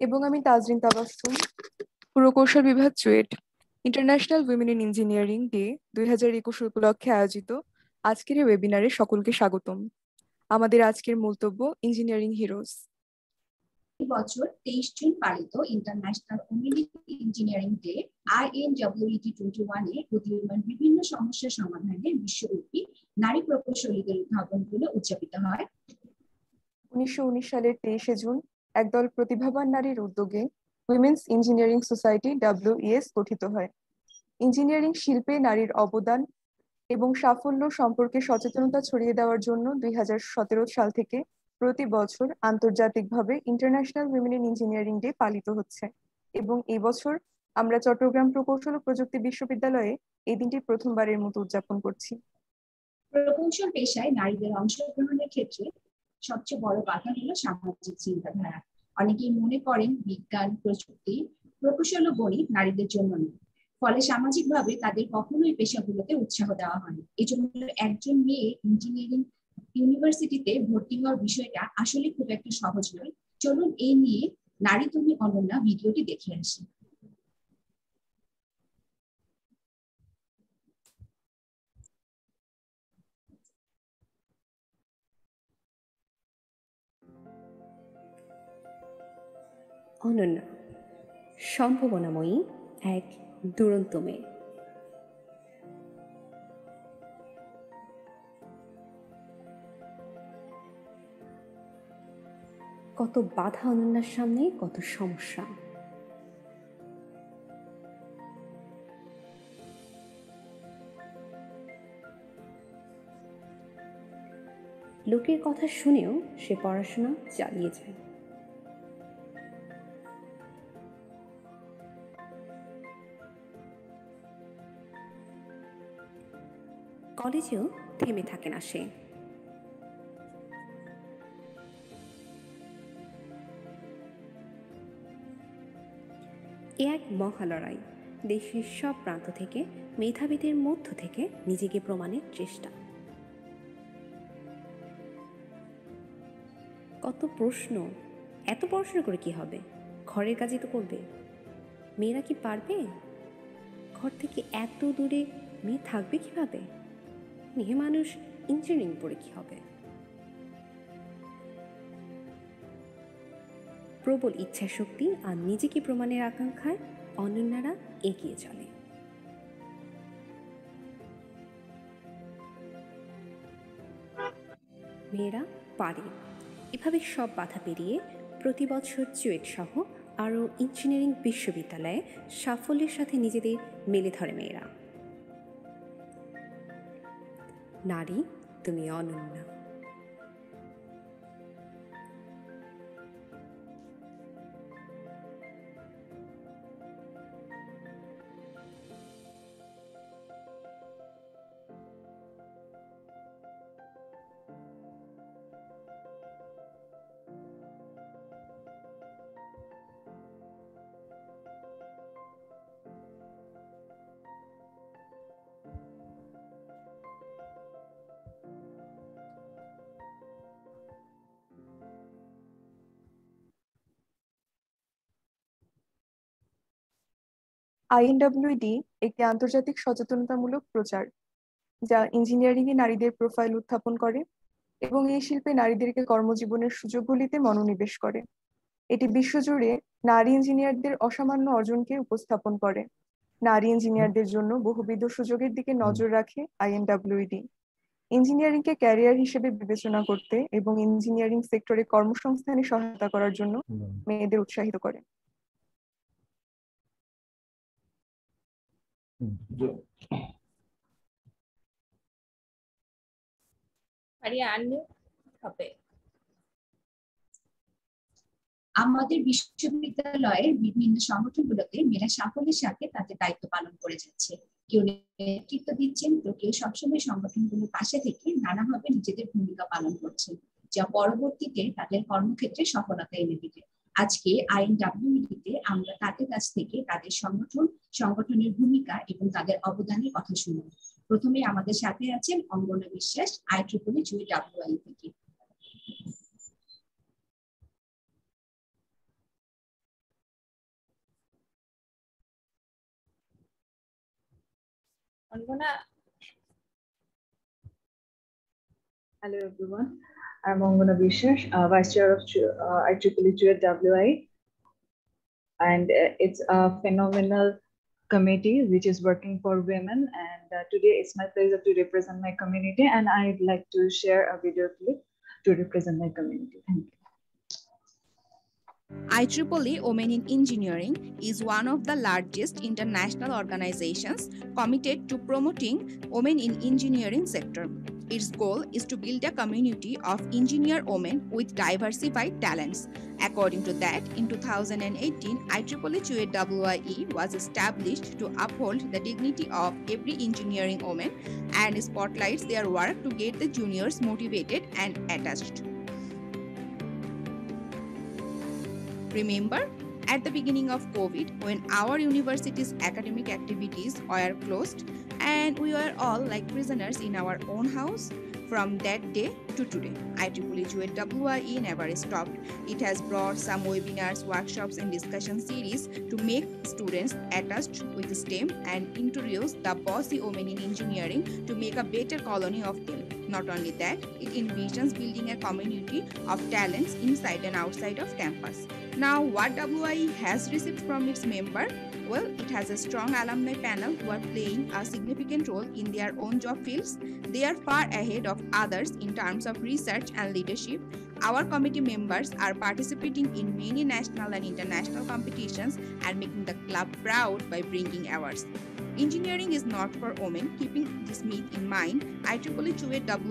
এবং আমি তাজরিন তাবাসসুম পুরকৌশল বিভাগ CUET international women in engineering day দুই হাজার একুশ উপলক্ষে আয়োজিত আজকের এই ওয়েবিনারে সকলকে স্বাগতম। আমাদের আজকের মন্তব্য ইঞ্জিনিয়ারিং হিরোজ বছর তেইশ জুন পালিত international women engineering day INWED twenty ওয়ানে উদীয়মান বিভিন্ন সমস্যা সমাধানে বিশ্বব্যাপী নারী প্রকৌশলীদের উদ্ভাবনগুলো উদযাপিত হয়। উনিশশো উনিশ সালের তেইশে জুন একদল প্রতিভাবান নারীর উদ্যোগে উইমেন্স ইঞ্জিনিয়ারিং সোসাইটি ডাব্লিউইএস গঠিত হয়। ইঞ্জিনিয়ারিং শিল্পে নারীর অবদান এবং সাফল্য সম্পর্কে সচেতনতা ছড়িয়ে দেওয়ার জন্য দুই হাজার সতেরো সাল থেকে প্রতি বছর আন্তর্জাতিকভাবে international women in engineering day পালিত হচ্ছে। এবং এই বছর আমরা চট্টগ্রাম প্রকৌশল ও প্রযুক্তি বিশ্ববিদ্যালয়ে এই দিনটি প্রথমবারের মতো উদযাপন করছি। প্রকৌশল পেশায় নারীদের অংশগ্রহণের ক্ষেত্রে সবচেয়ে বড় বাধা হলো সামাজিক চিন্তাধারা। অনেকেই মনে করেন বিজ্ঞান, প্রযুক্তি, প্রকৌশল ও গণিত নারীদের জন্য নয়। ফলে সামাজিকভাবে তাদের কখনোই পেশাগুলোতে উৎসাহ দেওয়া হয় এই জন্য একজন মেয়ে ইঞ্জিনিয়ারিং ইউনিভার্সিটিতে ভর্তি হওয়ার বিষয়টা আসলে খুব একটা সহজ নয়। চলুন এই নিয়ে নারী তুমি অনন্যা ভিডিওটি দেখে আসি। অনন্যা। সম্ভাবনাময়ী এক দুরন্ত মেয়ে। কত বাধা অনন্যার সামনে, কত সমস্যা। লোকের কথা শুনেও সে পড়াশোনা চালিয়ে যায়। কলেজেও থেমে থাকে না সে। এ এক মহালড়াই দেশের সব প্রান্ত থেকে, মেধাবীদের মধ্য থেকে নিজেকে প্রমাণের চেষ্টা। কত প্রশ্ন, এত পড়াশোনা করে কি হবে? ঘরের কাজই তো করবে। মেয়েরা কি পারবে? ঘর থেকে এত দূরে মেয়ে থাকবে কীভাবে? মেয়ে মানুষ ইঞ্জিনিয়ারিং পড়ে কি হবে? প্রবল ইচ্ছা শক্তি আর নিজেকে প্রমাণের আকাঙ্ক্ষায় অনন্যারা এগিয়ে চলে। মেয়েরা, পারে। এভাবে সব বাধা পেরিয়ে প্রতি বছর চুয়েট সহ আরও ইঞ্জিনিয়ারিং বিশ্ববিদ্যালয়ে সাফল্যের সাথে নিজেদের মেলে ধরে মেয়েরা। নারী তুমি অনন্য আইএনডব্লিউডি একটি আন্তর্জাতিক সচেতনতামূলক প্রচার যা ইঞ্জিনিয়ারিং এ নারীদের প্রোফাইল উত্থাপন করে এবং এই শিল্পে নারীদেরকে কর্মজীবনের সুযোগগুলিতে মনোনিবেশ করে। এটি বিশ্বজুড়ে নারী ইঞ্জিনিয়ারদের অসামান্য অর্জনকে উপস্থাপন করে। নারী ইঞ্জিনিয়ারদের জন্য বহুবিধ সুযোগের দিকে নজর রাখে আইএনডব্লিউডি ইঞ্জিনিয়ারিং কে ক্যারিয়ার হিসেবে বিবেচনা করতে এবং ইঞ্জিনিয়ারিং সেক্টরে কর্মসংস্থানে সহায়তা করার জন্য মেয়েদের উৎসাহিত করে। আমাদের বিশ্ববিদ্যালয়ের বিভিন্ন সংগঠনগুলোতে মেয়েরা সাফল্যের সাথে তাদের দায়িত্ব পালন করে যাচ্ছে। কেউ নেতৃত্ব দিচ্ছেন, তো কেউ সবসময় সংগঠনগুলোর পাশে থেকে নানাভাবে নিজেদের ভূমিকা পালন করছেন, যা পরবর্তীতে তাদের কর্মক্ষেত্রে সফলতা এনে দিবে। আজকে আইএনডাব্লিউডিতে আমরা তাদের কাছ থেকে তাদের সংগঠন, সংগঠনের ভূমিকা এবং তাদের অবদানের কথা শুনব। প্রথমে আমাদের সাথে আছেন অঙ্গনা বিশ্বাস আই ট্রিপল ডাব্লিউআই থেকে। Angana? Hello everyone I'm Angana Bishash, uh, Vice Chair of uh, IEEE at WI. And uh, it's a phenomenal committee which is working for women. And uh, today it's my pleasure to represent my community and I'd like to share a video clip to represent my community. Thank you. IEEE Women in Engineering is one of the largest international organizations committed to promoting women in engineering sector. Its goal is to build a community of engineer women with diversified talents. According to that, in 2018, IEEE QAWIE was established to uphold the dignity of every engineering woman and spotlights their work to get the juniors motivated and attached. Remember, at the beginning of COVID, when our university's academic activities were closed and we were all like prisoners in our own house? From that day to today, IEEE WIE never stopped. It has brought some webinars, workshops, and discussion series to make students attached with STEM and introduce the bossy women in engineering to make a better colony of them. Not only that, it envisions building a community of talents inside and outside of campus. Now, what WIE has received from its member? Well, it has a strong alumni panel who are playing a significant role in their own job fields. They are far ahead of others in terms of research and leadership. Our committee members are participating in many national and international competitions and making the club proud by bringing awards. Engineering is not for women. Keeping this myth in mind, IEEE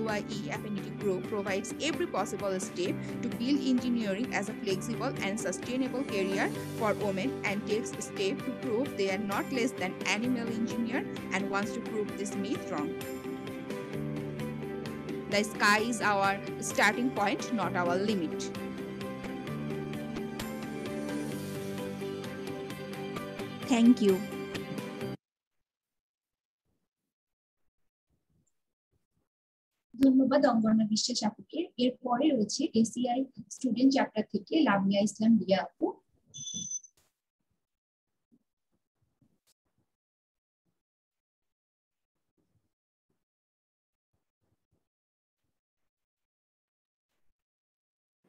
WIE Affinity Group provides every possible step to build engineering as a flexible and sustainable career for women and takes steps to prove they are not less than any male engineer and wants to prove this myth wrong. The sky is our starting point, not our limit. Thank you. ধন্যবাদ অঙ্গনা বিশ্বাস আপুকে এরপরে রয়েছে ACI student chapter থেকে লামিয়া ইসলাম রিয়া আপু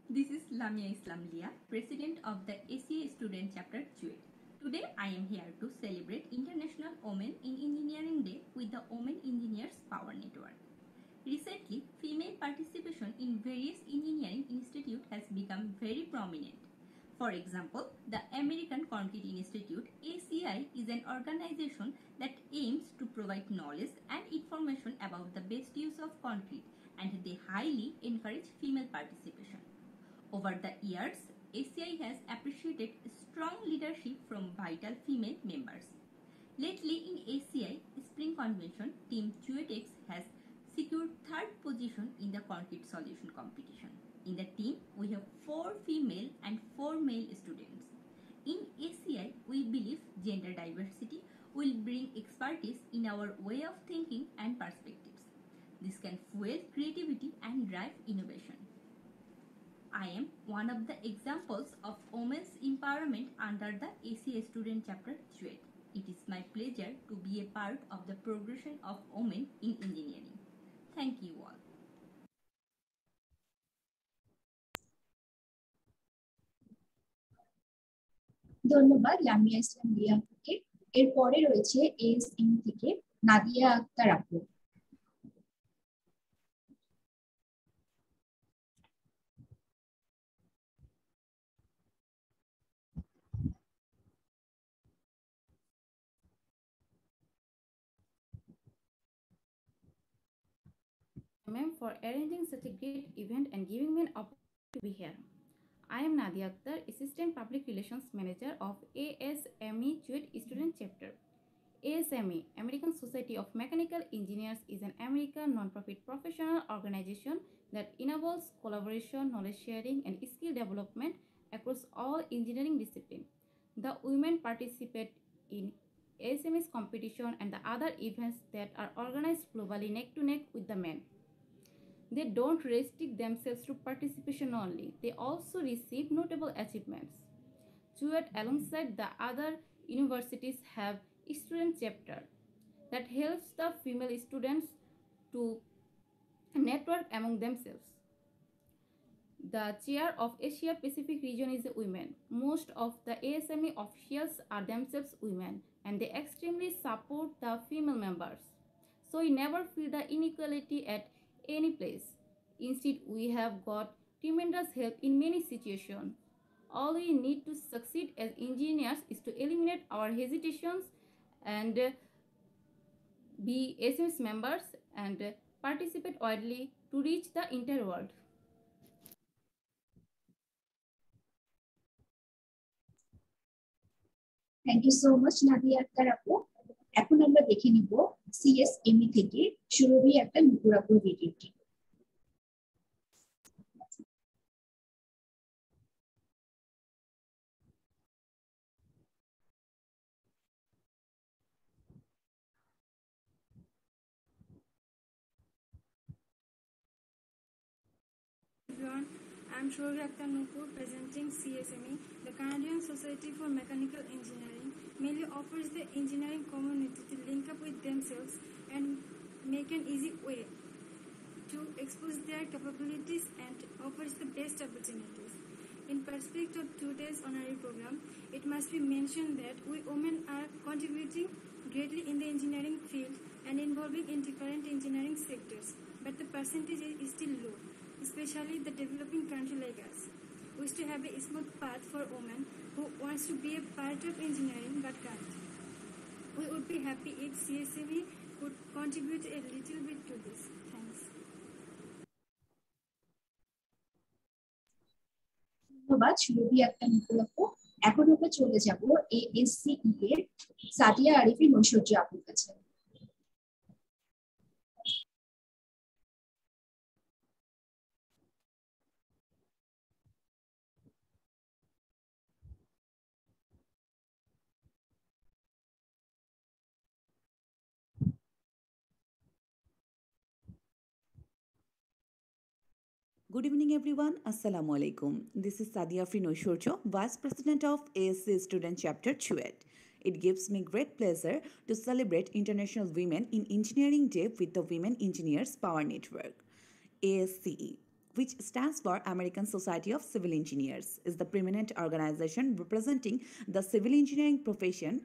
This is Lamia Islam Lia, President of the ACA Student Chapter Chuet. Today I am here to celebrate International Women in Engineering Day with the Women Engineers Power Network. Recently, female participation in various engineering institutes has become very prominent. For example, the American Concrete Institute ACI is an organization that aims to provide knowledge and information about the best use of concrete and they highly encourage female participation. Over the years, ACI has appreciated strong leadership from vital female members. Lately in ACI Spring Convention, Team Chuetex has secured third position in the concrete solution competition. In the team, we have four female and four male students. In ACI, we believe gender diversity will bring expertise in our way of thinking and perspectives. This can fuel creativity and drive innovation. I am one of the examples of women's empowerment under the ACA Student Chapter Chuet. It is my pleasure to be a part of the progression of women in engineering. Thank you all. ধন্যবাদ লামিয়া ইসলাম রিয়া আপুকে এরপরে রয়েছে ASM থেকে নাদিয়া আক্তার আপু ma'am for arranging such a great event and giving me an opportunity to be here. I am Nadia Akhtar, Assistant Public Relations Manager of ASME Chuet Student Chapter. ASME, American Society of Mechanical Engineers, is an American non-profit professional organization that enables collaboration, knowledge sharing, and skill development across all engineering disciplines. The women participate in ASME's competition and the other events that are organized globally neck to neck with the men. They don't restrict themselves to participation only, they also receive notable achievements. Chuet, alongside the other universities, have student chapter. that helps the female students to network among themselves. The chair of Asia Pacific region is a woman. Most of the ASME officials are themselves women and they extremely support the female members. So we never feel the inequality at any place. Instead, we have got tremendous help in many situations. All we need to succeed as engineers is to eliminate our hesitations and uh, be ASMS members and uh, participate widely to reach the entire world. Thank you so much Nadia Akter এখন আমরা দেখে নিব সিএসএমই থেকে সুরভি একটা নুপুরাপুর ভিডিওটি everyone. I'm Shorvi Akhtar Nupur presenting CSME. The Canadian Society for Mechanical Engineering mainly offers the engineering community to link up with themselves and make an easy way to expose their capabilities and offers the best opportunities. In perspective of today's honorary program, it must be mentioned that we women are contributing greatly in the engineering field and involving in different engineering sectors, but the percentage is still low especially the developing country like us. Used to have a smooth path for women who wants to be a part of engineering but can't. We would be happy if CSCB could contribute a little bit to this. Thanks. ধন্যবাদ এখন আমরা চলে যাব এএসসিই এর সাদিয়া আরিফিন ঐশ্বর্য আপুর কাছে Good evening, everyone. Assalamu alaikum. This is Sadia Frinoshorjo, Vice President of ASC Student Chapter Chuet. It gives me great pleasure to celebrate International Women in Engineering Day with the Women Engineers Power Network. ASCE, which stands for American Society of Civil Engineers, is the preeminent organization representing the civil engineering profession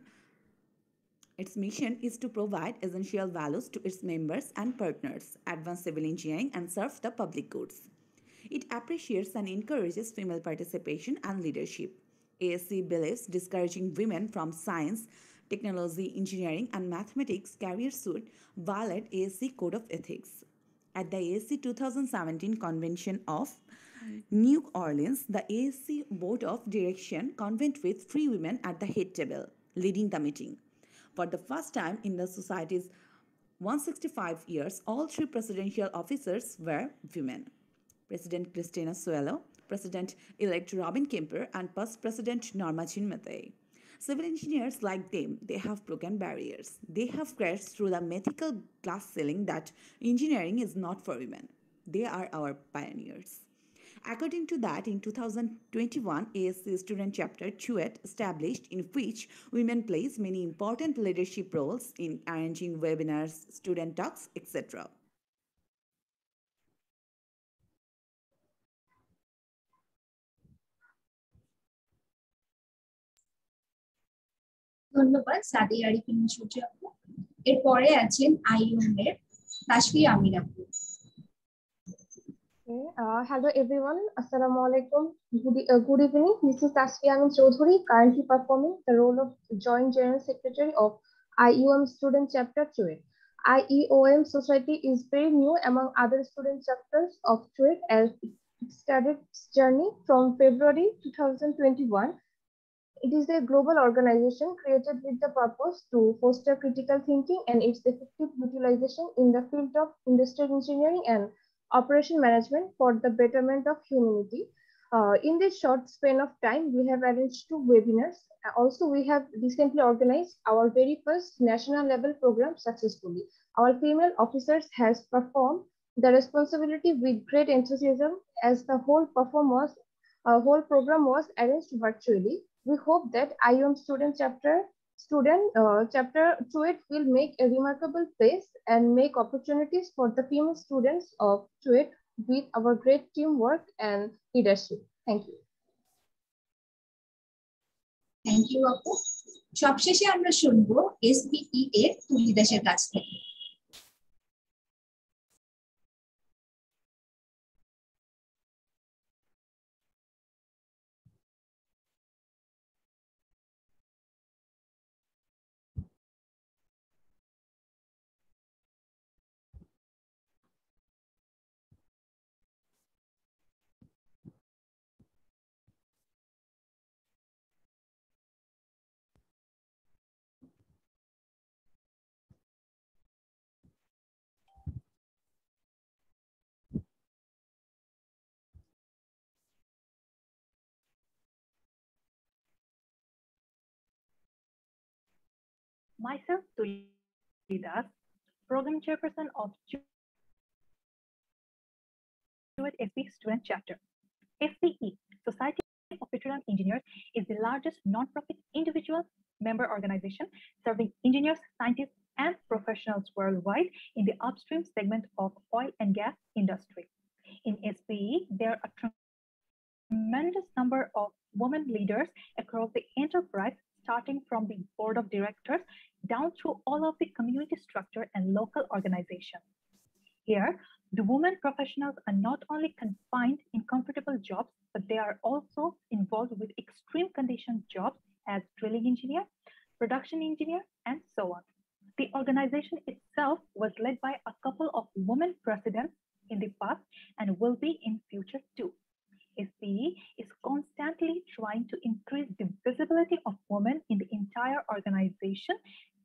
its mission is to provide essential values to its members and partners, advance civil engineering, and serve the public goods. It appreciates and encourages female participation and leadership. ASC believes discouraging women from science, technology, engineering, and mathematics careers should violate ASC Code of Ethics. At the ASC 2017 Convention of New Orleans, the ASC Board of Direction convened with three women at the head table, leading the meeting. For the first time in the society's 165 years, all three presidential officers were women. President Christina Suelo, President-elect Robin Kemper, and past President Norma Jean Mathey. Civil engineers like them, they have broken barriers. They have crashed through the mythical glass ceiling that engineering is not for women. They are our pioneers. According to that, in 2021, ASC Student Chapter Chuet established in which women plays many important leadership roles in arranging webinars, student talks, etc. ধন্যবাদ। আছেন আইওনের hello everyone আসসালামু আলাইকুম। Good evening miss Tasfi Ami Chowdhury currently performing the role of joint general secretary of IEOM student chapter CUET IEOM Society is very new among other student chapters of TUIC as it started its journey from February 2021 It is a global organization created with the purpose to foster critical thinking and its effective utilization in the field of industrial engineering and operation management for the betterment of humanity. Uh, in this short span of time, we have arranged two webinars. Also, we have recently organized our very first national level program successfully. Our female officers has performed the responsibility with great enthusiasm as the whole perform was, uh, whole program was arranged virtually We hope that IOM student chapter student uh, chapter Chuet will make a remarkable place and make opportunities for the female students of Chuet with our great teamwork and leadership. Thank you. Thank you আপু সবশেষে আমরা শুনবো এসবিই এর তুলিদাসের কাছ থেকে Myself, Tulsi Das, Program Chairperson of Jewett FP Student Chapter. SPE, Society of Petroleum Engineers, is the largest non-profit individual member organization serving engineers, scientists, and professionals worldwide in the upstream segment of oil and gas industry. In SPE, there are a tremendous number of women leaders across the enterprise starting from the board of directors down through all of the community structure and local organizations. Here, the women professionals are not only confined in comfortable jobs, but they are also involved with extreme condition jobs as drilling engineer, production engineer, and so on. The organization itself was led by a couple of women presidents in the past and will be in future too. SPE is constantly trying to increase the visibility of women in the entire organization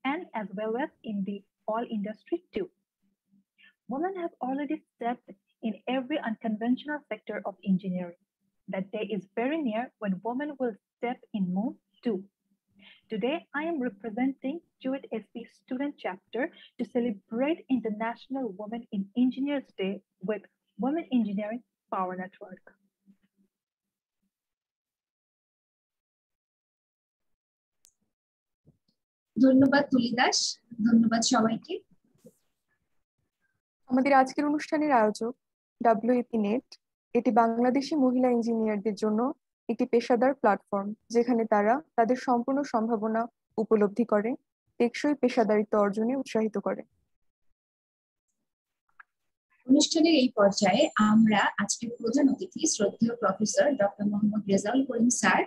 and as well as in the oil industry too. Women have already stepped in every unconventional sector of engineering. That day is very near when women will step in more too. Today, I am representing Jewett SP student chapter to celebrate International Women in Engineers Day with Women Engineering Power Network. ধন্যবাদ তুলিদাস ধন্যবাদ সবাইকে। আমাদের আজকের অনুষ্ঠানের আয়োজক WAP net এটি বাংলাদেশি মহিলা ইঞ্জিনিয়ারদের জন্য একটি পেশাদার প্ল্যাটফর্ম যেখানে তারা তাদের সম্পূর্ণ সম্ভাবনা উপলব্ধি করে টেকসই পেশাদারিত্ব অর্জনে উৎসাহিত করে। অনুষ্ঠানের এই পর্যায়ে আমরা আজকের প্রধান অতিথি শ্রদ্ধেয় professor doctor Mohammad Rezaul Karim sir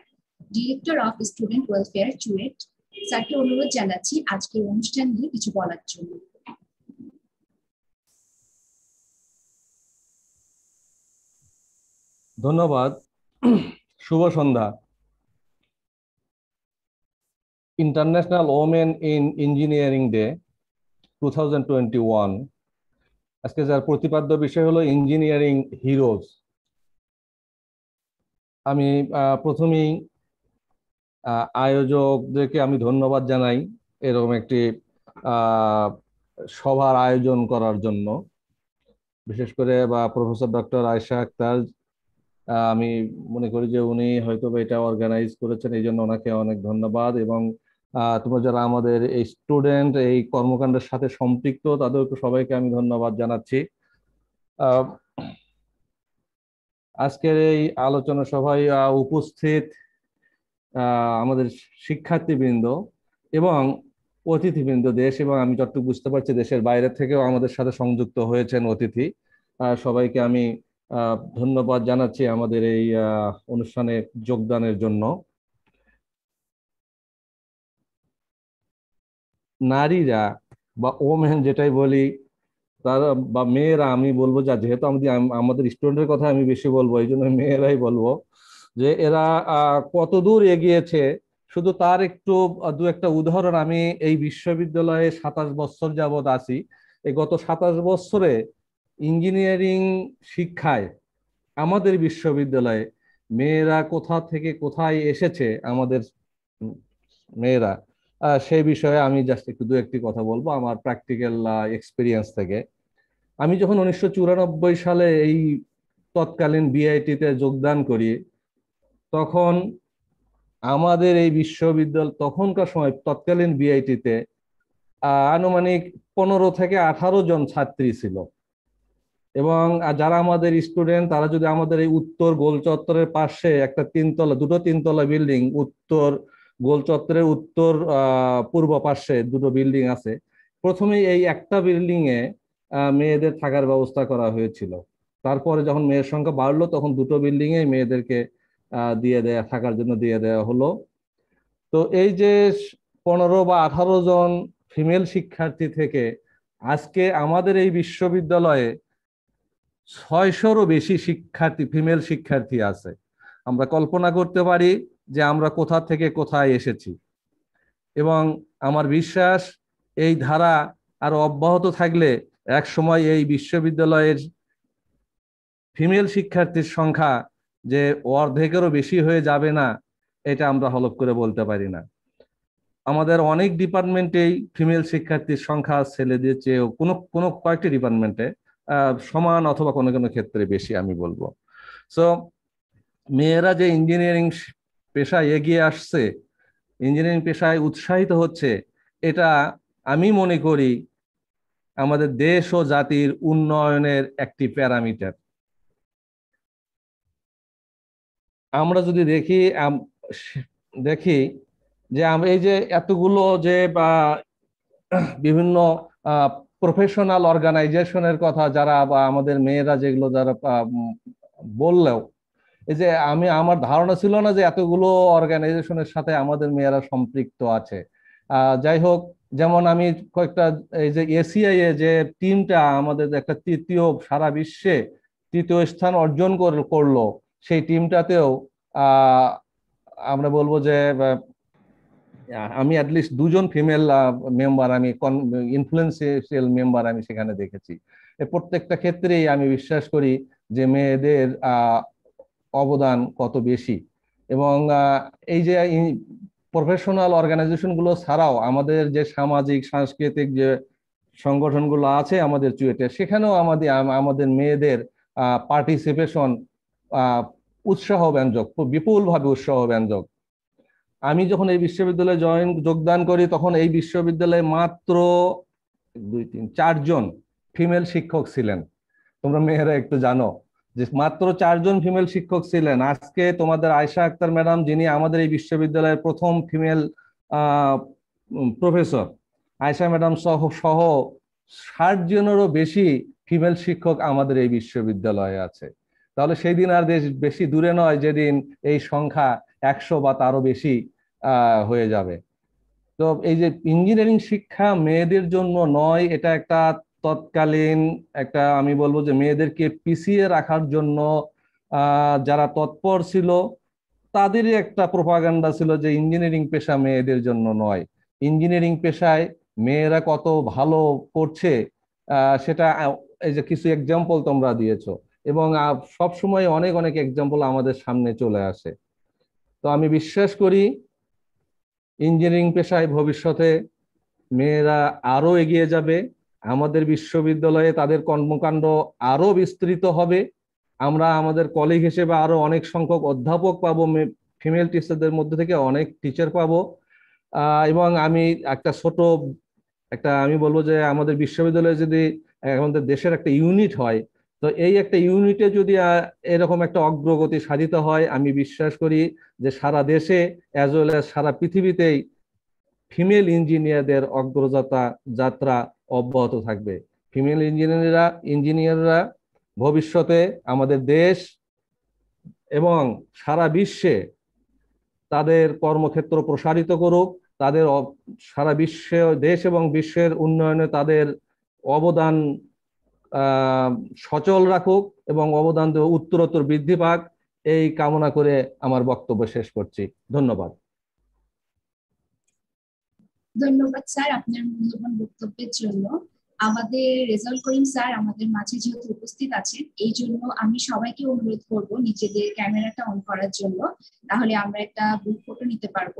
director of student welfare CUET স্যারকে অনুরোধ জানাচ্ছি আজকের অনুষ্ঠান নিয়ে কিছু বলার জন্য। ধন্যবাদ। শুভ সন্ধ্যা। International women in engineering day to আজকে যার প্রতিপাদ্য বিষয় হলো ইঞ্জিনিয়ারিং হিরোজ আমি প্রথমেই আয়োজকদেরকে আমি ধন্যবাদ জানাই এরকম একটি সভার আয়োজন করার জন্য। বিশেষ করে বা প্রফেসর ডক্টর আয়সা আক্তার আমি মনে করি যে উনি হয়তো এটা অর্গানাইজ করেছেন, এই জন্য ওনাকে অনেক ধন্যবাদ এবং তোমরা যারা আমাদের এই স্টুডেন্ট এই কর্মকাণ্ডের সাথে সম্পৃক্ত, তাদেরকে সবাইকে আমি ধন্যবাদ জানাচ্ছি। আজকের এই আলোচনা সভায় উপস্থিত আমাদের শিক্ষার্থীবৃন্দ এবং অতিথিবৃন্দ দেশ এবং আমি যতটুকু বুঝতে পারছি দেশের বাইরে থেকেও আমাদের সাথে সংযুক্ত হয়েছেন অতিথি। সবাইকে আমি ধন্যবাদ জানাচ্ছি আমাদের এই অনুষ্ঠানে যোগদানের জন্য। নারীরা বা ওমেন যেটাই বলি, তারা বা মেয়েরা আমি বলব যা, যেহেতু আমাদের আমাদের স্টুডেন্টের কথা আমি বেশি বলব এই জন্য মেয়েরাই বলব। যে এরা কত দূর এগিয়েছে? শুধু তার একটু দু একটা উদাহরণ আমি এই বিশ্ববিদ্যালয়ে সাতাশ বছর যাবৎ আছি। এই গত সাতাশ বছরে ইঞ্জিনিয়ারিং শিক্ষায় আমাদের বিশ্ববিদ্যালয়ে মেয়েরা কোথা থেকে কোথায় এসেছে, আমাদের মেয়েরা সেই বিষয়ে আমি জাস্ট একটু দু একটি কথা বলব আমার প্র্যাকটিক্যাল এক্সপিরিয়েন্স থেকে। আমি যখন উনিশশো চুরানব্বই সালে এই তৎকালীন বিআইটিতে যোগদান করি তখন আমাদের এই বিশ্ববিদ্যালয় তখনকার সময় তৎকালীন বিআইটিতে আনুমানিক পনেরো থেকে আঠারো জন ছাত্রী ছিল। এবং যারা আমাদের স্টুডেন্ট তারা যদি আমাদের এই উত্তর গোল চত্বরের পাশে একটা তিনতলা, দুটো তিনতলা বিল্ডিং উত্তর গোল চত্বরের উত্তর পূর্ব পাশে দুটো বিল্ডিং আছে প্রথমে এই একটা বিল্ডিং এ মেয়েদের থাকার ব্যবস্থা করা হয়েছিল। তারপরে যখন মেয়ের সংখ্যা বাড়লো, তখন দুটো বিল্ডিং এ মেয়েদেরকে দিয়ে দেয়া, থাকার জন্য দিয়ে দেওয়া হলো। তো এই যে পনেরো বা আঠারো জন ফিমেল শিক্ষার্থী থেকে আজকে আমাদের এই বিশ্ববিদ্যালয়ে ছয়শোরও বেশি শিক্ষার্থী ফিমেল শিক্ষার্থী আছে। আমরা কল্পনা করতে পারি যে আমরা কোথা থেকে কোথায় এসেছি। এবং আমার বিশ্বাস, এই ধারা আর অব্যাহত থাকলে এক সময় এই বিশ্ববিদ্যালয়ের ফিমেল শিক্ষার্থীর সংখ্যা যে অর্ধেকেরও বেশি হয়ে যাবে না, এটা আমরা হলপ করে বলতে পারি না। আমাদের অনেক ডিপার্টমেন্টেই ফিমেল শিক্ষার্থীর সংখ্যা ছেলেদের চেয়েও কোনো কোনো কয়েকটি ডিপার্টমেন্টে সমান অথবা কোনো কোনো ক্ষেত্রে বেশি আমি বলব। সো মেয়েরা যে ইঞ্জিনিয়ারিং পেশায় এগিয়ে আসছে, ইঞ্জিনিয়ারিং পেশায় উৎসাহিত হচ্ছে, এটা আমি মনে করি আমাদের দেশ ও জাতির উন্নয়নের একটি প্যারামিটার। আমরা যদি দেখি দেখি যে এই যে এতগুলো যে, বা, বিভিন্ন প্রফেশনাল অর্গানাইজেশনের কথা যারা, বা, আমাদের মেয়েরা যেগুলো যারা বললেও, এই যে আমি, আমার ধারণা ছিল না যে এতগুলো অর্গানাইজেশনের সাথে আমাদের মেয়েরা সম্পৃক্ত আছে। যাই হোক, যেমন আমি কয়েকটা, এই যে এসিআই এ যে টিমটা আমাদের একটা তৃতীয় সারা বিশ্বে তৃতীয় স্থান অর্জন করল সেই টিমটাতেও আমরা বলব যে আমি অ্যাটলিস্ট দুজন ফিমেল মেম্বার আমি ইনফ্লুয়েন্সিয়াল মেম্বার আমি সেখানে দেখেছি। প্রত্যেকটা ক্ষেত্রেই আমি বিশ্বাস করি যে মেয়েদের অবদান কত বেশি। এবং এই যে প্রফেশনাল অর্গানাইজেশনগুলো ছাড়াও আমাদের যে সামাজিক, সাংস্কৃতিক যে সংগঠনগুলো আছে আমাদের চুয়েটে, সেখানেও আমাদের আমাদের মেয়েদের পার্টিসিপেশন উৎসাহ ব্যঞ্জক বিপুলভাবে উৎসাহ ব্যঞ্জক আমি যখন এই বিশ্ববিদ্যালয়ে জয়েন, যোগদান করি, তখন এই বিশ্ববিদ্যালয়ে মাত্র দুই, তিন, চারজন ফিমেল শিক্ষক ছিলেন। তোমরা মেয়েরা একটু জানো যে মাত্র চারজন ফিমেল শিক্ষক ছিলেন। আজকে তোমাদের আয়সা আক্তার ম্যাডাম, যিনি আমাদের এই বিশ্ববিদ্যালয়ের প্রথম ফিমেল প্রফেসর আয়সা ম্যাডাম সহ সহ ষাট জনেরও বেশি ফিমেল শিক্ষক আমাদের এই বিশ্ববিদ্যালয়ে আছে। তাহলে সেই দিন আর বেশি দূরে নয় যেদিন এই সংখ্যা একশো বা তারও বেশি হয়ে যাবে। তো এই যে ইঞ্জিনিয়ারিং শিক্ষা মেয়েদের জন্য নয়, এটা একটা তৎকালীন একটা আমি বলব যে মেয়েদেরকে পিছিয়ে রাখার জন্য যারা তৎপর ছিল, তাদেরই একটা প্রপাগান্ডা ছিল যে ইঞ্জিনিয়ারিং পেশা মেয়েদের জন্য নয়। ইঞ্জিনিয়ারিং পেশায় মেয়েরা কত ভালো করছে সেটা, এই যে কিছু এক্সাম্পল তোমরা দিয়েছ। এবং সব সময় অনেক অনেক এক্সাম্পল আমাদের সামনে চলে আসে। তো আমি বিশ্বাস করি ইঞ্জিনিয়ারিং পেশায় ভবিষ্যতে মেয়েরা আরও এগিয়ে যাবে। আমাদের বিশ্ববিদ্যালয়ে তাদের কর্মকাণ্ড আরও বিস্তৃত হবে। আমরা আমাদের কলিগ হিসেবে আরও অনেক সংখ্যক অধ্যাপক পাবো ফিমেল টিচারদের মধ্যে থেকে অনেক টিচার পাবো। এবং আমি একটা ছোট, একটা আমি বলব যে আমাদের বিশ্ববিদ্যালয়ে যদি আমাদের দেশের একটা ইউনিট হয় তো এই একটা ইউনিটে যদি এরকম একটা অগ্রগতি সাধিত হয়, আমি বিশ্বাস করি যে সারা দেশে অ্যাজ ওয়েল অ্যাজ সারা পৃথিবীতেই ফিমেল ইঞ্জিনিয়ারদের অগ্রযাত্রা, যাত্রা অব্যাহত থাকবে। ফিমেল ইঞ্জিনিয়াররা ইঞ্জিনিয়াররা ভবিষ্যতে আমাদের দেশ এবং সারা বিশ্বে তাদের কর্মক্ষেত্র প্রসারিত করুক, তাদের সারা বিশ্বে, দেশ এবং বিশ্বের উন্নয়নে তাদের অবদান সচল রাখুক এবং অবদান উত্তরোত্তর বৃদ্ধি পাক। এই কামনা করে আমার বক্তব্য শেষ করছি। ধন্যবাদ। ধন্যবাদ স্যার আপনার মূল্যবান বক্তব্যের জন্য। আমাদের রেজাল্ট করিম স্যার আমাদের মাঝে যেহেতু উপস্থিত আছেন, এই জন্য আমি সবাইকে অনুরোধ করব নিজেদের ক্যামেরাটা অন করার জন্য। তাহলে আমরা একটা গ্রুপ ফটো নিতে পারব।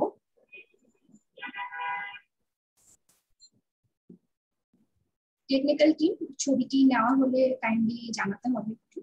টেকনিক্যাল টিম ছবিটি নেওয়া হলে কাইন্ডলি জানাতে হবে একটু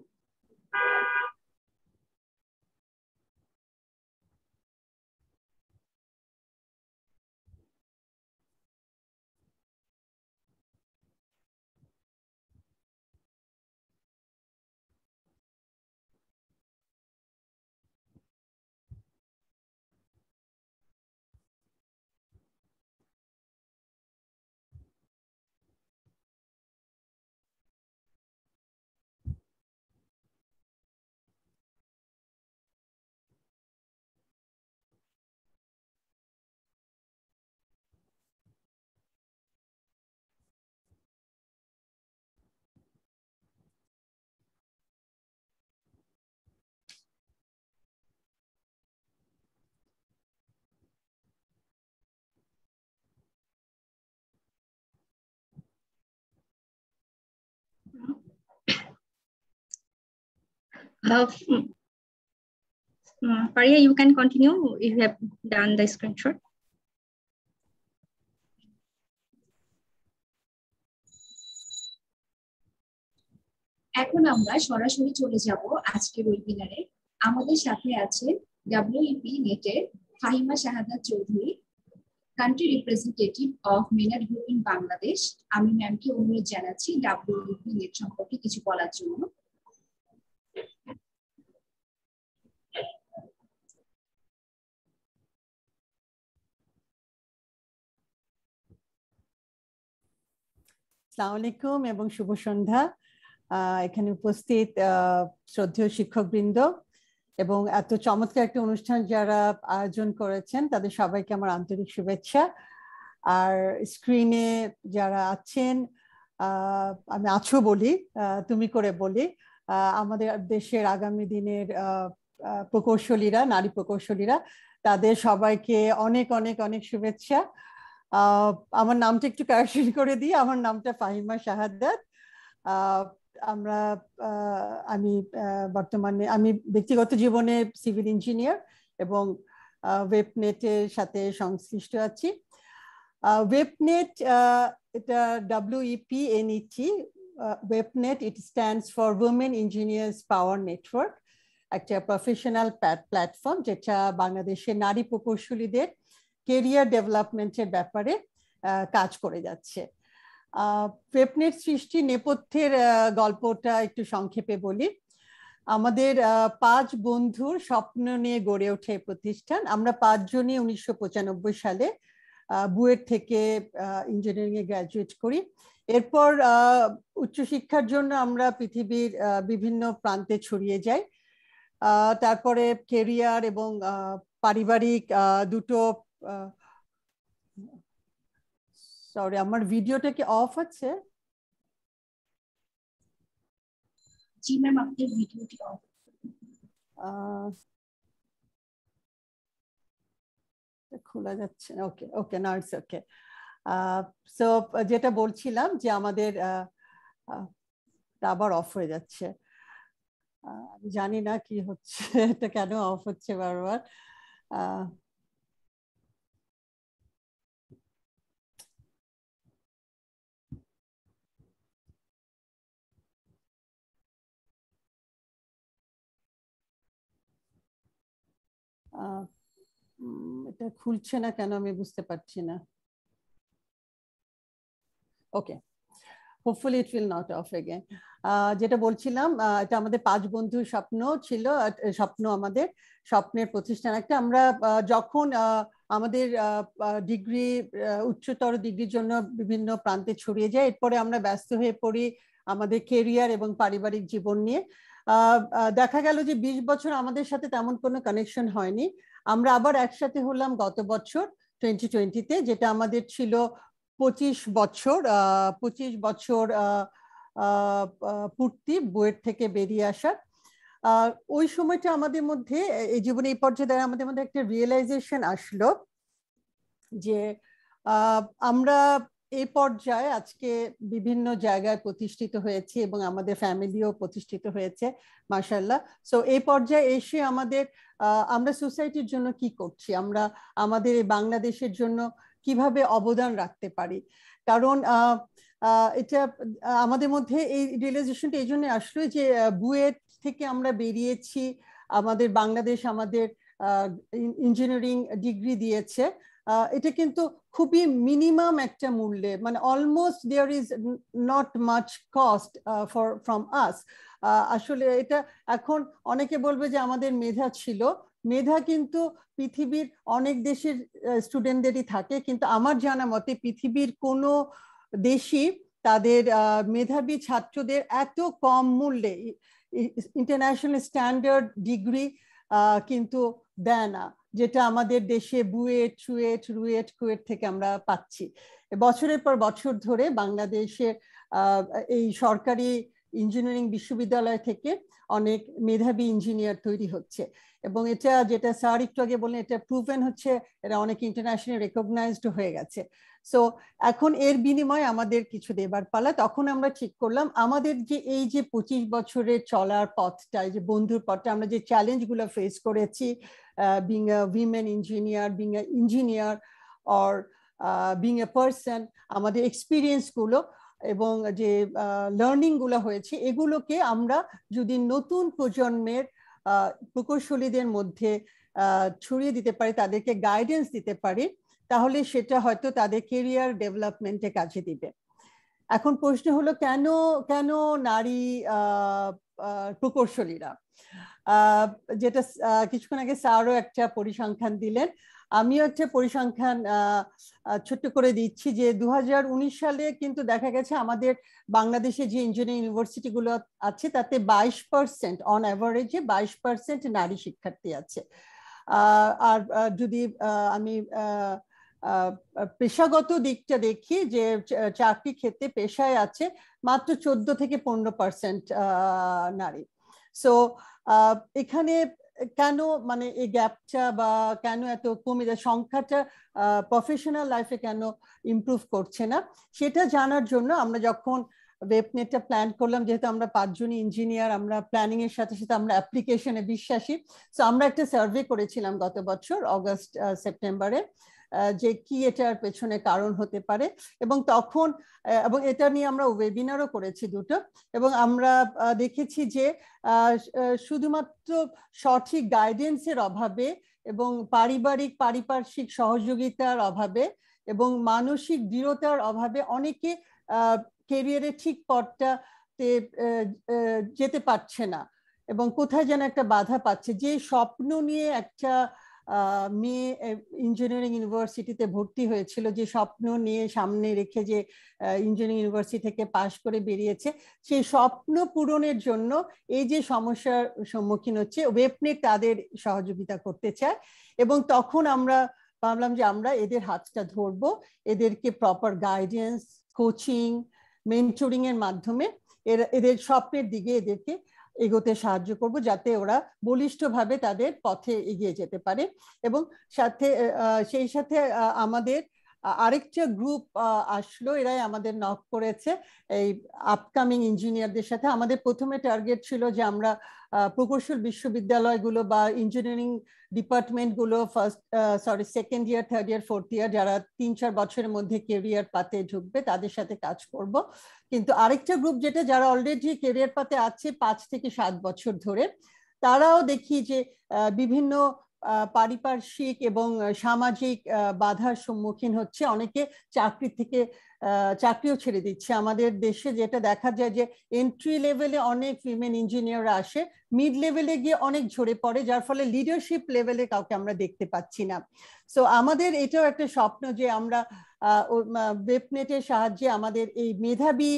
Uh, uh, Faria, you can continue if you have done the screenshot. এখন আমরা সরাসরি চলে যাব আজকের ওয়েবিনারে আমাদের সাথে আছে ডাব্লিউইপি নেটের Fahima Shahadat Chowdhury country representative of Meinhardt group in Bangladesh আমি ম্যামকে অনুরোধ জানাচ্ছি ডাব্লিউইপি নেট সম্পর্কে কিছু বলার জন্য। আসসালামু আলাইকুম এবং শুভ সন্ধ্যা। এখানে উপস্থিত শ্রদ্ধেয় শিক্ষকবৃন্দ এবং এত চমৎকার একটা অনুষ্ঠান যারা আয়োজন করেছেন, তাদের সবাইকে আমার আন্তরিক শুভেচ্ছা। আর স্ক্রিনে যারা আছেন আমি আছো বলি তুমি করে বলি আমাদের দেশের আগামী দিনের প্রকৌশলীরা, নারী প্রকৌশলীরা, তাদের সবাইকে অনেক অনেক অনেক শুভেচ্ছা। আমার নামটা একটু কারেকশন করে দিই। আমার নামটা ফাহিমা শাহাদাত। আমরা আমি বর্তমানে, আমি ব্যক্তিগত জীবনে সিভিল ইঞ্জিনিয়ার এবং ওয়েবনেটের সাথে সংশ্লিষ্ট আছি। ওয়েবনেট এটা WEP NET WEPNet it stands for women engineers power network একটা প্রফেশনাল প্ল্যাটফর্ম যেটা বাংলাদেশের নারী প্রকৌশলীদের কেরিয়ার ডেভেলপমেন্টের ব্যাপারে কাজ করে যাচ্ছে। ওয়েবনেট সৃষ্টি নেপথ্যের গল্পটা একটু সংক্ষেপে বলি। আমাদের পাঁচ বন্ধুর স্বপ্ন নিয়ে গড়ে ওঠে প্রতিষ্ঠান। আমরা পাঁচজনই উনিশশো পঁচানব্বই সালে বুয়েট থেকে ইঞ্জিনিয়ারিং এ গ্রাজুয়েট করি। এরপর উচ্চশিক্ষার জন্য আমরা পৃথিবীর বিভিন্ন প্রান্তে ছড়িয়ে যাই। তারপরে কেরিয়ার এবং পারিবারিক দুটো সরি আমার ভিডিওটা কি অফ আছে? জি ম্যাম আপনার ভিডিওটি অফ খোলা যাচ্ছে ওকে ওকে না ইটস ওকে সো যেটা বলছিলাম যে আমাদের আবার অফ হয়ে যাচ্ছে। আমি জানি না কি হচ্ছে এটা কেন অফ হচ্ছে বারবার। এটা খুলছে না কেন আমি বুঝতে পারছি না। Okay hopefully it will not off again যেটা বলছিলাম এটা আমাদের পাঁচ বন্ধুর স্বপ্ন ছিল স্বপ্ন আমাদের, স্বপ্নের প্রতিষ্ঠান একটা। আমরা যখন আমাদের ডিগ্রি উচ্চতর ডিগ্রির জন্য বিভিন্ন প্রান্তে ছড়িয়ে যায়, এরপরে আমরা ব্যস্ত হয়ে পড়ি আমাদের কেরিয়ার এবং পারিবারিক জীবন নিয়ে। দেখা গেল যে ২০ বছর আমাদের সাথে তেমন কোনো কানেকশন হয়নি। আমরা আবার একসাথে হলাম গত বছর টোয়েন্টি টোয়েন্টিতে যেটা আমাদের ছিল পঁচিশ বছর পঁচিশ বছর পূর্তি, বইয়ের থেকে বেরিয়ে আসার। ওই সময়টা আমাদের মধ্যে এই জীবনে এই পর্যায়ে আমাদের মধ্যে একটা রিয়েলাইজেশন আসলো যে আমরা এই পর্যায়ে আজকে বিভিন্ন জায়গায় প্রতিষ্ঠিত হয়েছে এবং আমাদের ফ্যামিলিও প্রতিষ্ঠিত হয়েছে মাসাল্লাহ সো এই পর্যায়ে এসে আমাদের আমরা সোসাইটির জন্য কি করছি? আমরা আমাদের এই বাংলাদেশের জন্য কীভাবে অবদান রাখতে পারি? কারণ এটা আমাদের মধ্যে এই রিয়েলাইজেশনটা এই জন্য আসলো যে বুয়েট থেকে আমরা বেরিয়েছি। আমাদের বাংলাদেশ আমাদের ইঞ্জিনিয়ারিং ডিগ্রি দিয়েছে। এটা কিন্তু খুবই মিনিমাম একটা মূল্যে মানে almost there is not much cost for from us আসলে এটা এখন অনেকে বলবে যে আমাদের মেধা ছিল, মেধা কিন্তু পৃথিবীর অনেক দেশের স্টুডেন্টদেরই থাকে, কিন্তু আমার জানা মতে পৃথিবীর কোনো দেশই তাদের মেধাবী ছাত্রদের এত কম মূল্যে ইন্টারন্যাশনাল স্ট্যান্ডার্ড ডিগ্রি কিন্তু দেয় না। যেটা আমাদের দেশে বুয়েট চুয়েট রুয়েট কুয়েট থেকে আমরা পাচ্ছি। বছরের পর বছর ধরে বাংলাদেশের এই সরকারি ইঞ্জিনিয়ারিং বিশ্ববিদ্যালয় থেকে অনেক মেধাবী ইঞ্জিনিয়ার তৈরি হচ্ছে। এবং এটা যেটা স্যার একটু আগে বললেন, এটা প্রুভেন হচ্ছে, এরা অনেক ইন্টারন্যাশনাল রেকগনাইজড হয়ে গেছে। সো এখন এর বিনিময়ে আমাদের কিছু দেবার পালা। তখন আমরা ঠিক করলাম, আমাদের যে এই যে পঁচিশ বছরের চলার পথটা, এই যে বন্ধুর পথটা, আমরা যে চ্যালেঞ্জগুলো ফেস করেছি being a women engineer being a engineer or being a person আমাদের এক্সপিরিয়েন্সগুলো এবং যে লার্নিংগুলো হয়েছে, এগুলোকে আমরা যদি নতুন প্রজন্মের প্রকৌশলীদের মধ্যে ছড়িয়ে দিতে পারি, তাদেরকে গাইডেন্স দিতে পারি, তাহলে সেটা হয়তো তাদের কেরিয়ার ডেভেলপমেন্টে কাজে দিবে। এখন প্রশ্ন হলো, কেন কেন নারী প্রকৌশলীরা? যেটা কিছুক্ষণ আগে স্যারও একটা পরিসংখ্যান দিলেন। আমিও একটা পরিসংখ্যান ছোট্ট করে দিচ্ছি যে দু হাজার উনিশ সালে কিন্তু দেখা গেছে আমাদের বাংলাদেশে যে ইঞ্জিনিয়ারিং ইউনিভার্সিটিগুলো আছে, তাতে বাইশ পার্সেন্ট অন অ্যাভারেজে বাইশ পার্সেন্ট নারী শিক্ষার্থী আছে। আর যদি আমি পেশাগত দিকটা দেখি যে চাকরি ক্ষেত্রে পেশায় আছে মাত্র চোদ্দ থেকে পনেরো পার্সেন্ট নারী। সো এখানে কেন মানে এই গ্যাপটা বা কেন এত কমে যায়? সংখ্যাটা প্রফেশনাল লাইফে কেন ইমপ্রুভ করছে না? সেটা জানার জন্য আমরা যখন ওয়েবনেটটা প্ল্যান করলাম, যেহেতু আমরা পাঁচজনই ইঞ্জিনিয়ার আমরা প্ল্যানিং এর সাথে সাথে আমরা অ্যাপ্লিকেশনে বিশ্বাসী। সো আমরা একটা সার্ভে করেছিলাম গত বছর অগস্ট সেপ্টেম্বরে যে কি এটার পেছনে কারণ হতে পারে। এবং তখন এবং এটা নিয়ে আমরা ওয়েবিনারও করেছি দুটো। এবং আমরা দেখেছি যে শুধুমাত্র সঠিক গাইডেন্সের অভাবে এবং পারিবারিক, পারিপার্শ্বিক সহযোগিতার অভাবে এবং মানসিক দৃঢ়তার অভাবে অনেকে কেরিয়ারের ঠিক পথটাতে যেতে পারছে না। এবং কোথায় যেন একটা বাধা পাচ্ছে। যে স্বপ্ন নিয়ে একটা মেয়ে ইঞ্জিনিয়ারিং ইউনিভার্সিটিতে ভর্তি হয়েছিল, যে স্বপ্ন নিয়ে সামনে রেখে যে ইঞ্জিনিয়ারিং ইউনিভার্সিটি থেকে পাশ করে বেরিয়েছে সেই স্বপ্ন পূরণের জন্য এই যে সমস্যার সম্মুখীন হচ্ছে ওয়েবনেট তাদের সহযোগিতা করতে চায় এবং তখন আমরা ভাবলাম যে আমরা এদের হাতটা ধরবো, এদেরকে প্রপার গাইডেন্স কোচিং মেন্টরিং এর মাধ্যমে এদের স্বপ্নের দিকে এদেরকে এগোতে সাহায্য করব যাতে ওরা বলিষ্ঠভাবে তাদের পথে এগিয়ে যেতে পারে এবং সাথে সেই সাথে আমাদের আরেকটা গ্রুপ আসলো, এরাই আমাদের নক করেছে। এই আপকামিং ইঞ্জিনিয়ারদের সাথে আমাদের প্রথমে টার্গেট ছিল যে আমরা প্রকৌশল বিশ্ববিদ্যালয়গুলো বা engineering ডিপার্টমেন্টগুলো first sorry second year third year fourth year যারা তিন, চার বছরের মধ্যে কেরিয়ার পাতে ঢুকবে, তাদের সাথে কাজ করব। কিন্তু আরেকটা গ্রুপ যেটা যারা অলরেডি কেরিয়ার পাতে আছে পাঁচ থেকে সাত বছর ধরে, তারাও দেখি যে বিভিন্ন পারিপার্শ্বিক এবং সামাজিক বাধার সম্মুখীন হচ্ছে। অনেকে চাকরি থেকে চাকরিও ছেড়ে দিচ্ছে। আমাদের দেশে যেটা দেখা যায় যে এন্ট্রি লেভেলে অনেক উইমেন ইঞ্জিনিয়াররা আসে মিড লেভেলে গিয়ে অনেক ঝরে পড়ে, যার ফলে লিডারশিপ লেভেলে কাউকে আমরা দেখতে পাচ্ছি না। সো আমাদের এটাও একটা স্বপ্ন যে, আমরা ওয়েবনেটের সাহায্যে আমাদের এই মেধাবী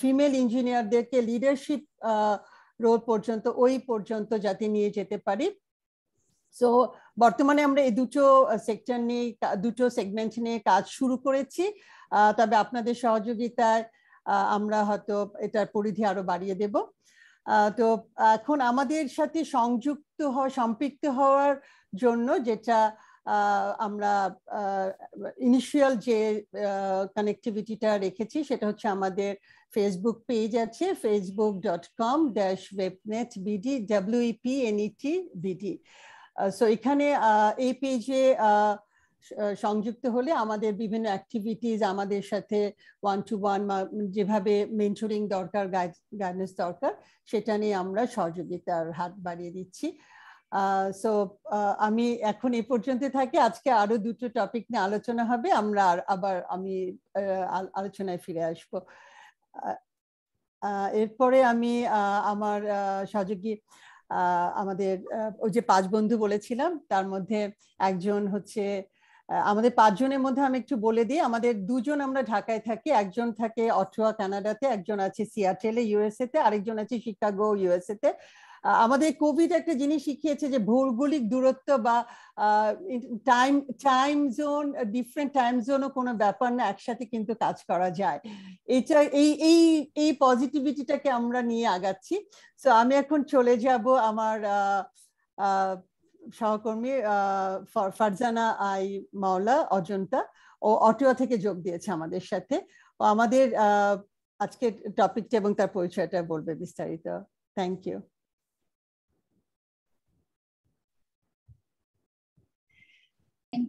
ফিমেল ইঞ্জিনিয়ারদেরকে লিডারশিপ রোল পর্যন্ত, ওই পর্যন্ত যাতে নিয়ে যেতে পারি। সো বর্তমানে আমরা এই দুটো সেক্টর নিয়ে দুটো সেগমেন্ট নিয়ে কাজ শুরু করেছি। তবে আপনাদের সহযোগিতায় আমরা হয়তো এটার পরিধি আরও বাড়িয়ে দেব। তো এখন আমাদের সাথে সংযুক্ত হওয়া সম্পৃক্ত হওয়ার জন্য যেটা আমরা ইনিশিয়াল যে কানেক্টিভিটিটা রেখেছি সেটা হচ্ছে আমাদের ফেসবুক পেজ আছে Facebook dot com dash WEPNet BD WEP NET BD so এখানে এই পেজে সংযুক্ত হলে আমাদের বিভিন্ন অ্যাক্টিভিটিস আমাদের সাথে ওয়ান টু ওয়ান যেভাবে মেন্টরিং দরকার গাইডেন্স দরকার, সেটা নিয়ে আমরা সহযোগিতার হাত বাড়িয়ে দিচ্ছি। সো আমি এখন এ পর্যন্ত থাকি। আজকে আরও দুটো টপিক নিয়ে আলোচনা হবে। আমরা আবার আমি আলোচনায় ফিরে আসব। এরপরে আমি আমার সহযোগী আমাদের ওই যে পাঁচ বন্ধু বলেছিলাম, তার মধ্যে একজন হচ্ছে আমাদের পাঁচজনের মধ্যে আমি একটু বলে দিই, আমাদের দুজন আমরা ঢাকায় থাকি, একজন থাকে অটোয়া কানাডাতে, একজন আছে সিয়াটেলে, ইউএসএ তে, আরেকজন আছে শিকাগো, ইউএসএ তে। আমাদের কোভিড একটা জিনিস শিখিয়েছে যে ভৌগোলিক দূরত্ব বা time time zone different time জোনও কোনো ব্যাপার না, একসাথে কিন্তু কাজ করা যায়। এটা, এই এই এই পজিটিভিটিটাকে আমরা নিয়ে আগাচ্ছি। সো আমি এখন চলে যাব আমার সহকর্মী ফারজানা আই মাওলা, অজন্তা। ও অটোয়া থেকে যোগ দিয়েছে আমাদের সাথে। ও আমাদের আজকের টপিকটা এবং তার পরিচয়টা বলবে বিস্তারিত। থ্যাংক ইউ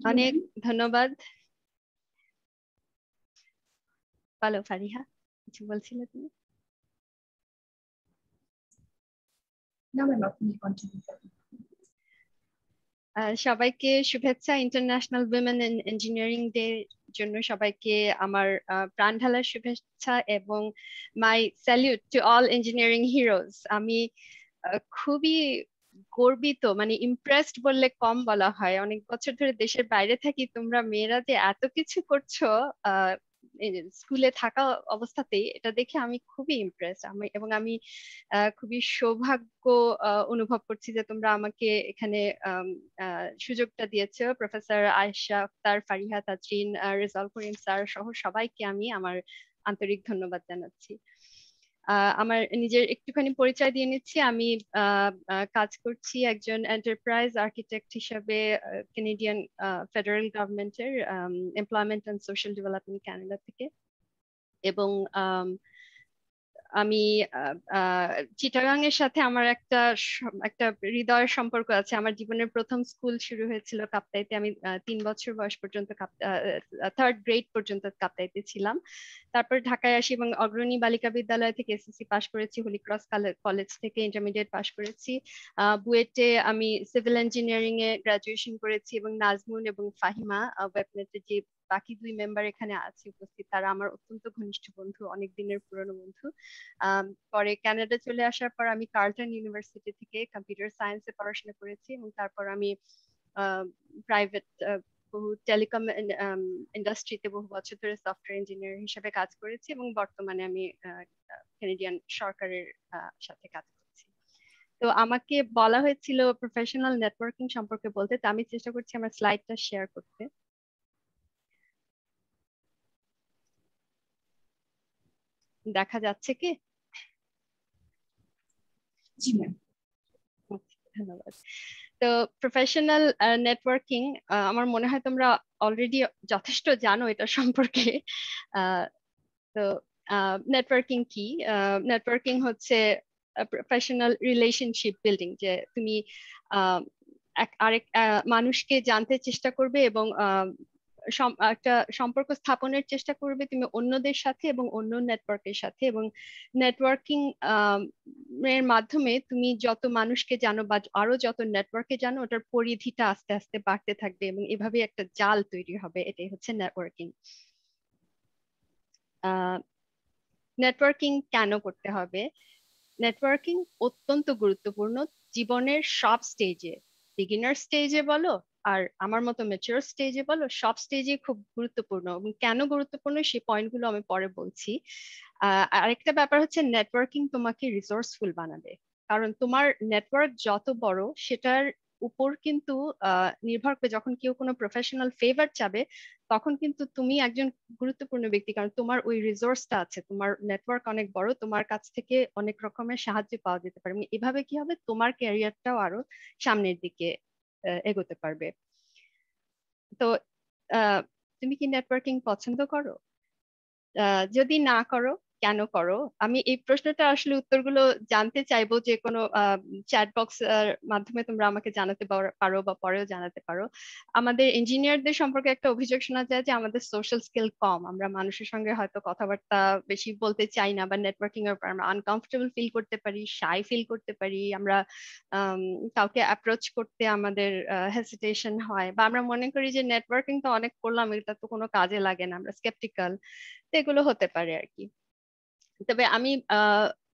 অনেক ধন্যবাদ। বলো ফারিহা কিছু বলছিলে তুমি? সবাইকে শুভেচ্ছা ইন্টারন্যাশনাল উইমেন ইঞ্জিনিয়ারিং ডে জন্য সবাইকে আমার প্রাণ ঢালার শুভেচ্ছা এবং my salute to all engineering heroes আমি খুবই গর্বিত মানে ইমপ্রেসড বললে কম বলা হয়। অনেক বছর ধরে দেশের বাইরে থাকি, তোমরা মেয়েরা যে এত কিছু করছ স্কুলে থাকা অবস্থাতেই এটা দেখে আমি খুবই ইমপ্রেস আমি, এবং আমি খুবই সৌভাগ্য অনুভব করছি যে তোমরা আমাকে এখানে সুযোগটা দিয়েছ। প্রফেসর আয়েশা আক্তার, ফারিহা তাজরিন রেজাল করিম স্যার সহ সবাইকে আমি আমার আন্তরিক ধন্যবাদ জানাচ্ছি। আমার নিজের একটুখানি পরিচয় দিয়ে নিচ্ছি। আমি কাজ করছি একজন এন্টারপ্রাইজ আর্কিটেক্ট হিসাবে কেনেডিয়ান ফেডারেল গভর্নমেন্টের employment and social development Canada থেকে। এবং আমি চিটাগাং এর সাথে আমার একটা একটা হৃদয়ের সম্পর্ক আছে। আমার জীবনের প্রথম স্কুল শুরু হয়েছিল কাপ্তাইতে। আমি তিন বছর বয়স পর্যন্ত থার্ড গ্রেড পর্যন্ত কাপ্তাইতে ছিলাম। তারপর ঢাকায় আসি এবং অগ্রণী বালিকা বিদ্যালয় থেকে এসএসসি পাশ করেছি হলিক্রস কলেজ থেকে ইন্টারমিডিয়েট পাশ করেছি। বুয়েটে আমি সিভিল ইঞ্জিনিয়ারিং এ গ্রাজুয়েশন করেছি এবং নাজমুন এবং ফাহিমা ওয়েবনেটের যে বাকি দুই মেম্বার এখানে আছে উপস্থিত। তারা আমার অত্যন্ত ঘনিষ্ঠ বন্ধু অনেক দিনের পুরনো বন্ধু। পরে কানাডা চলে আসার পর আমি কার্লটন ইউনিভার্সিটি থেকে কম্পিউটার সায়েন্সে পড়াশোনা করেছি এবং তারপর আমি প্রাইভেট বহু টেলিকম ইন্ডাস্ট্রিতে বহু বছর ধরে সফটওয়্যার ইঞ্জিনিয়ার হিসেবে কাজ করেছি এবং বর্তমানে আমি কেনেডিয়ান সরকারের সাথে কাজ করছি। তো আমাকে বলা হয়েছিল প্রফেশনাল নেটওয়ার্কিং সম্পর্কে বলতে, তো আমি চেষ্টা করছি আমার স্লাইডটা শেয়ার করতে। দেখা যাচ্ছে কি? জি ম্যাম ধন্যবাদ। তো প্রফেশনাল নেটওয়ার্কিং আমার মনে হয় তোমরা অলরেডি যথেষ্ট জানো এটা সম্পর্কে। তো নেটওয়ার্কিং কি? নেটওয়ার্কিং হচ্ছে প্রফেশনাল রিলেশনশিপ বিল্ডিং যে তুমি আরেক মানুষকে জানতে চেষ্টা করবে এবং একটা সম্পর্ক স্থাপনের চেষ্টা করবে তুমি অন্যদের সাথে এবং অন্য নেটওয়ার্কের সাথে এবং নেটওয়ার্কিং এর মাধ্যমে তুমি যত মানুষকে জানো বা আরও যত নেটওয়ার্কে জানো ওটার পরিধিটা আস্তে আস্তে বাড়তে থাকবে এবং এভাবে একটা জাল তৈরি হবে, এটাই হচ্ছে নেটওয়ার্কিং নেটওয়ার্কিং কেন করতে হবে? নেটওয়ার্কিং অত্যন্ত গুরুত্বপূর্ণ জীবনের সব স্টেজে বিগিনার স্টেজে বলো আর আমার মতো ম্যাচিওর স্টেজে বলো, সব স্টেজে খুব গুরুত্বপূর্ণ এবং কেন গুরুত্বপূর্ণ সেই পয়েন্টগুলো আমি পরে বলছি। আরেকটা ব্যাপার হচ্ছে নেটওয়ার্কিং তোমাকে রিসোর্সফুল বানাবে। কারণ তোমার নেটওয়ার্ক যত বড়, সেটার উপর কিন্তু নির্ভর করে যখন কেউ কোনো প্রফেশনাল ফেভার চাবে, তখন কিন্তু তুমি একজন গুরুত্বপূর্ণ ব্যক্তি। কারণ তোমার ওই রিসোর্সটা আছে, তোমার নেটওয়ার্ক অনেক বড়, তোমার কাছ থেকে অনেক রকমের সাহায্য পাওয়া যেতে পারে। এভাবে কি হবে? তোমার ক্যারিয়ারটাও আরও সামনের দিকে এগোতে পারবে। তো তুমি কি নেটওয়ার্কিং পছন্দ করো? যদি না করো কেন করো? আমি এই প্রশ্নটা আসলে উত্তরগুলো জানতে চাইব যে কোনো চ্যাট বক্স মাধ্যমে তোমরা আমাকে জানাতে পারো বা পরেও জানাতে পারো। আমাদের ইঞ্জিনিয়ারদের সম্পর্কে একটা অভিযোগ শোনা যায় যে আমাদের সোশ্যাল স্কিল কম। আমরা মানুষের সঙ্গে হয়তো কথাবার্তা বেশি বলতে চাই না বা নেটওয়ার্কিং এর আমরা আনকমফোর্টেবল ফিল করতে পারি শাই ফিল করতে পারি। আমরা কাউকে অ্যাপ্রোচ করতে আমাদের হেসিটেশন হয় বা আমরা মনে করি যে নেটওয়ার্কিং তো অনেক করলাম, এটা তো কোনো কাজে লাগে না, আমরা স্কেপটিক্যাল এগুলো হতে পারে আর কি। তবে আমি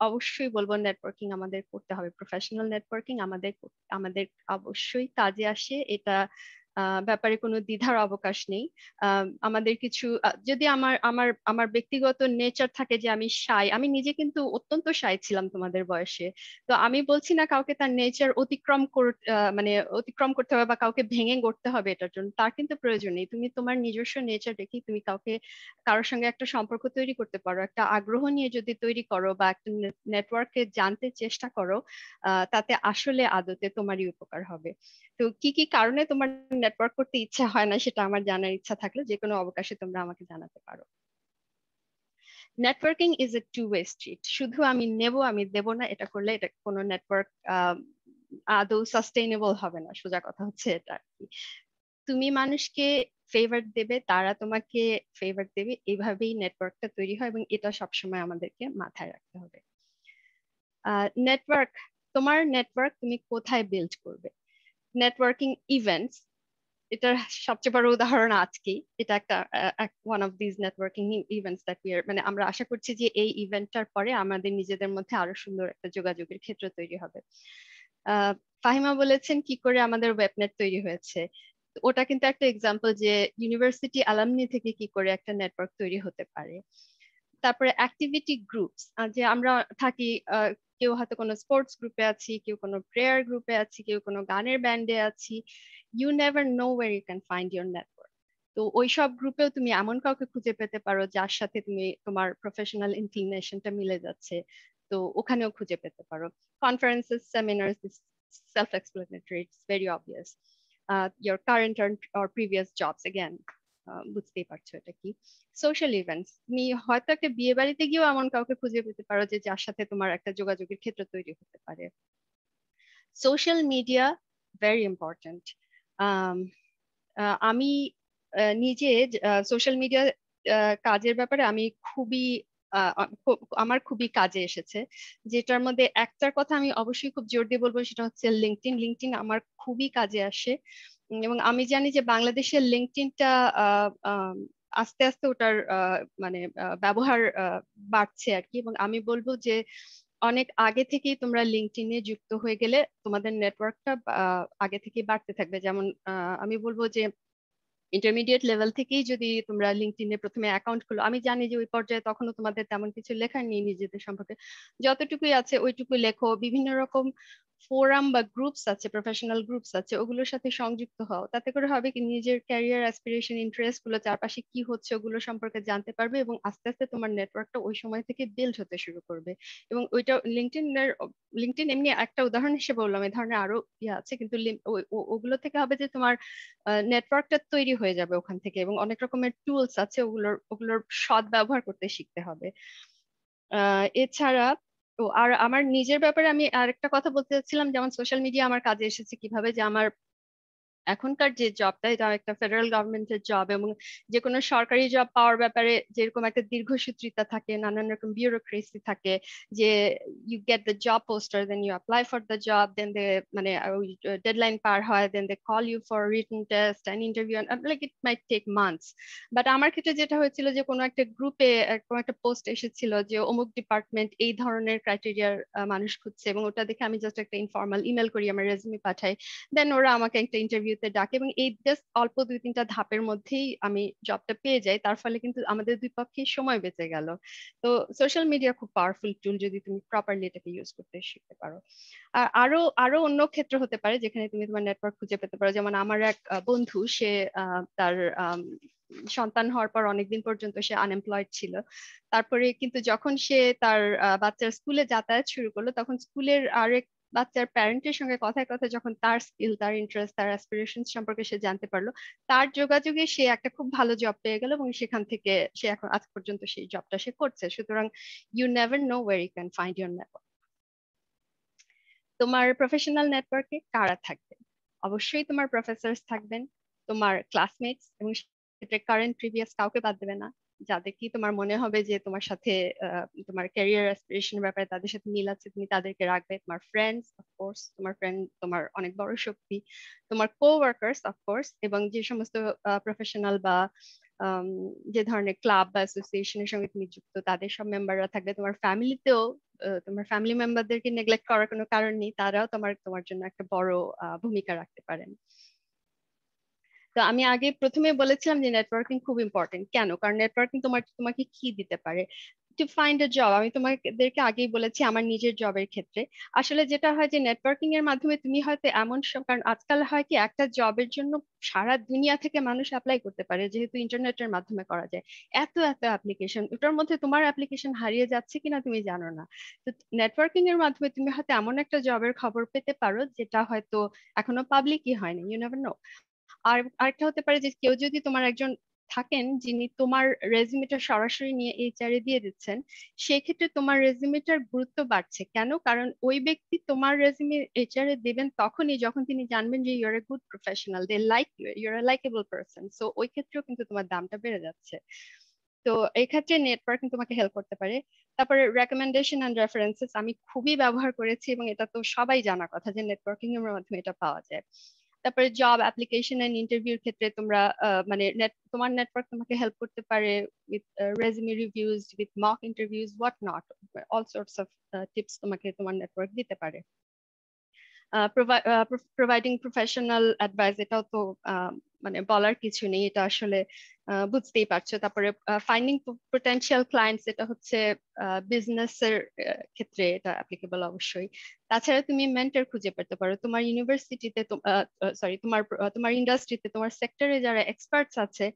অবশ্যই বলব নেটওয়ার্কিং আমাদের করতে হবে। প্রফেশনাল নেটওয়ার্কিং আমাদের আমাদের অবশ্যই কাজে আসে। এটা ব্যাপারে কোনো দ্বিধার অবকাশ নেই। আমাদের কিছু যদি আমার আমার আমার ব্যক্তিগত নেচার থাকে যে আমি সাই আমি নিজে কিন্তু অত্যন্ত সাই ছিলাম তোমাদের বয়সে। তো আমি বলছি না কাউকে তার নেচার অতিক্রম মানে অতিক্রম করতে হবে বা কাউকে ভেঙে গড়তে হবে এটার জন্য, তার কিন্তু প্রয়োজন নেই। তুমি তোমার নিজস্ব নেচার দেখি তুমি কাউকে, কারোর সঙ্গে একটা সম্পর্ক তৈরি করতে পারো, একটা আগ্রহ নিয়ে যদি তৈরি করো বা একটা নেটওয়ার্কে জানতে চেষ্টা করো তাতে আসলে আদতে তোমারই উপকার হবে। তো কি কি কারণে তোমার নেটওয়ার্ক করতে ইচ্ছা হয় না, সেটা আমার জানার ইচ্ছা থাকলে যে কোনো অবকাশে তোমরা আমাকে জানাতে পারো। Networking is a two way street শুধু আমি নেব, আমি দেব না, এটা করলে এটা কোনো নেটওয়ার্ক আদৌ সাস্টেইনেবল হবে না। সোজা কথা হচ্ছে এটা আর কি। তুমি মানুষকে ফেভার দেবে, তারা তোমাকে ফেভার দেবে এইভাবেই নেটওয়ার্কটা তৈরি হয় এবং এটা সবসময় আমাদেরকে মাথায় রাখতে হবে। নেটওয়ার্ক তোমার নেটওয়ার্ক তুমি কোথায় বিল্ড করবে? নেটওয়ার্কিং ইভেন্টস এটার সবচেয়ে বড় উদাহরণ আজকে এটা একটা one of this networking events that we মানে আমরা আশা করছি যে এই ইভেন্টটার পরে আমাদের নিজেদের মধ্যে আরও সুন্দর একটা যোগাযোগের ক্ষেত্র তৈরি হবে। ফাহিমা বলেছেন কি করে আমাদের ওয়েবনেট তৈরি হয়েছে। ওটা কিন্তু একটা এক্সাম্পল যে ইউনিভার্সিটি অ্যালামনি থেকে কি করে একটা নেটওয়ার্ক তৈরি হতে পারে। তারপরে অ্যাক্টিভিটি গ্রুপস যে আমরা থাকি কেউ হয়তো কোনো স্পোর্টস গ্রুপে আছি, কেউ কোনো প্রেয়ার গ্রুপে আছি, কেউ কোনো গানের ব্যান্ডে আছি। You never know where you can find your network তো ওই সব গ্রুপেও তুমি এমন কাউকে খুঁজে পেতে পারো যার সাথে তুমি তোমার প্রফেশনাল ইনক্লিনেশনটা মিলে যাচ্ছে, তো ওখানেও খুঁজে পেতে পারো। Conferences seminars self explanatory it's very obvious your current or previous jobs, again বুঝতেই পারছ এটা কি। সোশ্যাল ইভেন্টস তুমি হয়তো একটা বিয়ে বাড়িতে গিয়েও এমন কাউকে খুঁজে পেতে পারো যে যার সাথে তোমার একটা যোগাযোগের ক্ষেত্র তৈরি হতে পারে। সোশ্যাল মিডিয়া ভেরি ইম্পর্টেন্ট আমি নিজে সোশ্যাল মিডিয়া কাজের ব্যাপারে আমি খুবই আমার খুবই কাজে এসেছে। যেটার মধ্যে একটার কথা আমি অবশ্যই খুব জোর দিয়ে বলব, সেটা হচ্ছে লিঙ্কটিন লিঙ্কটিন আমার খুবই কাজে আসে। এবং আমি জানি যে বাংলাদেশের লিঙ্কটিনটা আস্তে আস্তে ওটার মানে ব্যবহার বাড়ছে আর কি। এবং আমি বলব যে অনেক আগে থেকেই তোমরা লিঙ্কটিনে যুক্ত হয়ে গেলে তোমাদের নেটওয়ার্কটা আগে থেকেই বাড়তে থাকবে। যেমন আমি বলব যে ইন্টারমিডিয়েট লেভেল থেকেই যদি তোমরা লিঙ্কডিনে প্রথমে অ্যাকাউন্ট খুলো, আমি জানি যে ওই পর্যায়ে তখনও তোমাদের তেমন কিছু লেখা নেই নিজেদের সম্পর্কে। যতটুকুই আছে ওইটুকু লেখো। বিভিন্ন রকম ফোরাম বা গ্রুপস আছে প্রফেশনাল গ্রুপস আছে, ওগুলোর সাথে সংযুক্ত হও। তাতে করে হবে কি, নিজের ক্যারিয়ার অ্যাসপিরেশন ইন্টারেস্টগুলো চারপাশে কি হচ্ছে ওগুলো সম্পর্কে জানতে পারবে এবং আস্তে আস্তে তোমার নেটওয়ার্কটা ওই সময় থেকে বিল্ড হতে শুরু করবে। এবং ওইটা লিঙ্কটিনের লিঙ্কটিন এমনি একটা উদাহরণ হিসেবে বললাম, এই ধরনের আরও ইয়ে আছে, কিন্তু ওগুলো থেকে হবে যে তোমার নেটওয়ার্কটা তৈরি হয়ে যাবে ওখান থেকে এবং অনেক রকমের টুলস আছে, ওগুলোর ওগুলোর সৎ ব্যবহার করতে শিখতে হবে। এছাড়া আর আমার নিজের ব্যাপারে আমি আরেকটা কথা বলতে চাচ্ছিলাম, যেমন সোশ্যাল মিডিয়া আমার কাজে এসেছে কীভাবে যে আমার এখনকার যে জবটা এটা একটা ফেডারেল গভর্নমেন্টের জব এবং যে কোনো সরকারি জব পাওয়ার ব্যাপারে যেরকম একটা দীর্ঘসূত্রিতা থাকে, নানান রকম বিউরোক্রেসি থাকে, যে you get the job poster then you apply for the job then they মানে ডেডলাইন পার হয় then they call you for written test and interview like it might take months but আমার ক্ষেত্রে যেটা হয়েছিল যে কোনো একটা গ্রুপে কোনো একটা পোস্ট এসেছিল যে অমুক ডিপার্টমেন্ট এই ধরনের ক্রাইটেরিয়ার মানুষ খুঁজছে এবং ওটা দেখে আমি জাস্ট একটা ইনফর্মাল ইমেল করি, আমার রেজুমি পাঠাই দেন ওরা আমাকে একটা ইন্টারভিউ ইন্টারভিউতে ডাকে এবং এই জাস্ট অল্প দুই তিনটা ধাপের মধ্যেই আমি জবটা পেয়ে যাই। তার ফলে কিন্তু আমাদের দুই পক্ষেই সময় বেঁচে গেল। তো সোশ্যাল মিডিয়া খুব পাওয়ারফুল টুল যদি তুমি প্রপারলি এটাকে ইউজ করতে শিখতে পারো। আর আরও আরও অন্য ক্ষেত্র হতে পারে যেখানে তুমি তোমার নেটওয়ার্ক খুঁজে পেতে পারো। যেমন আমার এক বন্ধু, সে তার সন্তান হওয়ার পর অনেকদিন পর্যন্ত সে আনএমপ্লয়েড ছিল। তারপরে কিন্তু যখন সে তার বাচ্চার স্কুলে যাতায়াত শুরু করল, তখন স্কুলের আরেক বাচ্চার প্যারেন্টের সঙ্গে কথায় কথায় যখন তার স্কিল তার ইন্টারেস্ট তার অ্যাসপিরেশন সম্পর্কে সে জানতে পারল, তার যোগাযোগে সে একটা খুব ভালো জব পেয়ে গেল এবং সেখান থেকে সে এখন আজ পর্যন্ত সেই জবটা সে করছে। সুতরাং you never know where you can find your network তোমার প্রফেশনাল নেটওয়ার্কে কারা থাকবে? অবশ্যই তোমার প্রফেসর থাকবেন, তোমার ক্লাসমেটস এবং কারেন্ট প্রিভিয়াস কাউকে বাদ দেবে না। যাদের কি তোমার মনে হবে যে তোমার সাথে তোমার ক্যারিয়ার অ্যাসপিরেশনের ব্যাপারে তাদের সাথে মিল আছে, তুমি তাদেরকে রাখবে। তোমার ফ্রেন্ডস অফকোর্স তোমার ফ্রেন্ড তোমার অনেক বড় শক্তি। তোমার কো ওয়ার্কার্স অফকোর্স এবং যে সমস্ত প্রফেশনাল বা যে ধরনের ক্লাব বা অ্যাসোসিয়েশনের সঙ্গে তুমি যুক্ত, তাদের সব মেম্বাররা থাকবে। তোমার ফ্যামিলিতেও তোমার ফ্যামিলি মেম্বারদেরকে নেগলেক্ট করার কোনো কারণ নেই। তারাও তোমার তোমার জন্য একটা বড় ভূমিকা রাখতে পারেন। তো আমি আগে প্রথমে বলেছিলাম যে নেটওয়ার্কিং খুব ইম্পর্টেন্ট কেন? কারণ নেটওয়ার্কিং তোমার, তোমাকে কি দিতে পারে? টু ফাইন্ড আ জব আমি তোমাদেরকে আগেই বলেছি আমার নিজের জবের ক্ষেত্রে। আসলে যেটা হয় যে নেটওয়ার্কিং এর মাধ্যমে তুমি হয়তো এমন কারণ আজকাল হয় কি একটা জবের জন্য সারা দুনিয়া থেকে মানুষ অ্যাপ্লাই করতে পারে, যেহেতু ইন্টারনেটের মাধ্যমে করা যায়। এত এত অ্যাপ্লিকেশন ওটার মধ্যে তোমার অ্যাপ্লিকেশন হারিয়ে যাচ্ছে কিনা তুমি জানো না। তো নেটওয়ার্কিং এর মাধ্যমে তুমি হয়তো এমন একটা জবের খবর পেতে পারো, যেটা হয়তো এখনও পাবলিকই হয়নি ইউ নেভার নো আর আরেকটা হতে পারে যে কেউ যদি তোমার একজন থাকেন যিনি তোমার রেজিউমেটা সরাসরি নিয়ে এইচআর এ দিয়ে দিচ্ছেন, সেক্ষেত্রে তোমার রেজিউমেটার গুরুত্ব বাড়ছে। কেন? কারণ ওই ব্যক্তি তোমার রেজিউমে এইচআর এ দেবেন তখনই যখন তিনি জানবেন যে you're a good professional they like you you're a likeable person so ওই ক্ষেত্রেও কিন্তু তোমার দামটা বেড়ে যাচ্ছে। তো এই ক্ষেত্রে নেটওয়ার্কিং তোমাকে হেল্প করতে পারে। তারপরে রেকমেন্ডেশন অ্যান্ড রেফারেন্সেস আমি খুবই ব্যবহার করেছি এবং এটা তো সবাই জানা কথা যে নেটওয়ার্কিং এর মাধ্যমে এটা পাওয়া যায়। তারপরে জব অ্যাপ্লিকেশন এন্ড ইন্টারভিউর ক্ষেত্রে তোমরা মানে নেট তোমার নেটওয়ার্ক তোমাকে হেল্প করতে পারে with resume reviews with mock interviews what not all sorts of tips তোমাকে তোমার নেটওয়ার্ক দিতে পারে। প্রোভাইডিং প্রফেশনাল অ্যাডভাইস এটাও তো মানে বলার কিছু নেই। এটা আসলে বুঝতেই পারছ। তারপরে ফাইন্ডিং পোটেন্সিয়াল ক্লায়েন্টস এটা হচ্ছে বিজনেস এর ক্ষেত্রে এটা অ্যাপ্লিকেবল অবশ্যই। তাছাড়া তুমি মেন্টর খুঁজে পেতে পারো। তোমার ইউনিভার্সিটিতে সরি তোমার তোমার ইন্ডাস্ট্রিতে তোমার সেক্টরে যারা এক্সপার্টস আছে,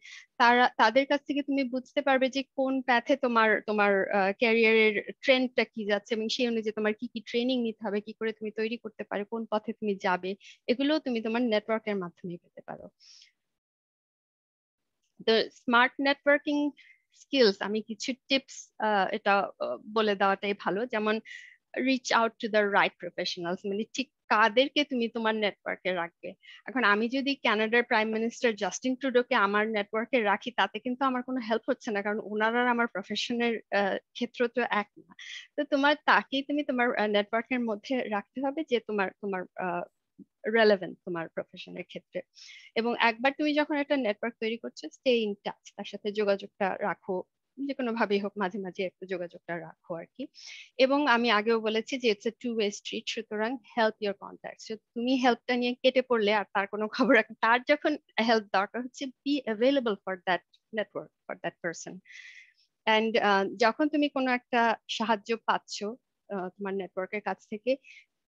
তারা, তাদের কাছ থেকে তুমি বুঝতে পারবে যে কোন প্যাথে তোমার তোমার ক্যারিয়ারের ট্রেন্ডটা কি যাচ্ছে এবং সেই অনুযায়ী তোমার কি কি ট্রেনিং নিতে হবে, কি করে তুমি তৈরি করতে পারো, কোন পথে তুমি যাবে, এগুলোও তুমি তোমার নেটওয়ার্কের মাধ্যমে পেতে পারো। The স্মার্ট নেটওয়ার্কিং স্কিলস আমি কিছু টিপস এটা বলে দেওয়াটাই ভালো। যেমন reach out to the right professionals মানে ঠিক কাদেরকে তুমি তোমার নেটওয়ার্কে রাখবে। এখন আমি যদি ক্যানাডার প্রাইম মিনিস্টার জাস্টিন ট্রুডোকে আমার নেটওয়ার্কে রাখি, তাতে কিন্তু আমার কোনো হেল্প হচ্ছে না, কারণ ওনারা আমার প্রফেশনের ক্ষেত্র তো এক না। তো তোমার তাকেই তুমি তোমার নেটওয়ার্কের মধ্যে রাখতে হবে যে তোমার তোমার রেলেভেন্ট তোমার প্রফেশনের ক্ষেত্রে। এবং একবার তুমি যখন একটা নেটওয়ার্ক তৈরি করছ স্টে ইন টাচ তার সাথে যোগাযোগটা রাখো যে কোনো ভাবেই হোক, মাঝে মাঝে একটু যোগাযোগটা রাখো আর কি। এবং আমি আগেও বলেছি যে it's a two way street সুতরাং হেল্প ইউর কন্ট্যাক্ট তুমি হেল্পটা নিয়ে কেটে পড়লে আর তার কোনো খবর তার যখন হেল্প দরকার হচ্ছে be available for that network for that person and যখন তুমি কোনো একটা সাহায্য পাচ্ছ তোমার নেটওয়ার্কের কাছ থেকে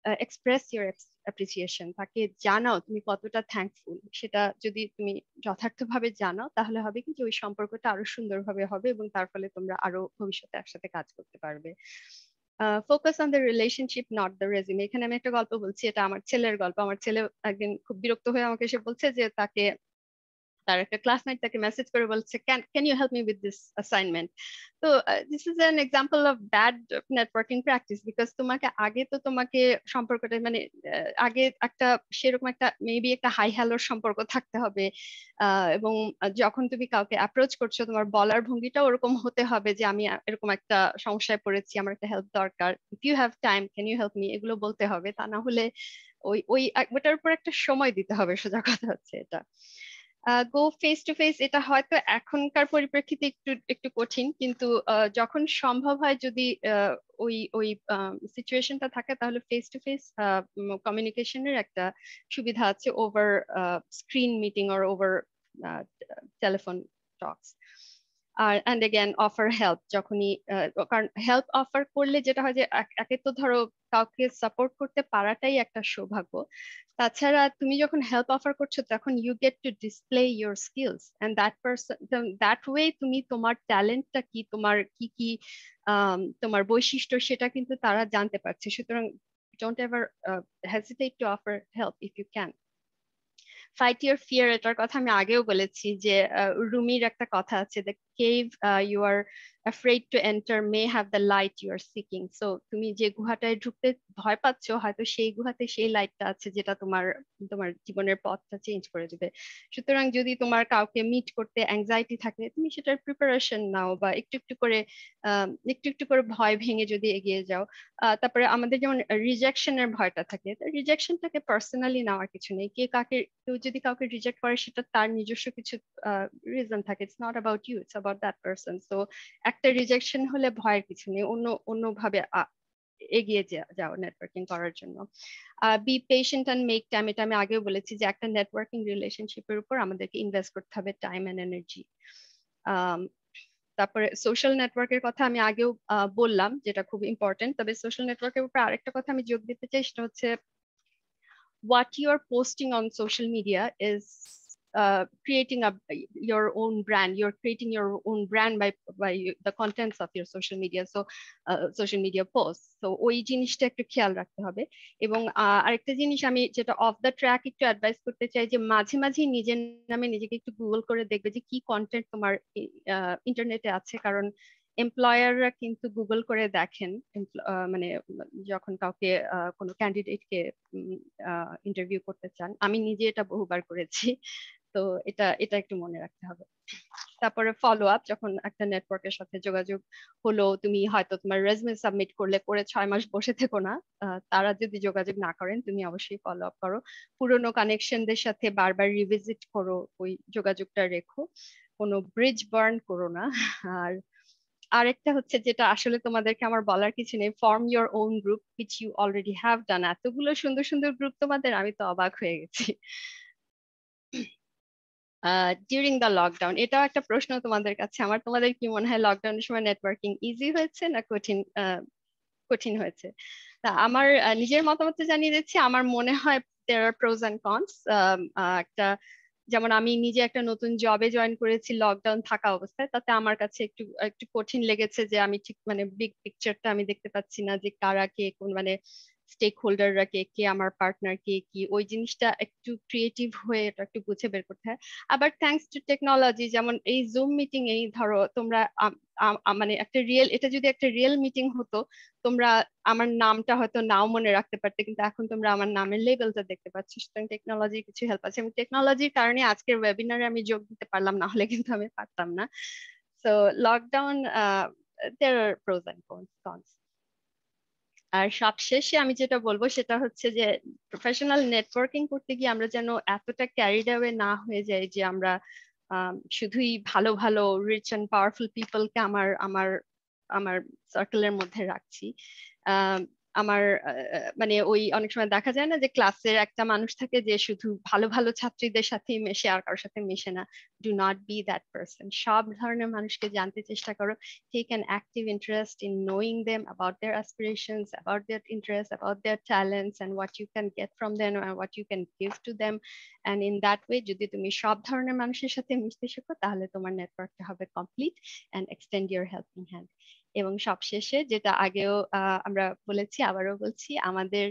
এক্সপ্রেস ইউর অ্যাপ্রিসিয়েশন তাকে জানাও তুমি কতটা থ্যাঙ্কফুল সেটা যদি তুমি যথার্থভাবে জানাও, তাহলে হবে কি যে ওই সম্পর্কটা আরও সুন্দরভাবে হবে এবং তার ফলে তোমরা আরও ভবিষ্যতে একসাথে কাজ করতে পারবে। Focus on the relationship not the regime এখানে আমি একটা গল্প বলছি, এটা আমার ছেলের গল্প। আমার ছেলে একদিন খুব বিরক্ত হয়ে আমাকে এসে বলছে যে তাকে তার একটা ক্লাসমেট তাকে মেসেজ করে বলছে can can you help me with this assignment তো this is an example of bad networking practice because তোমাকে আগে তো তোমাকে সম্পর্কটা মানে আগে একটা সেরকম একটা মেবি একটা হাই হ্যালোর সম্পর্ক থাকতে হবে এবং যখন তুমি কাউকে অ্যাপ্রোচ করছ, তোমার বলার ভঙ্গিটা ওরকম হতে হবে যে, আমি এরকম একটা সমস্যায় পড়েছি, আমার একটা হেল্প দরকার। If you have time can you help me এগুলো বলতে হবে। তা না হলে ওই ওই ওটার উপর একটা সময় দিতে হবে, সোজা কথা হচ্ছে এটা। গো ফেস টু ফেস এটা হয়তো এখনকার পরিপ্রেক্ষিতে একটু একটু কঠিন, কিন্তু যখন সম্ভব হয় যদি ওই ওই সিচুয়েশনটা থাকে, তাহলে ফেস টু ফেস কমিউনিকেশনের একটা সুবিধা আছে ওভার স্ক্রিন মিটিং আর ওভার টেলিফোন টক্স আর অ্যান্ড এগেন অফার হেল্প যখনই কারণ হেল্প অফার করলে যেটা হয় যে, একে তো ধরো কাউকে সাপোর্ট করতে পারাটাই একটা সৌভাগ্য। তাছাড়া তুমি যখন হেল্প অফার করছ, তখন you get to display your skills and that person that way তুমি তোমার ট্যালেন্টটা কি, তোমার কি কি তোমার বৈশিষ্ট্য সেটা কিন্তু তারা জানতে পারছে। সুতরাং don't ever hesitate to offer help if you can fight your fear এটার কথা আমি আগেও বলেছি যে রুমির একটা কথা আছে the cave you are afraid to enter, may have the light you are seeking. So, তুমি যে গুহাটায় ঢুকতে ভয় পাচ্ছ, হয়তো সেই গুহাতে সেই লাইটটা আছে যেটা তোমার তোমার জীবনের পথটা চেঞ্জ করে দিবে। সুতরাং যদি তোমার কাউকে মিট করতে অ্যাংজাইটি থাকে, তুমি সেটার প্রিপারেশন নাও বা একটু একটু করে একটু একটু করে ভয় ভেঙে যদি এগিয়ে যাও তারপরে আমাদের যেমন রিজেকশনের ভয়টা থাকে রিজেকশনটাকে পার্সোনালি নেওয়ার কিছু নেই। কে কাকে, কেউ যদি কাউকে রিজেক্ট করে, সেটা তার নিজস্ব কিছু রিজন থাকে। It's not about you it's about that person so একটা রিজেকশন হলে ভয়ের কিছু নেই, অন্য, অন্যভাবে এগিয়ে যাও নেটওয়ার্কিং করার জন্য। Be patient and make time এটা আমি আগেও বলেছি যে একটা নেটওয়ার্কিং রিলেশনশিপের উপর আমাদেরকে ইনভেস্ট করতে হবে টাইম অ্যান্ড এনার্জি তারপরে সোশ্যাল নেটওয়ার্কের কথা আমি আগেও বললাম যেটা খুব ইম্পর্টেন্ট তবে সোশ্যাল নেটওয়ার্কের উপর আরেকটা কথা আমি যোগ দিতে চাই, সেটা হচ্ছে, what you are posting on social media is uh, creating a your own brand. You're creating your own brand by by the contents of your social media so uh, social media posts. So ওই জিনিসটা একটু খেয়াল রাখতে হবে। এবং আরেকটা জিনিস আমি যেটা অফ দ্য ট্র্যাক একটু অ্যাডভাইস করতে চাই যে মাঝে মাঝে নিজের নামে নিজেকে একটু গুগল করে দেখবে যে কি কন্টেন্ট তোমার ইন্টারনেটে আছে। কারণ এমপ্লয়াররা কিন্তু গুগল করে দেখেন। মানে যখন কাউকে কোনো ক্যান্ডিডেটকে ইন্টারভিউ করতে চান। আমি নিজে এটা বহুবার করেছি। তো এটা এটা একটু মনে রাখতে হবে। তারপরে ফলো আপ যখন একটা নেটওয়ার্কের সাথে যোগাযোগ হলো, তুমি হয়তো তোমার রেজমে সাবমিট করলে করে ছয় মাস বসে থেকো না। তারা যদি যোগাযোগ না করেন, তুমি অবশ্যই ফলো আপ করো। পুরোনো কানেকশনদের সাথে বারবার রিভিজিট করো, ওই যোগাযোগটা রেখো। কোনো ব্রিজ বার্ন করো না। আর আরেকটা হচ্ছে যেটা আসলে তোমাদেরকে আমার বলার কিছু নেই form your own group which you already have done এতগুলো সুন্দর সুন্দর গ্রুপ তোমাদের, আমি তো অবাক হয়ে গেছি। ডিউরিং দ্য লকডাউন এটাও একটা প্রশ্ন তোমাদের কাছে। আমার তোমাদের কি মনে হয় লকডাউনের সময় নেটওয়ার্কিং ইজি হয়েছে না কঠিন কঠিন হয়েছে? তা আমার নিজের মতামত জানিয়ে দিচ্ছি। আমার মনে হয় there are pros and cons একটা, যেমন আমি নিজে একটা নতুন জবে জয়েন করেছি লকডাউন থাকা অবস্থায়, তাতে আমার কাছে একটু একটু কঠিন লেগেছে যে আমি ঠিক মানে বিগ পিকচারটা আমি দেখতে পাচ্ছি না যে কারা কে কোন মানে স্টেক হোল্ডাররা কে কে, আমার পার্টনার কে কি, ওই জিনিসটা একটু ক্রিয়েটিভ হয়ে এটা একটু বুঝে বের করতে হয়। আবার থ্যাংকস টু টেকনোলজি যেমন এই জুম মিটিং এই ধরো তোমরা মানে একটা রিয়েল এটা যদি একটা রিয়েল মিটিং হতো, তোমরা আমার নামটা হয়তো নাও মনে রাখতে পারতে, কিন্তু এখন তোমরা আমার নামের লেভেলটা দেখতে পাচ্ছ, সুতরাং টেকনোলজির কিছু হেল্প আছে। এবং টেকনোলজির কারণে আজকের ওয়েবিনারে আমি যোগ দিতে পারলাম, না হলে কিন্তু আমি পারতাম না। So lockdown there are pros and cons আর সবশেষে আমি যেটা বলব সেটা হচ্ছে যে প্রফেশনাল নেটওয়ার্কিং করতে গিয়ে আমরা যেন এতটা ক্যারিড অ্যাওয়ে না হয়ে যাই যে আমরা শুধুই ভালো ভালো রিচ অ্যান্ড পাওয়ারফুল পিপলকে আমার আমার আমার সার্কেলের মধ্যে রাখছি। আমার মানে ওই অনেক সময় দেখা যায় না যে ক্লাসের একটা মানুষ থাকে যে শুধু ভালো ভালো ছাত্রীদের সাথে মেশে আর কারোর সাথে মেশে না। Do not be that person সব ধরনের মানুষকে জানতে চেষ্টা করো। Take an active interest in knowing them about their aspirations about their interest about their talents and what you can get from them what you can give to them and in that way যদি তুমি সব ধরনের মানুষের সাথে মিশতে শেখো, তাহলে তোমার নেটওয়ার্কটা হবে complete and extend your helping hand এবং সবশেষে যেটা আগেও আমরা বলেছি আবারও বলছি আমাদের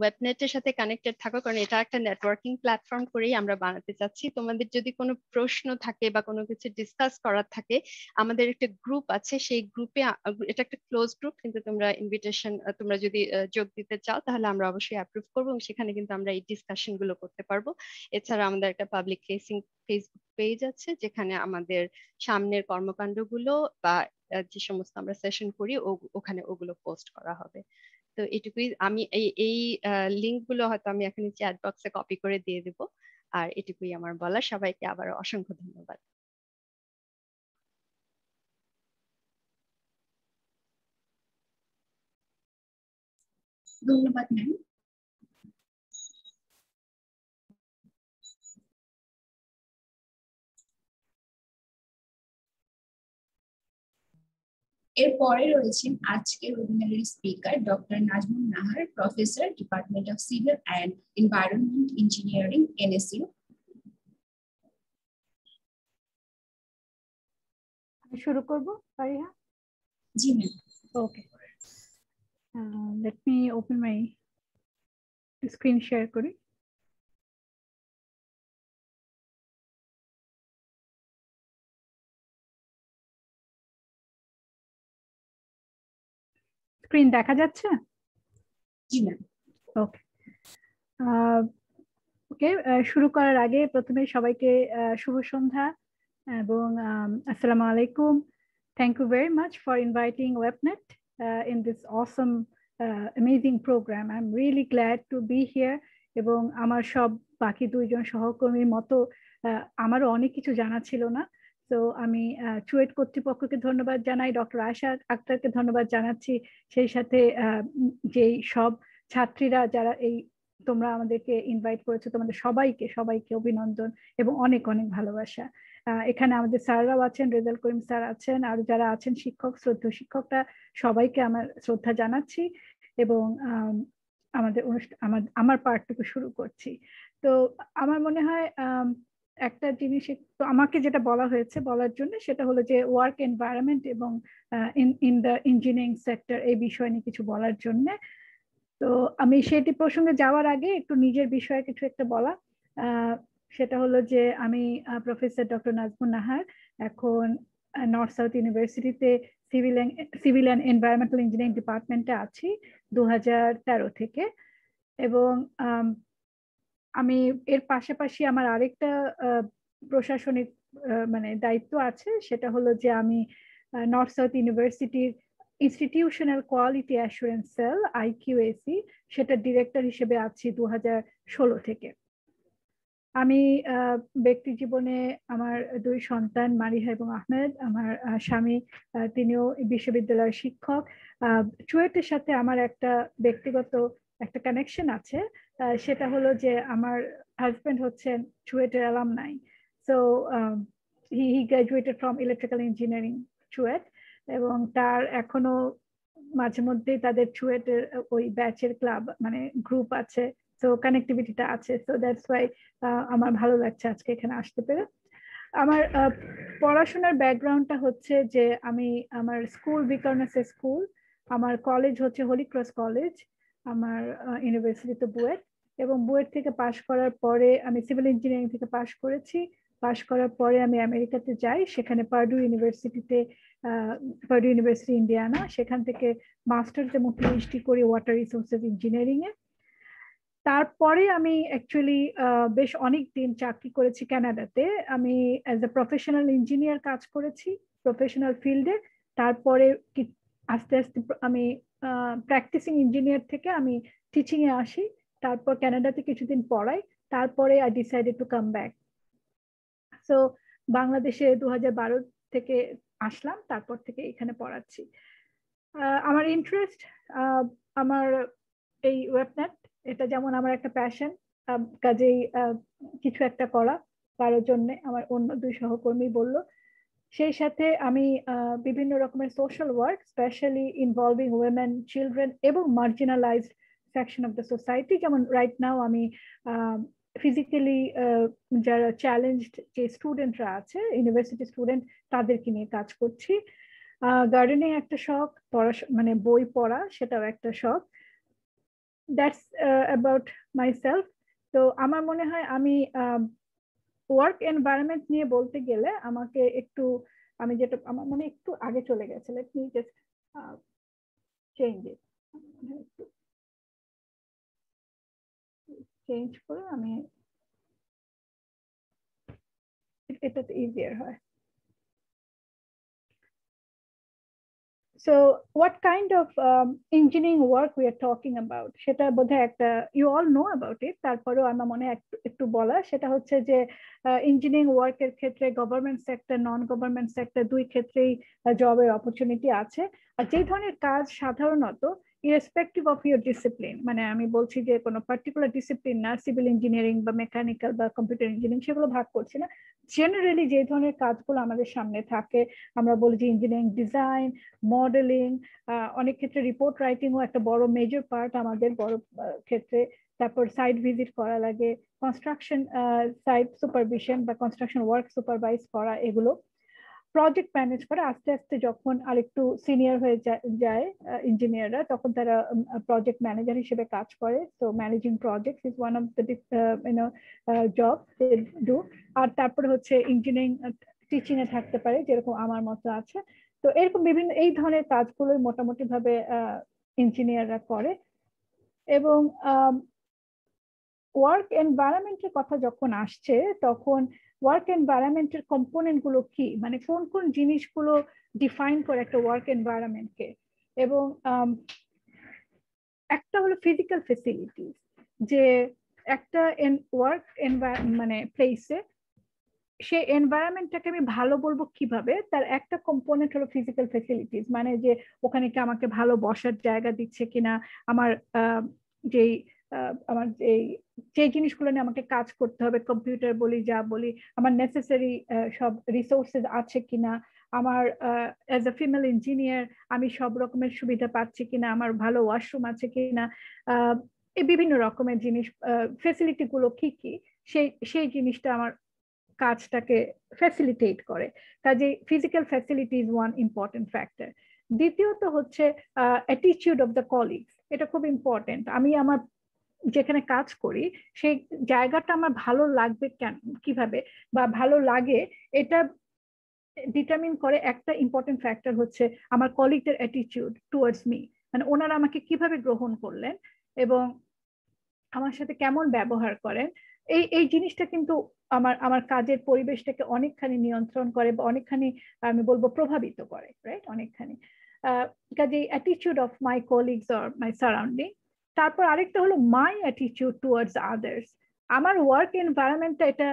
ওয়েবনেটের সাথে কানেক্টেড থাকো, কারণ এটা একটা নেটওয়ার্কিং প্ল্যাটফর্ম করেই আমরা বানাতে চাচ্ছি। তোমাদের যদি কোনো প্রশ্ন থাকে বা কোনো কিছু ডিসকাস করার থাকে, আমাদের একটা গ্রুপ আছে, সেই গ্রুপে এটা একটা ক্লোজ গ্রুপ কিন্তু তোমরা ইনভিটেশন তোমরা যদি যোগ দিতে চাও, তাহলে আমরা অবশ্যই অ্যাপ্রুভ করব এবং সেখানে কিন্তু আমরা এই ডিসকাশনগুলো করতে পারব। এছাড়া আমাদের একটা পাবলিক ফেসিং ফেসবুক পেজ আছে, যেখানে আমাদের সামনের কর্মকাণ্ডগুলো বা যে সমস্ত আমরা সেশন করি ওখানে ওগুলো পোস্ট করা হবে। তো এটুকুই আমি এই এই লিঙ্কগুলো হয়তো আমি এখন চ্যাট বক্সে কপি করে দিয়ে দেব। আর এটুকুই আমার বলা সবাইকে আবার অসংখ্য ধন্যবাদ। ধন্যবাদ ম্যাম এরপরে রয়েছেন আজকের ওয়েবিনারের speaker doctor Nazmul Nahar professor department of civil and environment engineering NSU শুরু করব ফারিহা? জি ma'am okay let me open my screen share করি। স্ক্রিন দেখা যাচ্ছে? ওকে ওকে শুরু করার আগে প্রথমে সবাইকে শুভ সন্ধ্যা এবং আসসালামু আলাইকুম। Thank you very much for inviting webinar in this awesome amazing program I am really glad to be here এবং আমার সব বাকি দুইজন সহকর্মীর মতো আমারও অনেক কিছু জানা ছিল না। তো আমি চুয়েট কর্তৃপক্ষকে ধন্যবাদ জানাই, ডক্টর আয়সা আক্তারকে ধন্যবাদ জানাচ্ছি। সেই সাথে যেই সব ছাত্রীরা যারা এই তোমরা আমাদেরকে ইনভাইট করেছ, তোমাদের সবাইকে সবাইকে অভিনন্দন এবং অনেক অনেক ভালোবাসা। এখানে আমাদের স্যাররাও আছেন, রেজাল করিম স্যার আছেন, আর যারা আছেন শিক্ষক, শ্রদ্ধ শিক্ষকরা, সবাইকে আমার শ্রদ্ধা জানাচ্ছি এবং আমাদের অনুষ্ঠান আমার আমার পার্টটুকু শুরু করছি। তো আমার মনে হয় একটা জিনিস তো আমাকে যেটা বলা হয়েছে বলার জন্য সেটা হলো যে ওয়ার্ক এনভায়রনমেন্ট এবং ইন দ্য ইঞ্জিনিয়ারিং সেক্টর এই বিষয় নিয়ে কিছু বলার জন্য। তো আমি সেটি প্রসঙ্গে যাওয়ার আগে একটু নিজের বিষয়ে কিছু একটা বলা। সেটা হলো যে আমি প্রফেসর ডক্টর নাজমুন নাহার, এখন নর্থ সাউথ ইউনিভার্সিটিতে civil civil and environmental engineering ডিপার্টমেন্টে আছি দু হাজার তেরো থেকে। এবং আমি এর পাশাপাশি আমার আরেকটা প্রশাসনিক মানে দায়িত্ব আছে, সেটা হলো যে আমি নর্থ সাউথ ইউনিভার্সিটির institutional quality assurance cell IQAC সেটা ডিরেক্টর হিসেবে আছি দুহাজার ষোলো থেকে। আমি ব্যক্তি জীবনে আমার দুই সন্তান, মারিহা এবং আহমেদ, আমার স্বামী তিনিও বিশ্ববিদ্যালয়ের শিক্ষক। চুয়েটের সাথে আমার একটা ব্যক্তিগত একটা কানেকশন আছে। সেটা হলো যে আমার হাজব্যান্ড হচ্ছেন চুয়েটের alumni so he graduated from electrical engineering CUET এবং তার এখনও মাঝে মধ্যেই তাদের চুয়েটের ওই ব্যাচের ক্লাব মানে গ্রুপ আছে তো কানেক্টিভিটিটা আছে সো দ্যাটস ওয়াই আমার ভালো লাগছে আজকে এখানে আসতে পেরে। আমার পড়াশোনার ব্যাকগ্রাউন্ডটা হচ্ছে যে আমি আমার স্কুল বিকর্নাসের স্কুল আমার কলেজ হচ্ছে হোলি ক্রস কলেজ আমার ইউনিভার্সিটিতে বুয়েট এবং বুয়েট থেকে পাশ করার পরে আমি সিভিল ইঞ্জিনিয়ারিং থেকে পাশ করেছি। পাশ করার পরে আমি আমেরিকাতে যাই, সেখানে পার্ডু ইউনিভার্সিটিতে পার্ডু ইউনিভার্সিটি ইন্ডিয়ানা। সেখান থেকে মাস্টার্স এবং পিএইচডি করি ওয়াটার রিসোর্সেস ইঞ্জিনিয়ারিং এ তারপরে আমি অ্যাকচুয়ালি বেশ অনেক দিন চাকরি করেছি কানাডাতে আমি অ্যাজ এ প্রফেশনাল ইঞ্জিনিয়ার কাজ করেছি প্রফেশনাল ফিল্ডে তারপরে আস্তে আস্তে আমি প্র্যাকটিসিং ইঞ্জিনিয়ার থেকে আমি টিচিংয়ে আসি। তারপর কানাডাতে কিছুদিন পড়াই, তারপরে I decided to come back so বাংলাদেশে দু হাজার বারো থেকে আসলাম, তারপর থেকে এখানে পড়াচ্ছি। আমার ইন্টারেস্ট আমার এই ওয়েবনেট এটা যেমন আমার একটা প্যাশন কাজেই কিছু একটা করা কারোর জন্য আমার অন্য দুই সহকর্মী বলল। সেই সাথে আমি বিভিন্ন রকমের social work specially involving women children এবং marginalised section of the society যেমন রাইট নাও আমি ফিজিক্যালি যারা চ্যালেঞ্জড যে স্টুডেন্টরা আছে ইউনিভার্সিটি স্টুডেন্ট তাদেরকে নিয়ে কাজ করছি। গার্ডেনিং একটা শখ পড়াশোনা মানে বই পড়া, সেটাও একটা শখ। দ্যাটস অ্যাবাউট মাই সেলফ তো আমার মনে হয় আমি ওয়ার্ক এনভায়রনমেন্ট নিয়ে বলতে গেলে আমাকে একটু, আমি যেটা, আমার মনে একটু আগে চলে গেছে। Let me just change it change করে আমি এটাতে ইজিয়ার হয়। So what kind of um, engineering work we are talking about? সেটা বোধহয় একটা you all know about it তারপরেও আমার মনে একটু বলা। সেটা হচ্ছে যে ইঞ্জিনিয়ারিং ওয়ার্কের ক্ষেত্রে government sector non government sector দুই ক্ষেত্রেই জবের অপরচুনিটি আছে। আর যে ধরনের কাজ সাধারণত ইরেসপেক্টিভ অফ ইউর ডিসিপ্লিন মানে আমি বলছি যে কোনো পার্টিকুলার ডিসিপ্লিন না সিভিল ইঞ্জিনিয়ারিং বা মেকানিক্যাল বা কম্পিউটার ইঞ্জিনিয়ারিং সেগুলো ভাগ করছি না। জেনারেলি যে ধরনের কাজগুলো আমাদের সামনে থাকে, আমরা বলি যে ইঞ্জিনিয়ারিং ডিজাইন মডেলিং অনেক ক্ষেত্রে রিপোর্ট রাইটিংও একটা বড় মেজর পার্ট আমাদের বড় ক্ষেত্রে। তারপর সাইট ভিজিট করা লাগে কনস্ট্রাকশন সাইট সুপারভিশন বা কনস্ট্রাকশন ওয়ার্ক সুপারভাইজ করা, এগুলো প্রজেক্ট ম্যানেজ করে আস্তে আস্তে যখন আরেকটু সিনিয়র হয়ে যায় ইঞ্জিনিয়াররা তখন তারা প্রজেক্ট ম্যানেজার হিসেবে কাজ করে। তো managing project is one of the you know job do আর তারপরে হচ্ছে ইঞ্জিনিয়ারিং টিচিং এ থাকতে পারে, যেরকম আমার মতো আছে। তো এরকম বিভিন্ন, এই ধরনের কাজগুলোই মোটামুটি ভাবে ইঞ্জিনিয়াররা করে। এবং ওয়ার্ক এনভায়রনমেন্টের কথা যখন আসছে, তখন ওয়ার্ক এনভায়রনমেন্টের কম্পোনেন্টগুলো কি? মানে কোন কোন জিনিসগুলো ডিফাইন করে একটা ওয়ার্ক এনভায়রনমেন্টকে এবং একটা হলো ফিজিক্যাল ফেসিলিটিস যে একটা ওয়ার্ক মানে প্লেসে সেই এনভায়রনমেন্টটাকে আমি ভালো বলব কীভাবে? তার একটা কম্পোনেন্ট হলো ফিজিক্যাল ফেসিলিটিস মানে যে ওখানে কি আমাকে ভালো বসার জায়গা দিচ্ছে কিনা? আমার যেই আমার এই যে জিনিসগুলো নিয়ে আমাকে কাজ করতে হবে কম্পিউটার বলি, যা বলি, আমার নেসেসারি সব রিসোর্সেস আছে কিনা, আমার অ্যাজ এ ফিমেল ইঞ্জিনিয়ার আমি সব রকমের সুবিধা পাচ্ছি কিনা, আমার ভালো ওয়াশরুম আছে কিনা এই বিভিন্ন রকমের জিনিস ফেসিলিটি গুলো কি কি, সেই সেই জিনিসটা আমার কাজটাকে ফ্যাসিলিটেট করে। কাজে physical facility is one important factor দ্বিতীয়ত হচ্ছে অ্যাটিচিউড অফ দ্য কলিগস এটা খুব ইম্পর্টেন্ট আমি আমার যেখানে কাজ করি, সেই জায়গাটা আমার ভালো লাগবে কেন, কীভাবে বা ভালো লাগে, এটা ডিটারমিন করে একটা ইম্পর্টেন্ট ফ্যাক্টর হচ্ছে আমার কলিগদের অ্যাটিচিউড টুয়ার্ডস মি মানে ওনারা আমাকে কীভাবে গ্রহণ করলেন এবং আমার সাথে কেমন ব্যবহার করেন, এই এই জিনিসটা কিন্তু আমার আমার কাজের পরিবেশটাকে অনেকখানি নিয়ন্ত্রণ করে বা অনেকখানি আমি বলব প্রভাবিত করে রাইট অনেকখানি। কাজে অ্যাটিচিউড of my colleagues or my surrounding তারপর আরেকটা হলো মাই অ্যাটিচিউড টুয়ার্ডস আদার্স আমার ওয়ার্ক এনভায়রনমেন্টটা এটা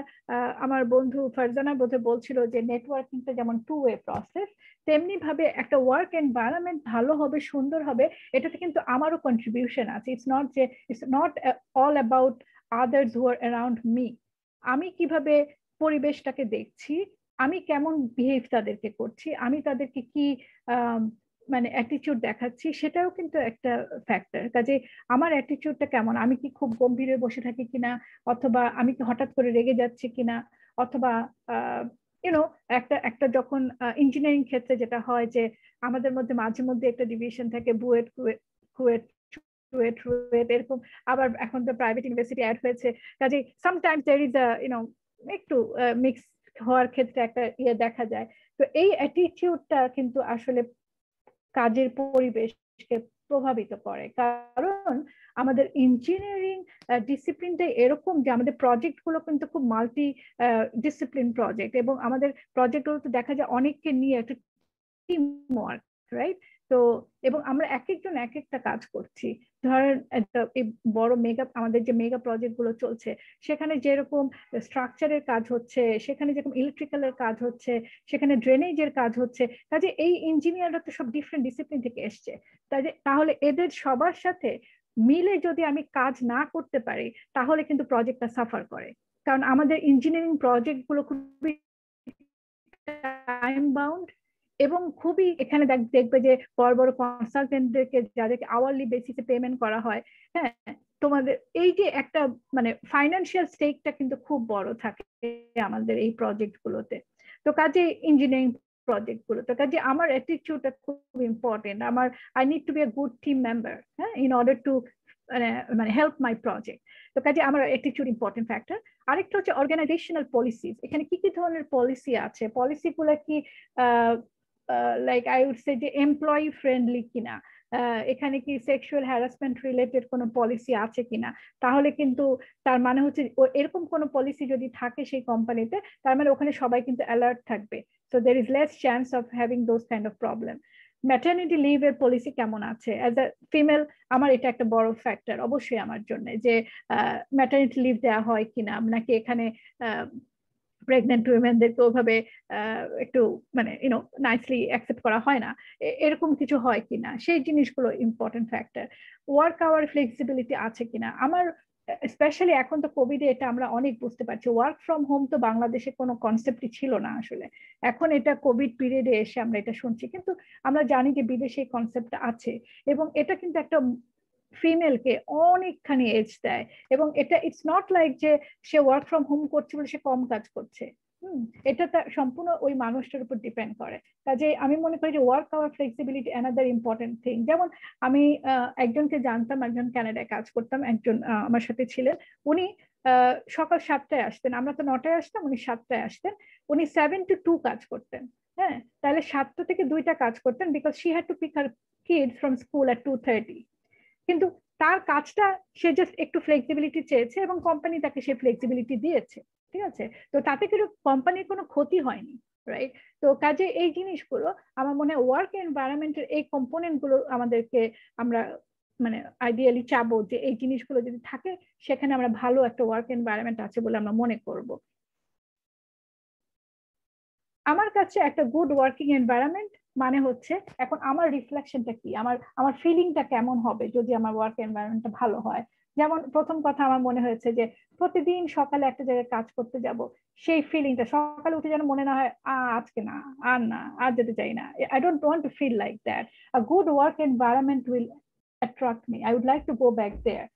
আমার বন্ধু ফারজানা বোধে বলছিল যে নেটওয়ার্কিংটা যেমন টু ওয়ে প্রসেস তেমনি ভাবে একটা ওয়ার্ক এনভায়রনমেন্ট ভালো হবে, সুন্দর হবে, এটাতে কিন্তু আমারও কন্ট্রিবিউশন আছে। ইটস নট যে it's not all about others who are around me আমি কীভাবে পরিবেশটাকে দেখছি, আমি কেমন বিহেভ তাদেরকে করছি, আমি তাদেরকে কি মানে অ্যাটিচিউড দেখাচ্ছি, সেটাও কিন্তু একটা ফ্যাক্টর কাজে আমার অ্যাটিচিউডটা কেমন? আমি কি খুব গম্ভীরে বসে থাকি কিনা? অথবা আমি কি হঠাৎ করে রেগে যাচ্ছি কিনা? অথবা ইউনো একটা একটা যখন ইঞ্জিনিয়ারিং ক্ষেত্রে যেটা হয় যে, আমাদের মধ্যে মাঝে মধ্যে একটা ডিভিশন থাকে, বুয়েট, কুয়েট টুয়েট টুয়েট এরকম। আবার এখন তো প্রাইভেট ইউনিভার্সিটি অ্যাড হয়েছে। কাজে sometimes there is a you know একটু মিক্স হওয়ার ক্ষেত্রে একটা ইয়ে দেখা যায়। তো এই অ্যাটিটিউডটা কিন্তু আসলে কাজের পরিবেশকে প্রভাবিত করে। কারণ আমাদের ইঞ্জিনিয়ারিং ডিসিপ্লিনটা এরকম যে আমাদের প্রজেক্টগুলো কিন্তু খুব মাল্টি ডিসিপ্লিন প্রজেক্ট এবং আমাদের প্রজেক্টগুলো তো দেখা যায় অনেককে নিয়ে একটা টিম ওয়ার্ক রাইট তো, এবং আমরা এক একজন এক একটা কাজ করছি। ধরেন এই বড় মেগা, আমাদের যে মেগা প্রজেক্টগুলো চলছে, সেখানে যেরকম স্ট্রাকচারের কাজ হচ্ছে, সেখানে যেরকম ইলেকট্রিক্যালের কাজ হচ্ছে, সেখানে ড্রেনেজের কাজ হচ্ছে, কাজে এই ইঞ্জিনিয়াররা তো সব ডিফারেন্ট ডিসিপ্লিন থেকে এসছে। তাহলে এদের সবার সাথে মিলে যদি আমি কাজ না করতে পারি, তাহলে কিন্তু প্রজেক্টটা সাফার করে। কারণ আমাদের ইঞ্জিনিয়ারিং প্রজেক্টগুলো খুবই টাইম বাউন্ড এবং খুবই এখানে দেখবে যে বড় বড় কনসালটেন্টদেরকে যাদেরকে আওয়ারলি বেসিসে পেমেন্ট করা হয় হ্যাঁ তোমাদের এই যে একটা মানে ফাইন্যান্সিয়াল স্টেকটা কিন্তু খুব বড় থাকে আমাদের এই প্রজেক্ট গুলোতে। তো কাজে ইঞ্জিনিয়ারিং প্রজেক্টগুলো, তো কাজে আমার অ্যাটিটিউডটা খুব ইম্পর্টেন্ট আমার I need to be a good team member হ্যাঁ ইন অর্ডার টু মানে হেল্প মাই প্রজেক্ট তো কাজে আমার অ্যাটিটিউড ইম্পর্টেন্ট ফ্যাক্টর আরেকটা হচ্ছে অর্গানাইজেশনাল পলিসিস এখানে কি কি ধরনের পলিসি আছে? পলিসিগুলো কি লাইক আই উড সে যে এমপ্লয়ি ফ্রেন্ডলি কিনা এখানে কি সেক্সুয়াল হ্যারাসমেন্ট রিলেটেড কোনো পলিসি আছে কিনা, তাহলে কিন্তু তার মানে হচ্ছে এরকম কোনো পলিসি যদি থাকে সেই কোম্পানিতে তার মানে ওখানে সবাই কিন্তু অ্যালার্ট থাকবে। So there is less chance of having those kind of problem maternity leave এর পলিসি কেমন আছে? অ্যাজ আ ফিমেল আমার এটা একটা বড় ফ্যাক্টর অবশ্যই আমার জন্য যে ম্যাটার্নিটি লিভ দেওয়া হয় কিনা, নাকি এখানে প্রেগনেন্ট উইমেনদেরকে ওভাবে একটু মানে ইউনো নাইসলি অ্যাকসেপ্ট করা হয় না। এরকম কিছু হয় কিনা সেই জিনিসগুলো important factor work hour flexibility আছে কিনা আমার স্পেশালি এখন তো কোভিডে এটা আমরা অনেক বুঝতে পারছি। ওয়ার্ক ফ্রম হোম তো বাংলাদেশে কোনো কনসেপ্টই ছিল না আসলে। এখন এটা কোভিড পিরিয়ডে এসে আমরা এটা শুনছি। কিন্তু আমরা জানি যে বিদেশে এই কনসেপ্টটা আছে। এবং এটা কিন্তু একটা ফিমেলকে অনেকখানি এজ দেয়। এবং এটা ইটস নট লাইক যে সে ওয়ার্ক ফ্রম হোম করছে বলে সে কম কাজ করছে। হুম, এটা সম্পূর্ণ ওই মানুষটার উপর ডিপেন্ড করে। কাজে আমি মনে করি যে work hour flexibility another important thing যেমন আমি একজনকে জানতাম, একজন ক্যানাডায় কাজ করতাম, একজন আমার সাথে ছিলেন। উনি সকাল সাতটায় আসতেন। আমরা তো নটায় আসতাম, উনি সাতটায় আসতেন। উনি সেভেন টু টু কাজ করতেন। হ্যাঁ তাহলে সাতটা থেকে দুইটা কাজ করতেন because she had to pick her kid from school at two thirty কিন্তু তার কাজটা সে জাস্ট একটু ফ্লেক্সিবিলিটি চেয়েছে এবং কোম্পানি তাকে সে ফ্লেক্সিবিলিটি দিয়েছে, ঠিক আছে? তো তাতে কিন্তু কোম্পানির কোনো ক্ষতি হয়নি রাইট তো কাজে এই জিনিসগুলো আমার মনে হয় ওয়ার্ক এনভায়রনমেন্টের এই কম্পোনেন্টগুলো আমাদেরকে আমরা মানে আইডিয়ালি চাবো যে এই জিনিসগুলো যদি থাকে, সেখানে আমরা ভালো একটা ওয়ার্ক এনভায়রনমেন্ট আছে বলে আমরা মনে করব। আমার কাছে একটা গুড ওয়ার্কিং এনভায়রনমেন্ট মানে হচ্ছে এখন আমার রিফ্লেকশনটা কি? আমার আমার ফিলিংটা কেমন হবে যদি আমার ওয়ার্ক এনভায়রনমেন্টটা ভালো হয়? যেমন প্রথম কথা আমার মনে হয়েছে যে প্রতিদিন সকালে একটা জায়গায় কাজ করতে যাব, সেই ফিলিংটা সকালে উঠে যেন মনে না হয় আজকে না, আর না, আর যেতে চাই না। I don't want to feel like that a good work environment will attract me I would like to go back there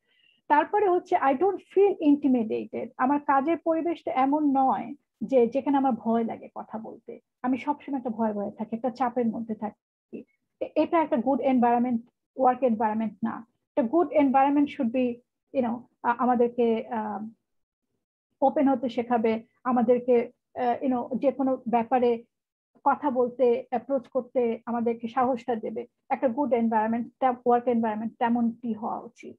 তারপরে হচ্ছে আই ডোন্ট ফিল ইন্টিমিডেটেড আমার কাজের পরিবেশটা এমন নয় যে যেখানে আমার ভয় লাগে কথা বলতে। আমি সবসময় একটা ভয় ভয়ে থাকি, একটা চাপের মধ্যে থাকি। এটা একটা গুড এনভায়রনমেন্ট ওয়ার্ক এনভায়রনমেন্ট না। একটা good environment should be you know আমাদেরকে ওপেন হতে শেখাবে, আমাদেরকে ইউনো যে কোনো ব্যাপারে কথা বলতে অ্যাপ্রোচ করতে আমাদেরকে সাহসটা দেবে। একটা গুড এনভায়রনমেন্ট ওয়ার্ক এনভায়রনমেন্ট তেমনটি হওয়া উচিত।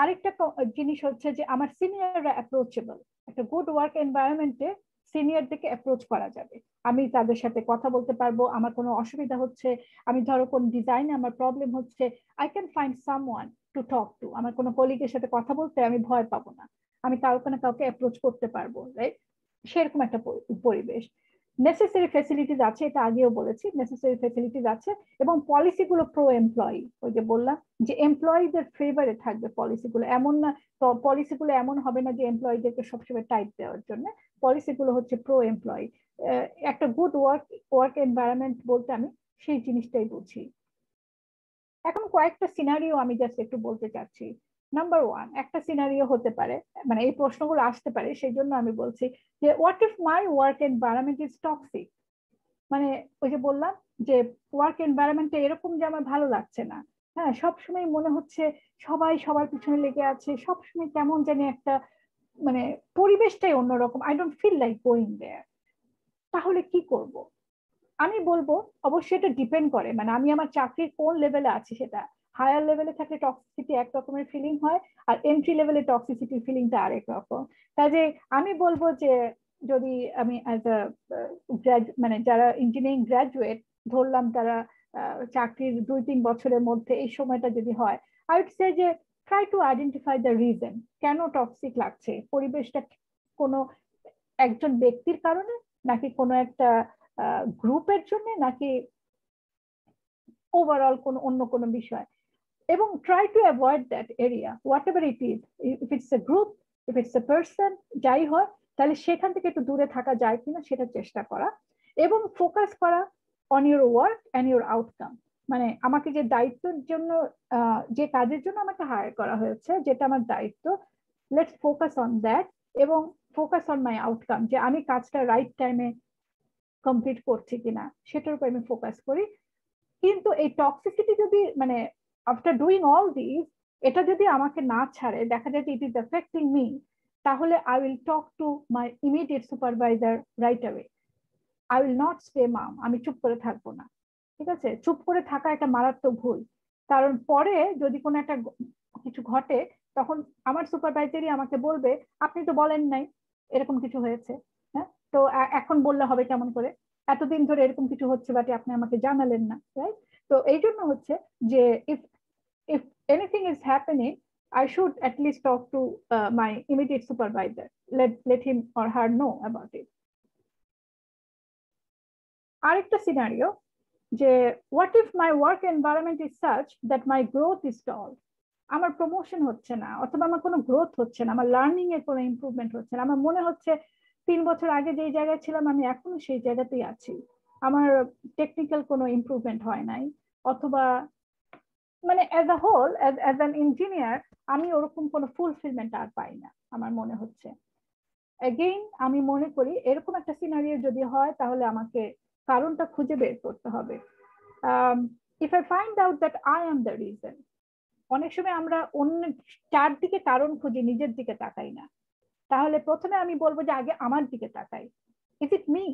আরেকটা জিনিস হচ্ছে যে, আমার সিনিয়ররা অ্যাপ্রোচেবল একটা গুড ওয়ার্ক এনভায়রনমেন্টে সিনিয়রদেরকে অ্যাপ্রোচ করা যাবে। আমি তাদের সাথে কথা বলতে পারব, আমার কোনো অসুবিধা হচ্ছে, আমি ধরো কোন ডিজাইনে আমার প্রবলেম হচ্ছে I can find someone to talk to আমার কোনো কলিগের সাথে কথা বলতে আমি ভয় পাবো না। আমি কাউকে না কাউকে অ্যাপ্রোচ করতে পারব রাইট সেরকম একটা পরিবেশ। নেসেসারি ফেসিলিটিস আছে, এটা আগেও বলেছি নেসেসারি ফেসিলিটিস আছে, এবং পলিসিগুলো প্রো এমপ্লয়ি ওই যে বললাম যে এমপ্লয়ীদের ফেভারে থাকবে পলিসিগুলো এমন না পলিসিগুলো এমন হবে না যে এমপ্লয়ীদেরকে সবসময় টাইট দেওয়ার জন্য। পলিসিগুলো হচ্ছে প্রো এমপ্লয়ি একটা গুড ওয়ার্ক ওয়ার্ক এনভায়রনমেন্ট বলতে আমি সেই জিনিসটাই বুঝি। এখন কয়েকটা সিনারিও আমি জাস্ট একটু বলতে চাচ্ছি। নাম্বার ওয়ান একটা সিনারিও হতে পারে মানে এই প্রশ্নগুলো আসতে পারে, সেই জন্য আমি বলছি যে what if my work environment is toxic মানে ওই যে বললাম যে ওয়ার্ক এনভায়রনমেন্টটা এরকম যে আমার ভালো লাগছে না। হ্যাঁ সবসময় মনে হচ্ছে সবাই সবার পিছনে লেগে আছে, সবসময় কেমন জানি একটা মানে পরিবেশটাই অন্যরকম। I don't feel like going there তাহলে কি করব? আমি বলব, অবশ্যই এটা ডিপেন্ড করে। মানে আমি আমার চাকরির কোন লেভেলে আছি সেটা। হায়ার লেভেলে থাকলে টক্সিসিটি এক রকমের ফিলিং হয়, আর এন্ট্রি লেভেলে টক্সিসিটি ফিলিংটা আরেক রকম। কাজে আমি বলব যে, যদি আমি অ্যাজ আ মানে যারা ইঞ্জিনিয়ারিং গ্রাজুয়েট ধরলাম তারা চাকরির দুই তিন বছরের মধ্যে এই সময়টা যদি হয় আই উড সে যে try to identify the reason কেন টক্সিক লাগছে? পরিবেশটা কোনো একজন ব্যক্তির কারণে, নাকি কোনো একটা গ্রুপের জন্য, নাকি ওভারঅল কোনো, অন্য কোনো বিষয়? এবং try to avoid that area whatever it is if it's a group if it's a person যাই হয়, তাহলে সেখান থেকে একটু দূরে থাকা যায় কিনা সেটা চেষ্টা করা এবং ফোকাস করা on your work and your outcome মানে আমাকে যে দায়িত্বের জন্য যে কাজের জন্য আমাকে হায়ার করা হয়েছে, যেটা আমার দায়িত্ব লেটস ফোকাস অন দ্যাট এবং ফোকাস অন মাই আউটকাম যে আমি কাজটা রাইট টাইমে কমপ্লিট করছি কিনা, সেটার উপর আমি ফোকাস করি। কিন্তু এই টক্সিসিটি যদি মানে আফটার ডুইং অল দিস এটা যদি আমাকে না ছাড়ে, দেখা যায় ইট ইজ এফেক্টিং মি তাহলে I will talk to my immediate supervisor right away I will not stay mum আমি চুপ করে থাকব না। ঠিক আছে? চুপ করে থাকা একটা মারাত্মক ভুল। কারণ পরে যদি কোনো একটা কিছু ঘটে, তখন আমার সুপারভাইজারই আমাকে বলবে, আপনি তো বলেন নাই, এরকম কিছু হয়েছে। হ্যাঁ? তো এখন বললে হবে কেমন করে? এতদিন ধরে এরকম কিছু হচ্ছে বাট আপনি আমাকে জানালেন না রাইট তো এই জন্য হচ্ছে যে if if anything is happening I should at least talk to uh, my immediate supervisor. Let let him or her know about it. আরেকটা সিনারিও যে what if my work environment is such that my growth is stall আমার promotion হচ্ছে না অথবা আমার কোনো growth হচ্ছে না আমার লার্নিং এর কোনো ইমপ্রুভমেন্ট হচ্ছে না আমার মনে হচ্ছে তিন বছর আগে যেই জায়গায় ছিলাম আমি এখনও সেই জায়গাতেই আছি আমার টেকনিক্যাল কোনো ইমপ্রুভমেন্ট হয় নাই অথবা মানে as a whole as an engineer আমি ওরকম কোনো ফুলফিলমেন্ট আর পাই না, আমার মনে হচ্ছে। এগেইন আমি মনে করি এরকম একটা সিনারিও যদি হয়, তাহলে আমাকে কারণটা খুঁজে বের করতে হবে। If I find out that I am the reason অনেক সময় আমরা অন্য চারদিকে কারণ খুঁজি, নিজের দিকে তাকাই না। তাহলে প্রথমে আমি বলব যে আগে আমার দিকে তাকাই। ইজ ইট মি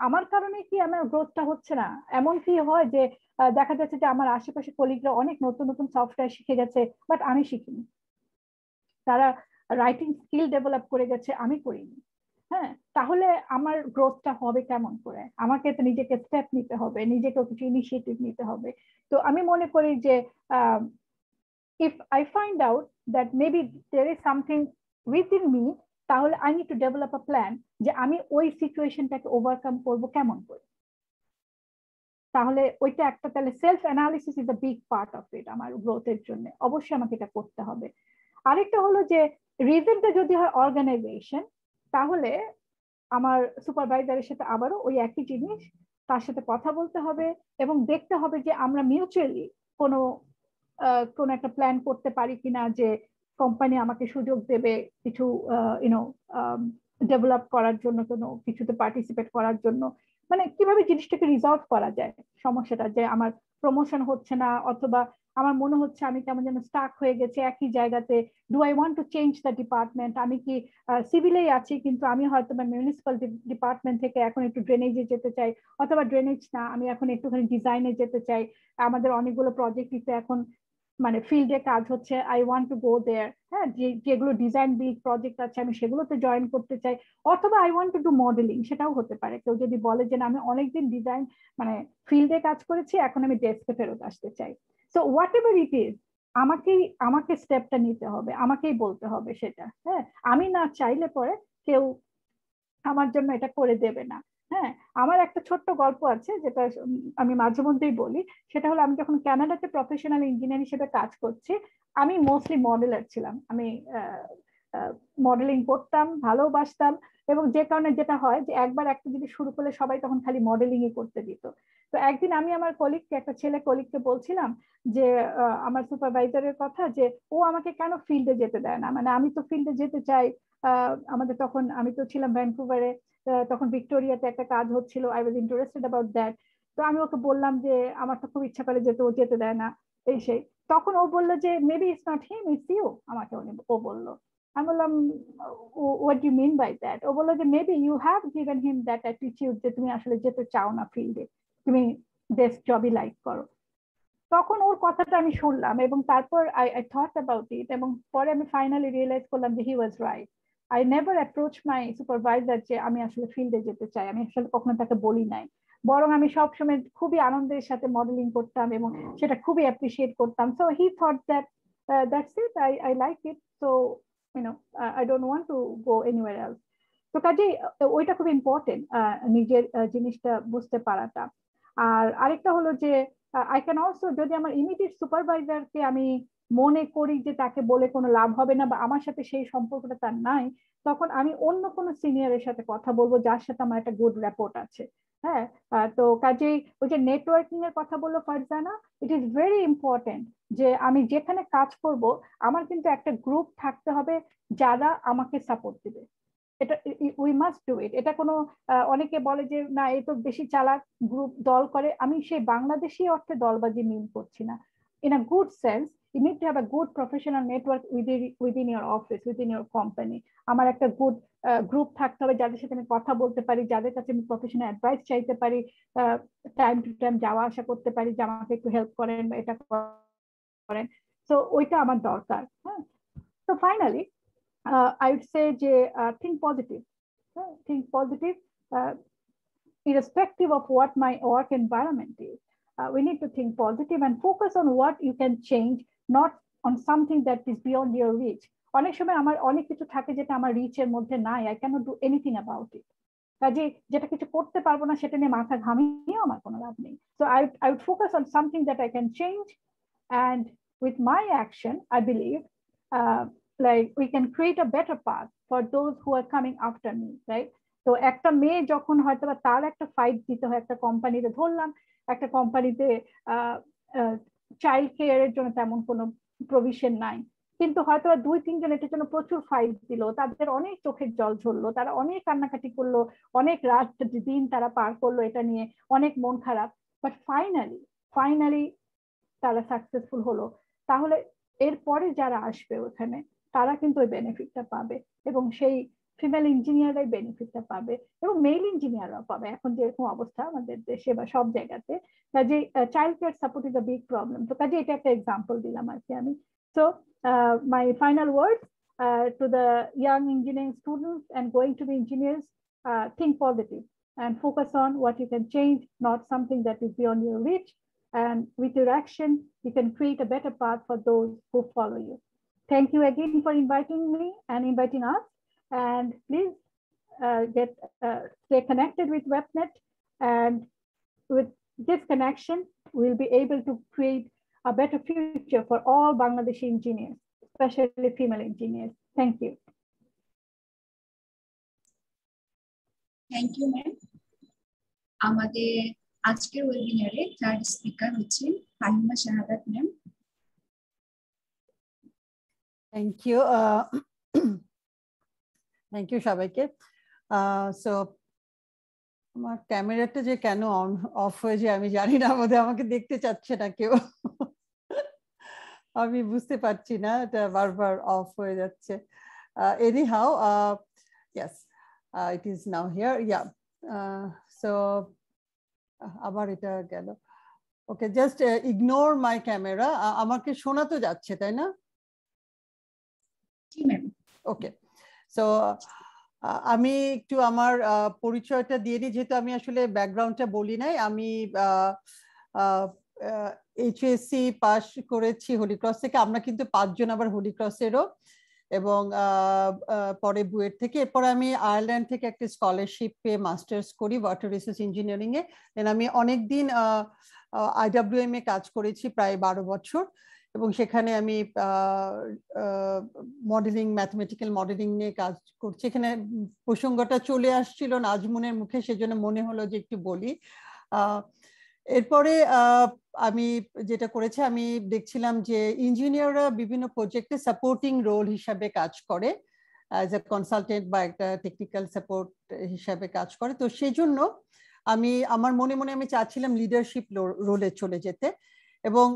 আমার কারণে কি আমার গ্রোথটা হচ্ছে না? এমন কি হয় যে দেখা যাচ্ছে যে আমার আশেপাশে কলিগরা অনেক নতুন নতুন সফটওয়্যার শিখে গেছে বাট আমি শিখিনি। তারা রাইটিং স্কিল ডেভেলপ করে গেছে, আমি করিনি। হ্যাঁ তাহলে আমার গ্রোথটা হবে কেমন করে? আমাকে তো নিজেকে স্টেপ নিতে হবে, নিজেকে কিছু ইনিশিয়েটিভ নিতে হবে। তো আমি মনে করি যে if I find out that maybe there is something within me তাহলে I need to develop a plan যে আমি ওই সিচুয়েশনটাকে ওভারকাম করব কেমন করে? তাহলে ওইটা একটা, তাহলে self analysis is the big part of it আমার গ্রোথের জন্য। অবশ্যই আমাকে এটা করতে হবে। আরেকটা হলো যে রিজনটা যদি হয় অর্গানাইজেশন তাহলে আমার সুপারভাইজারের সাথে আবারও ওই একই জিনিস, তার সাথে কথা বলতে হবে এবং দেখতে হবে যে আমরা মিউচুয়ালি কোনো কোনো একটা প্ল্যান করতে পারি কিনা যে কোম্পানি আমাকে সুযোগ দেবে কিছু ইউনো ডেভেলপ করার জন্য, কোনো কিছুতে পার্টিসিপেট করার জন্য। মানে কীভাবে জিনিসটাকে রিজলভ করা যায়? সমস্যাটা যে আমার প্রমোশন হচ্ছে না, অথবা আমার মনে হচ্ছে আমি কেমন যেন স্টাক হয়ে গেছে, একই জায়গাতে। Do I want to change the department আমি কি সিভিলেই আছি, কিন্তু আমি হয়তো বা মিউনিসিপাল ডিপার্টমেন্ট থেকে এখন একটু ড্রেনেজে যেতে চাই, অথবা ড্রেনেজ না, আমি এখন একটুখানি ডিজাইনে যেতে চাই। আমাদের অনেকগুলো প্রজেক্টে এখন মানে ফিল্ডে কাজ হচ্ছে I want to go there হ্যাঁ যেগুলো ডিজাইন বিল্ড প্রজেক্ট আছে, আমি সেগুলোতে জয়েন করতে চাই, অথবা I want to do modelling সেটাও হতে পারে। কেউ যদি বলে যে, না, আমি অনেকদিন ডিজাইন মানে ফিল্ডে কাজ করেছি, এখন আমি ডেস্কে ফেরত আসতে চাই। So whatever it is আমাকেই, আমাকে স্টেপটা নিতে হবে, আমাকেই বলতে হবে সেটা হ্যাঁ। আমি না চাইলে পরে কেউ আমার জন্য এটা করে দেবে না। হ্যাঁ আমার একটা ছোট্ট গল্প আছে যেটা আমি মাঝে মধ্যেই বলি। সেটা হলো আমি যখন ক্যানাডাতে প্রফেশনাল ইঞ্জিনিয়ার হিসেবে কাজ করছি, আমি মোস্টলি মডেলার ছিলাম। আমি মডেলিং করতাম, ভালোবাসতাম এবং যে কারণে যেটা হয় যে একবার একটা জিনিস শুরু করলে সবাই তখন খালি মডেলিং ই করতে দিত। তো একদিন আমি আমার কলিগকে একটা ছেলে কলিগকে বলছিলাম যে আমার সুপারভাইজারের কথা যে, ও আমাকে কেন ফিল্ডে যেতে দেয় না? মানে আমি তো ফিল্ডে যেতে চাই। আমাদের তখন, আমি তো ছিলাম ভ্যানকুভারে তখন ভিক্টোরিয়াতে একটা কাজ হচ্ছিল I was interested about that তো আমি ওকে বললাম যে, আমার তো খুব ইচ্ছা করে যেতে ও যেতে দেয় না। এই সেই। তখন ও বলল যে maybe it's not him it's you আমাকে ও বলল। আমি বললাম what you mean by that ও বলল যে maybe you have given him that attitude যে, তুমি আসলে যেতে চাও না ফিল্ডে তুমি ডেস্ক জবই লাইক করো। তখন ওর কথাটা আমি শুনলাম এবং তারপর I I thought about it এবং পরে আমি ফাইনালি রিয়েলাইজ করলাম যে he was right I never approach my supervisor যে আমি আসলে ফিল্ডে যেতে চাই আমি আসলে কখনো তাকে বলি নাই। বরং আমি সবসময় খুবই আনন্দের সাথে মডেলিং করতাম এবং সেটা খুবই অ্যাপ্রিসিয়েট করতাম। So he thought that that's it I I like it so you know I don't want to go anywhere else তো কাজেই ওইটা খুব ইম্পর্টেন্ট নিজের জিনিসটা বুঝতে পারাটা। আর আরেকটা হলো যে আই ক্যান অলসো যদি আমার ইমিডিয়েট সুপারভাইজারকে আমি মনে করি যে তাকে বলে কোনো লাভ হবে না বা আমার সাথে সেই সম্পর্কটা তার নাই, তখন আমি অন্য কোনো সিনিয়রের সাথে কথা বলব যার সাথে আমার একটা গুড রেপোর্ট আছে। হ্যাঁ তো কাজেই ওই যে নেটওয়ার্কিং এর কথা বলল Farzana it is very important যে আমি যেখানে কাজ করব, আমার কিন্তু একটা গ্রুপ থাকতে হবে যারা আমাকে সাপোর্ট দিবে। এটা উই মাস্ট ডু ইট এটা কোনো অনেকে বলে যে না, এ তো বেশি চালাক গ্রুপ দল করে, আমি সেই বাংলাদেশি অর্থে দলবাজি মিন করছি না। In a good sense you need to have a good professional network within within your office within your company আমার একটা গুড গ্রুপ থাকতে হবে যাদের সাথে আমি কথা বলতে পারি যাদের কাছে আমি প্রফেশনাল অ্যাডভাইস চাইতে পারি টাইম টু টাইম যাওয়া আসা করতে পারি যে আমাকে একটু হেল্প করেন বা এটা করেন তো ওইটা আমার দরকার হ্যাঁ তো ফাইনালি আই উড সে যে think positive think positive irrespective of what my work environment is uh, we need to think positive and focus on what you can change not on something that is beyond your reach. অনেক সময় আমার অনেক কিছু থাকে যেটা আমার রিচের মধ্যে নাই I can't do anything about it কাজে যেটা কিছু করতে পারব না, সেটা নিয়ে মাথা ঘামিয়েও আমার কোনো লাভ নেই। So I I would focus on something that I can change and with my action I believe like we can create a better path for those who are coming after me right তো একটা মেয়ে যখন হয়তো বা তার একটা fight দিতে হয়, একটা কোম্পানিতে ধরলাম, একটা কোম্পানিতে চাইল্ড কেয়ারের জন্য তেমন কোনো প্রভিশন নাই। কিন্তু হয়তো দুই, তিনজন এটার জন্য প্রচুর ফাইট দিল, তাদের অনেক চোখের জল ঝরলো, তারা অনেক কান্নাকাটি করল, অনেক রাত দিন তারা পার করল এটা নিয়ে, অনেক মন খারাপ। বাট ফাইনালি ফাইনালি তারা সাকসেসফুল হলো। তাহলে এরপরে যারা আসবে ওখানে, তারা কিন্তু ওই বেনিফিটটা পাবে। এবং সেই ফিমেল ইঞ্জিনিয়াররাই বেনিফিটটা পাবে এবং মেল ইঞ্জিনিয়াররাও পাবে এখন যেরকম অবস্থা আমাদের দেশে বা সব জায়গাতে কাজে child care support is a big problem তো কাজে এটা একটা এক্সাম্পল দিলাম আর কি আমি so my final word to the young engineering students and going to be engineers think positive and focus on what you can change, not something that is beyond your reach. And with your action, you can create a better path for those who follow you. Thank you again for inviting me and inviting us. And please uh, get uh, stay connected with WebNet. And with this connection, we'll be able to create a better future for all Bangladeshi engineers, especially female engineers. Thank you. Thank you ma'am আমাদের আজকের ওয়েবিনারে third speaker হচ্ছেন Fahima Shahadat ma'am thank you thank you সবাইকে so আমার ক্যামেরাটা যে কেন on of হয়ে যায় আমি জানি না বোধহয় আমাকে দেখতে চাচ্ছে না কেউ। আমি বুঝতে পারছি না এটা বারবার অফ হয়ে যাচ্ছে। Anyhow yes it is now here yeah so আবার এটা গেল। Okay just ignore my camera আমাকে শোনা তো যাচ্ছে তাই না? ওকে সো আমি একটু আমার পরিচয়টা দিয়ে দিই, যেহেতু আমি আসলে ব্যাকগ্রাউন্ডটা বলি নাই। আমি এইচএসসি পাস করেছি হলিক্রস থেকে। আমরা কিন্তু পাঁচজন আবার হলিক্রসেরও এবং পরে বুয়েট থেকে। এরপর আমি আয়ারল্যান্ড থেকে একটা স্কলারশিপ পেয়ে মাস্টার্স করি ওয়াটার রিসোর্স ইঞ্জিনিয়ারিং এ দেন আমি অনেক দিন আইডাব্লিউএম এ কাজ করেছি, প্রায় বারো বছর। এবং সেখানে আমি মডেলিং ম্যাথমেটিক্যাল মডেলিং নিয়ে কাজ করছি। এখানে প্রসঙ্গটা চলে আসছিল নাজমুনের মুখে, সেজন্য মনে হলো যে একটু বলি। এরপরে আমি যেটা করেছি, আমি দেখছিলাম যে ইঞ্জিনিয়াররা বিভিন্ন প্রজেক্টে সাপোর্টিং রোল হিসাবে কাজ করে অ্যাজ এ কনসালটেন্ট বা একটা টেকনিক্যাল সাপোর্ট হিসাবে কাজ করে। তো সেই জন্য আমি, আমার মনে মনে আমি চাচ্ছিলাম লিডারশিপ রোলে চলে যেতে। এবং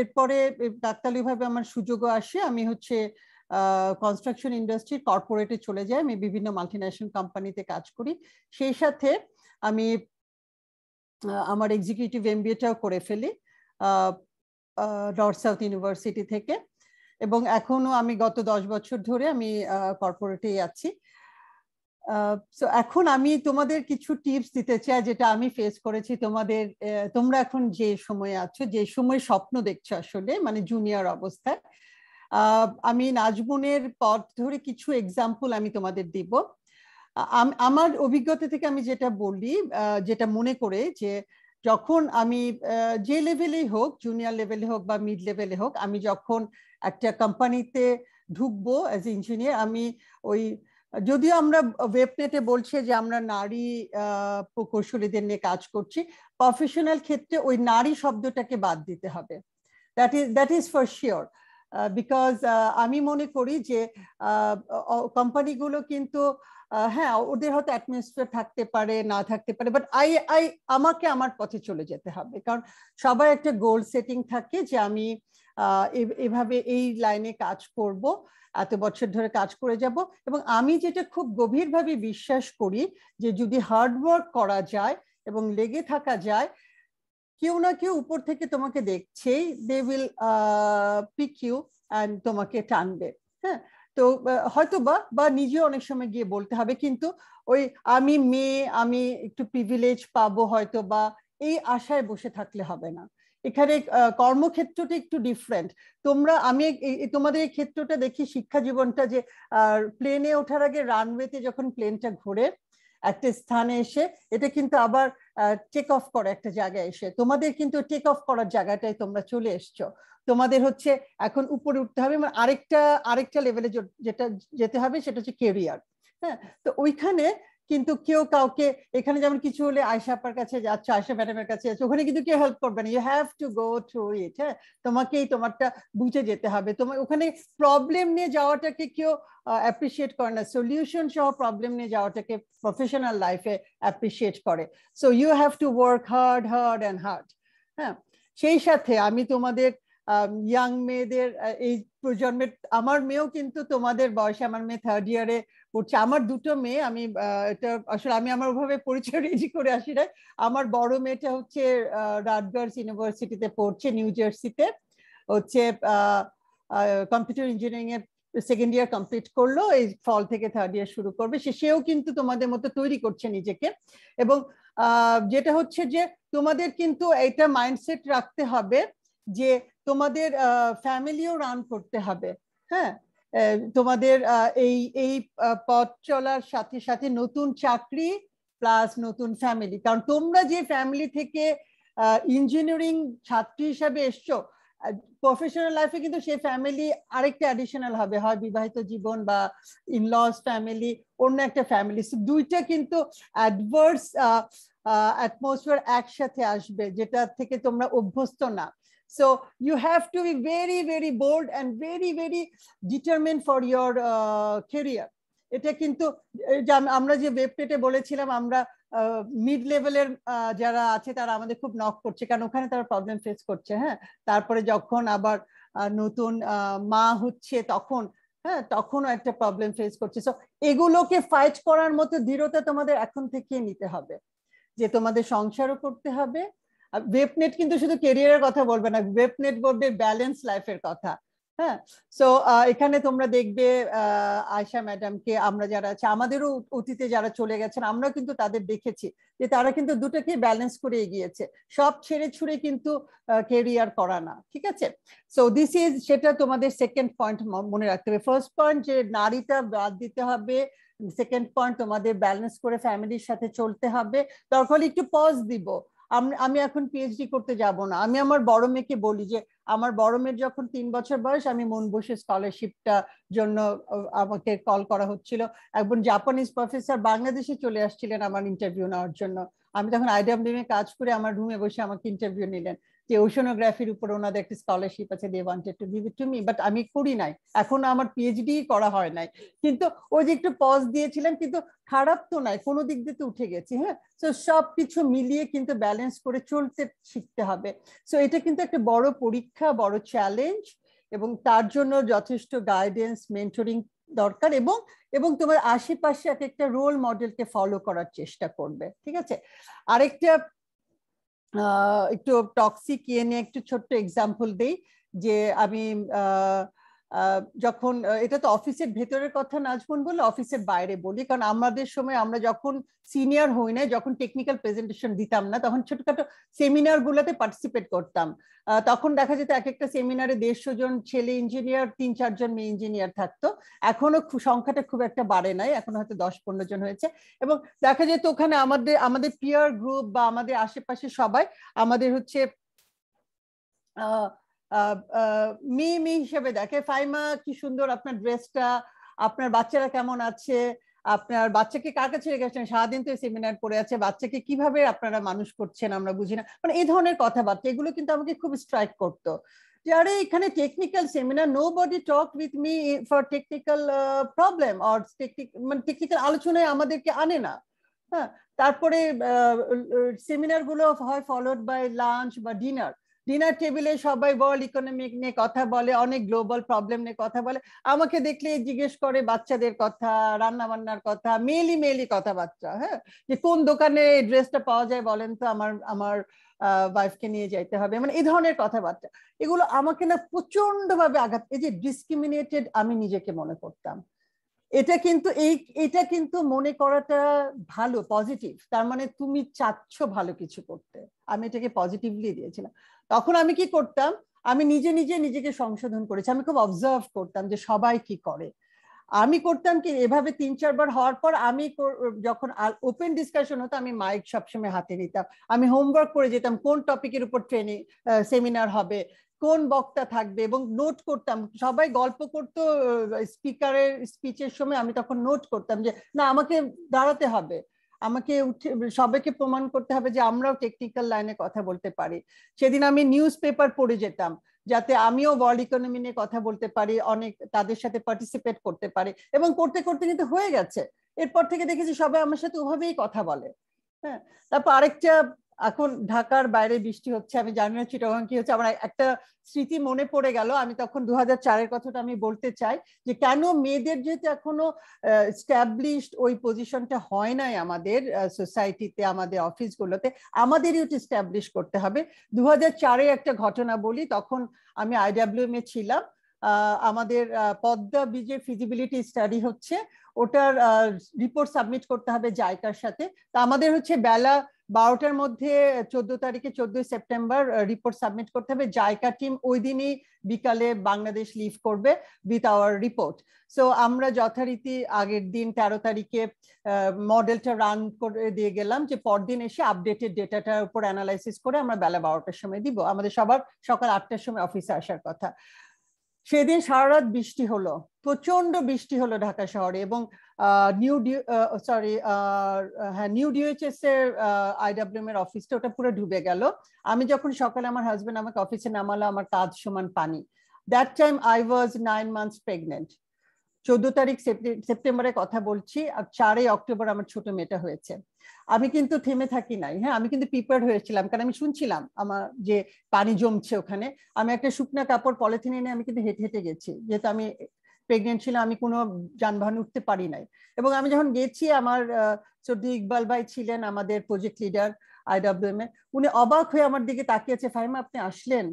এরপরে কাকতালীয়ভাবে আমার সুযোগও আসে। আমি হচ্ছে কনস্ট্রাকশন ইন্ডাস্ট্রি কর্পোরেটে চলে যাই। আমি বিভিন্ন মাল্টিন্যাশনাল কোম্পানিতে কাজ করি। সেই সাথে আমি আমার এক্সিকিউটিভ এমবিএটাও করে ফেলি নর্থ সাউথ ইউনিভার্সিটি থেকে। এবং এখনও আমি গত দশ বছর ধরে আমি কর্পোরেটেই আছি। সো এখন আমি তোমাদের কিছু টিপস দিতে চাই, যেটা আমি ফেস করেছি তোমাদের তোমরা এখন যে সময়ে আছো, যে সময় স্বপ্ন দেখছ আসলে মানে জুনিয়র অবস্থায় আমি নাজমুনের পথ ধরে কিছু এক্সাম্পল আমি তোমাদের দিব। আমার অভিজ্ঞতা থেকে আমি যেটা বলি যেটা মনে করে যে যখন আমি যে লেভেলেই হোক জুনিয়র লেভেলে হোক বা মিড লেভেলে হোক, আমি যখন একটা কোম্পানিতে ঢুকবো অ্যাজ ইঞ্জিনিয়ার আমি ওই যদিও আমরা ওয়েবনেটে বলছে যে আমরা নারী প্রকৌশলীদের নিয়ে কাজ করছি, প্রফেশনাল ক্ষেত্রে ওই নারী শব্দটাকে বাদ দিতে হবে। That is that is for sure because আমি মনে করি যে কোম্পানিগুলো কিন্তু হ্যাঁ ওদের হয়তো অ্যাটমসফিয়ার থাকতে পারে, না থাকতে পারে বাট আই আই আমাকে আমার পথে চলে যেতে হবে। কারণ সবাই একটা গোল সেটিং থাকে যে আমি এভাবে এই লাইনে কাজ করব, এত বছর ধরে কাজ করে যাব এবং আমি যেটা খুব গভীরভাবে বিশ্বাস করি যে যদি হার্ডওয়ার্ক করা যায় এবং লেগে থাকা যায়, কেউ না কেউ উপর থেকে তোমাকে দেখছেই they will pick you and তোমাকে টানবে। হ্যাঁ তো হয়তো বা বা নিজে অনেক সময় গিয়ে বলতে হবে, কিন্তু ওই আমি মেয়ে, আমি একটু প্রিভিলেজ পাবো হয়তো বা এই আশায় বসে থাকলে হবে না। এখানে কর্মক্ষেত্রটা একটু ডিফারেন্ট তোমরা, আমি তোমাদের এই ক্ষেত্রটা দেখি শিক্ষা জীবনটা যে প্লেনে ওঠার আগে রানওয়েতে যখন প্লেনটা ঘোরে, একটা স্থানে এসে, এটা কিন্তু আবার টেক অফ করে একটা জায়গায় এসে। তোমাদের কিন্তু টেক অফ করার জায়গাটায় তোমরা চলে এসছো। তোমাদের হচ্ছে এখন উপরে উঠতে হবে মানে আরেকটা আরেকটা লেভেলে যেটা যেতে হবে সেটা হচ্ছে কেরিয়ার হ্যাঁ? তো ওইখানে কিন্তু কেউ কাউকে, এখানে যেমন কিছু হলে আয়সা আপার কাছে যাচ্ছ আয়সা ম্যাডামের কাছে যাচ্ছে, ওখানে কিন্তু কেউ হেল্প করবে না। You have to go through it হ্যাঁ? তোমাকেই তোমারটা বুঝে যেতে হবে। তোমার ওখানে প্রবলেম নিয়ে যাওয়াটাকে কেউ অ্যাপ্রিসিয়েট করে না। সলিউশন সহ প্রবলেম নিয়ে যাওয়াটাকে প্রফেশনাল লাইফে অ্যাপ্রিসিয়েট করে। So you have to work hard hard and hard হ্যাঁ? সেই সাথে আমি তোমাদের ইয়াং মেয়েদের এই প্রজন্মের, আমার মেয়েও কিন্তু তোমাদের বয়সে, আমার মেয়ে থার্ড ইয়ারে পড়ছে। আমার দুটো মেয়ে, আমি এটা আসলে আমি আমার ওভাবে পরিচয় রেডি করে আসি না আমার বড় মেয়েটা হচ্ছে রাটগার্স ইউনিভার্সিটিতে পড়ছে নিউ জার্সিতে হচ্ছে কম্পিউটার ইঞ্জিনিয়ারিং এর সেকেন্ড ইয়ার কমপ্লিট করল, এই ফল থেকে থার্ড ইয়ার শুরু করবে। সে, সেও কিন্তু তোমাদের মতো তৈরি করছে নিজেকে। এবং যেটা হচ্ছে যে তোমাদের কিন্তু এটা মাইন্ডসেট রাখতে হবে যে তোমাদের ফ্যামিলিও রান করতে হবে। হ্যাঁ? তোমাদের এই এই পথ চলার সাথে সাথে নতুন চাকরি প্লাস নতুন ফ্যামিলি কারণ তোমরা যে ফ্যামিলি থেকে ইঞ্জিনিয়ারিং ছাত্রী হিসাবে এসছো প্রফেশনাল লাইফে কিন্তু সেই ফ্যামিলি আরেকটা অ্যাডিশনাল হবে। হয় বিবাহিত জীবন বা ইনলস ফ্যামিলি অন্য একটা ফ্যামিলি দুইটা কিন্তু অ্যাডভার্স অ্যাটমসফিয়ার একসাথে আসবে, যেটা থেকে তোমরা অভ্যস্ত না। So you have to be very, very bold and very, very determined for your uh, career. এটা কিন্তু আমরা যে ওয়েবপেটে বলেছিলাম আমরা মিড লেভেলের যারা আছে তারা আমাদের খুব নক করছে কারণ ওখানে তারা প্রবলেম ফেস করছে হ্যাঁ? তারপরে যখন আবার নতুন মা হচ্ছে তখন হ্যাঁ? তখনও একটা প্রবলেম ফেস করছে। সো এগুলোকে ফাইট করার মতো দৃঢ়তা তোমাদের এখন থেকে নিতে হবে যে তোমাদের সংসারও করতে হবে ওয়েবনেট কিন্তু শুধু কেরিয়ারের কথা বলবে না ওয়েবনেট বলবে ব্যালেন্স লাইফের কথা হ্যাঁ? সো এখানে তোমরা দেখবে আয়সা ম্যাডামকে আমরা যারা আছে, আমাদেরও অতীতে যারা চলে গেছেন আমরা কিন্তু তাদের দেখেছি যে তারা কিন্তু দুটোকে ব্যালেন্স করে এগিয়েছে। সব ছেড়ে ছুড়ে কিন্তু কেরিয়ার করা না, ঠিক আছে? সো দিস ইজ সেটা তোমাদের সেকেন্ড পয়েন্ট মনে রাখতে হবে। ফার্স্ট পয়েন্ট যে নারীটা বাদ দিতে হবে সেকেন্ড পয়েন্ট তোমাদের ব্যালেন্স করে ফ্যামিলির সাথে চলতে হবে। দরকার একটু পজ দিব। আমি এখন পিএইচডি করতে যাব না। আমি আমার বড় মেয়েকে বলি যে, আমার বড় মেয়ের যখন তিন বছর বয়স, আমি মন বসে স্কলারশিপটা জন্য আমাকে কল করা হচ্ছিল। একজন জাপানিজ প্রফেসর বাংলাদেশে চলে আসছিলেন আমার ইন্টারভিউ নেওয়ার জন্য। আমি তখন আইডাব্লিউ এ কাজ করে আমার রুমে বসে আমাকে ইন্টারভিউ নিলেন। যে ওশনোগ্রাফির উপর ওনাদের একটা স্কলারশিপ আছে they wanted to give it to me but আমি করি নাই। এখন আমার পিএইচডি করা হয় নাই। কিন্তু ওই যে একটু পজ দিয়েছিলাম কিন্তু খারাপ তো নাই, কোনো দিক দিয়ে তো উঠে গেছি হ্যাঁ? সো সব কিছু মিলিয়ে কিন্তু ব্যালেন্স করে চলতে শিখতে হবে। সো এটা কিন্তু একটা বড় পরীক্ষা, বড় চ্যালেঞ্জ এবং তার জন্য যথেষ্ট গাইডেন্স মেন্টরিং দরকার, এবং এবং তোমার আশেপাশে এক একটা রোল মডেলকে ফলো করার চেষ্টা করবে, ঠিক আছে? আরেকটা একটু টক্সিক ইয়ে নিয়ে একটু ছোট্ট এক্সাম্পল দিই যে আমি যখন এটা তো অফিসের ভেতরের কথা নাজমন বলে অফিসের বাইরে বলি। কারণ আমাদের সময় আমরা যখন সিনিয়র হই না যখন টেকনিক্যাল প্রেজেন্টেশন দিতাম না, তখন ছোটখাটো সেমিনার গুলোতে পার্টিসিপেট করতাম। তখন দেখা যেত এক একটা সেমিনারে দেড়শো জন ছেলে ইঞ্জিনিয়ার তিন চারজন মেয়ে ইঞ্জিনিয়ার থাকতো। এখনও সংখ্যাটা খুব একটা বাড়ে নাই, এখন হয়তো দশ পনেরো জন হয়েছে। এবং দেখা যেত ওখানে আমাদের আমাদের পিয়ার গ্রুপ বা আমাদের আশেপাশে সবাই, আমাদের হচ্ছে, আহ মেয়ে মেয়ে হিসেবে দেখে। ফাইমা, কি সুন্দর আপনার ড্রেসটা, আপনার বাচ্চারা কেমন আছে, আপনার বাচ্চাকে কার কাছে রেখেছেন সারাদিন তো সেমিনার পড়ে আছে, বাচ্চাকে কীভাবে আপনারা মানুষ করছেন আমরা বুঝি না। মানে এই ধরনের কথাবার্তা, এগুলো কিন্তু আমাকে খুব স্ট্রাইক করতো। যে আরে, এখানে technical seminar nobody talk with me for technical problem or মানে টেকনিক্যাল আলোচনায় আমাদেরকে আনে না। হ্যাঁ তারপরে সেমিনারগুলো হয় ফলোড বাই লাঞ্চ বা ডিনার ডিনার টেবিলে সবাই ওয়ার্ল্ড ইকোনমিক নিয়ে কথা বলে, অনেক গ্লোবাল প্রবলেম নিয়ে কথা বলে। আমাকে দেখলে জিজ্ঞেস করে বাচ্চাদের কথা রান্না বান্নার কথা মেলি মেলি কথাবার্তা হ্যাঁ? যে কোন দোকানে এই ড্রেসটা পাওয়া যায় বলেন তো, আমার আমার ওয়াইফকে নিয়ে যাইতে হবে। মানে এই ধরনের কথাবার্তা। এগুলো আমাকে না প্রচণ্ড ভাবে আঘাত, এই যে ডিসক্রিমিনেটেড আমি নিজেকে মনে করতাম। এটা কিন্তু এই, এটা কিন্তু মনে করাটা ভালো পজিটিভ তার মানে তুমি চাচ্ছ ভালো কিছু করতে। আমি এটাকে পজিটিভলি দিয়েছিলাম। তখন আমি কি করতাম? আমি নিজে নিজে নিজেকে সংশোধন করেছি। আমি খুব অবজার্ভ করতাম যে সবাই কি করে। আমি করতাম কি, এভাবে তিন চারবার হওয়ার পর আমি যখন ওপেন ডিসকাশন হতো, আমি মাইক সবসময় হাতে নিতাম। আমি হোমওয়ার্ক করে যেতাম, কোন টপিকের উপর ট্রেনিং সেমিনার হবে, কোন বক্তা থাকবে এবং নোট করতাম। সবাই গল্প করতো স্পিকারের স্পিচের সময় আমি তখন নোট করতাম যে, না, আমাকে দাঁড়াতে হবে। আমাকে উঠে, সবাইকে প্রমাণ করতে হবে যে আমরাও টেকনিক্যাল লাইনে কথা বলতে পারি। সেদিন আমি নিউজ পেপার পড়ে যেতাম, যাতে আমিও ওয়ার্ল্ড ইকোনমি নিয়ে কথা বলতে পারি, অনেক তাদের সাথে পার্টিসিপেট করতে পারি এবং করতে করতে কিন্তু হয়ে গেছে। এরপর থেকে দেখেছি সবাই আমার সাথে ওভাবেই কথা বলে। হ্যাঁ তারপর আরেকটা এখন ঢাকার বাইরে বৃষ্টি হচ্ছে, আমি জানি না চিটাগাং কি হচ্ছে, আমার একটা স্মৃতি মনে পড়ে গেল, আমি তখন দু চারের কথাটা আমি বলতে চাই যে কেন মেয়েদের যেহেতু এখনও স্ট্যাবলিশড ওই পজিশনটা হয় নাই আমাদের সোসাইটিতে আমাদের অফিসগুলোতে আমাদেরই ওটা স্ট্যাবলিশ করতে হবে। দু চারে একটা ঘটনা বলি, তখন আমি আইডাব্লিউএম এ ছিলাম আমাদের পদ্মা বীজের ফিজিবিলিটি স্টাডি হচ্ছে, ওটার রিপোর্ট সাবমিট করতে হবে জায়কার সাথে, তা আমাদের হচ্ছে বেলা বারোটার মধ্যে, চোদ্দ তারিখে চোদ্দই সেপ্টেম্বর রিপোর্ট সাবমিট করতে হবে। জায়কা টিম ওই দিনই বিকালে বাংলাদেশ লিভ করবে উইথ আওয়ার রিপোর্ট সো আমরা যথারীতি আগের দিন তেরো তারিখে মডেলটা রান করে দিয়ে গেলাম যে পরদিন এসে আপডেটেড ডেটাটার উপর অ্যানালাইসিস করে আমরা বেলা বারোটার সময় দিব। আমাদের সবার সকাল আটটার সময় অফিসে আসার কথা। সেদিন সারা রাত বৃষ্টি হলো প্রচণ্ড বৃষ্টি হলো ঢাকা শহরে এবং নিউ সরি হ্যাঁ নিউ ডিউএইচএস এর আইডাব্লিউএম এর অফিসটা ওটা পুরো ডুবে গেল। আমি যখন সকালে আমার হাজবেন্ড আমাকে অফিসে নামালো, আমার কাজ সমান পানি। That time I was nine months pregnant চোদ্দ তারিখ সেপ্টেম্বরে কথা বলছি, আর চারই অক্টোবর আমার ছোট মেয়েটা হয়েছে। আমি কিন্তু থেমে থাকি নাই হ্যাঁ আমি কিন্তু প্রিপেয়ার হয়েছিলাম, কারণ আমি শুনছিলাম আমার যে পানি জমছে ওখানে। আমি একটা শুকনা কাপড়, পলিথিন এনে আমি কিন্তু হেঁটে হেঁটে গেছি। যেহেতু আমি প্রেগনেন্ট ছিলাম আমি কোনো যানবাহন উঠতে পারি নাই। এবং আমি যখন গেছি, আমার চৌধুরী ইকবাল ভাই ছিলেন আমাদের প্রজেক্ট লিডার আইডব্লিউএম এ উনি অবাক হয়ে আমার দিকে তাকিয়েছে ফাহিমা, আপনি আসলেন?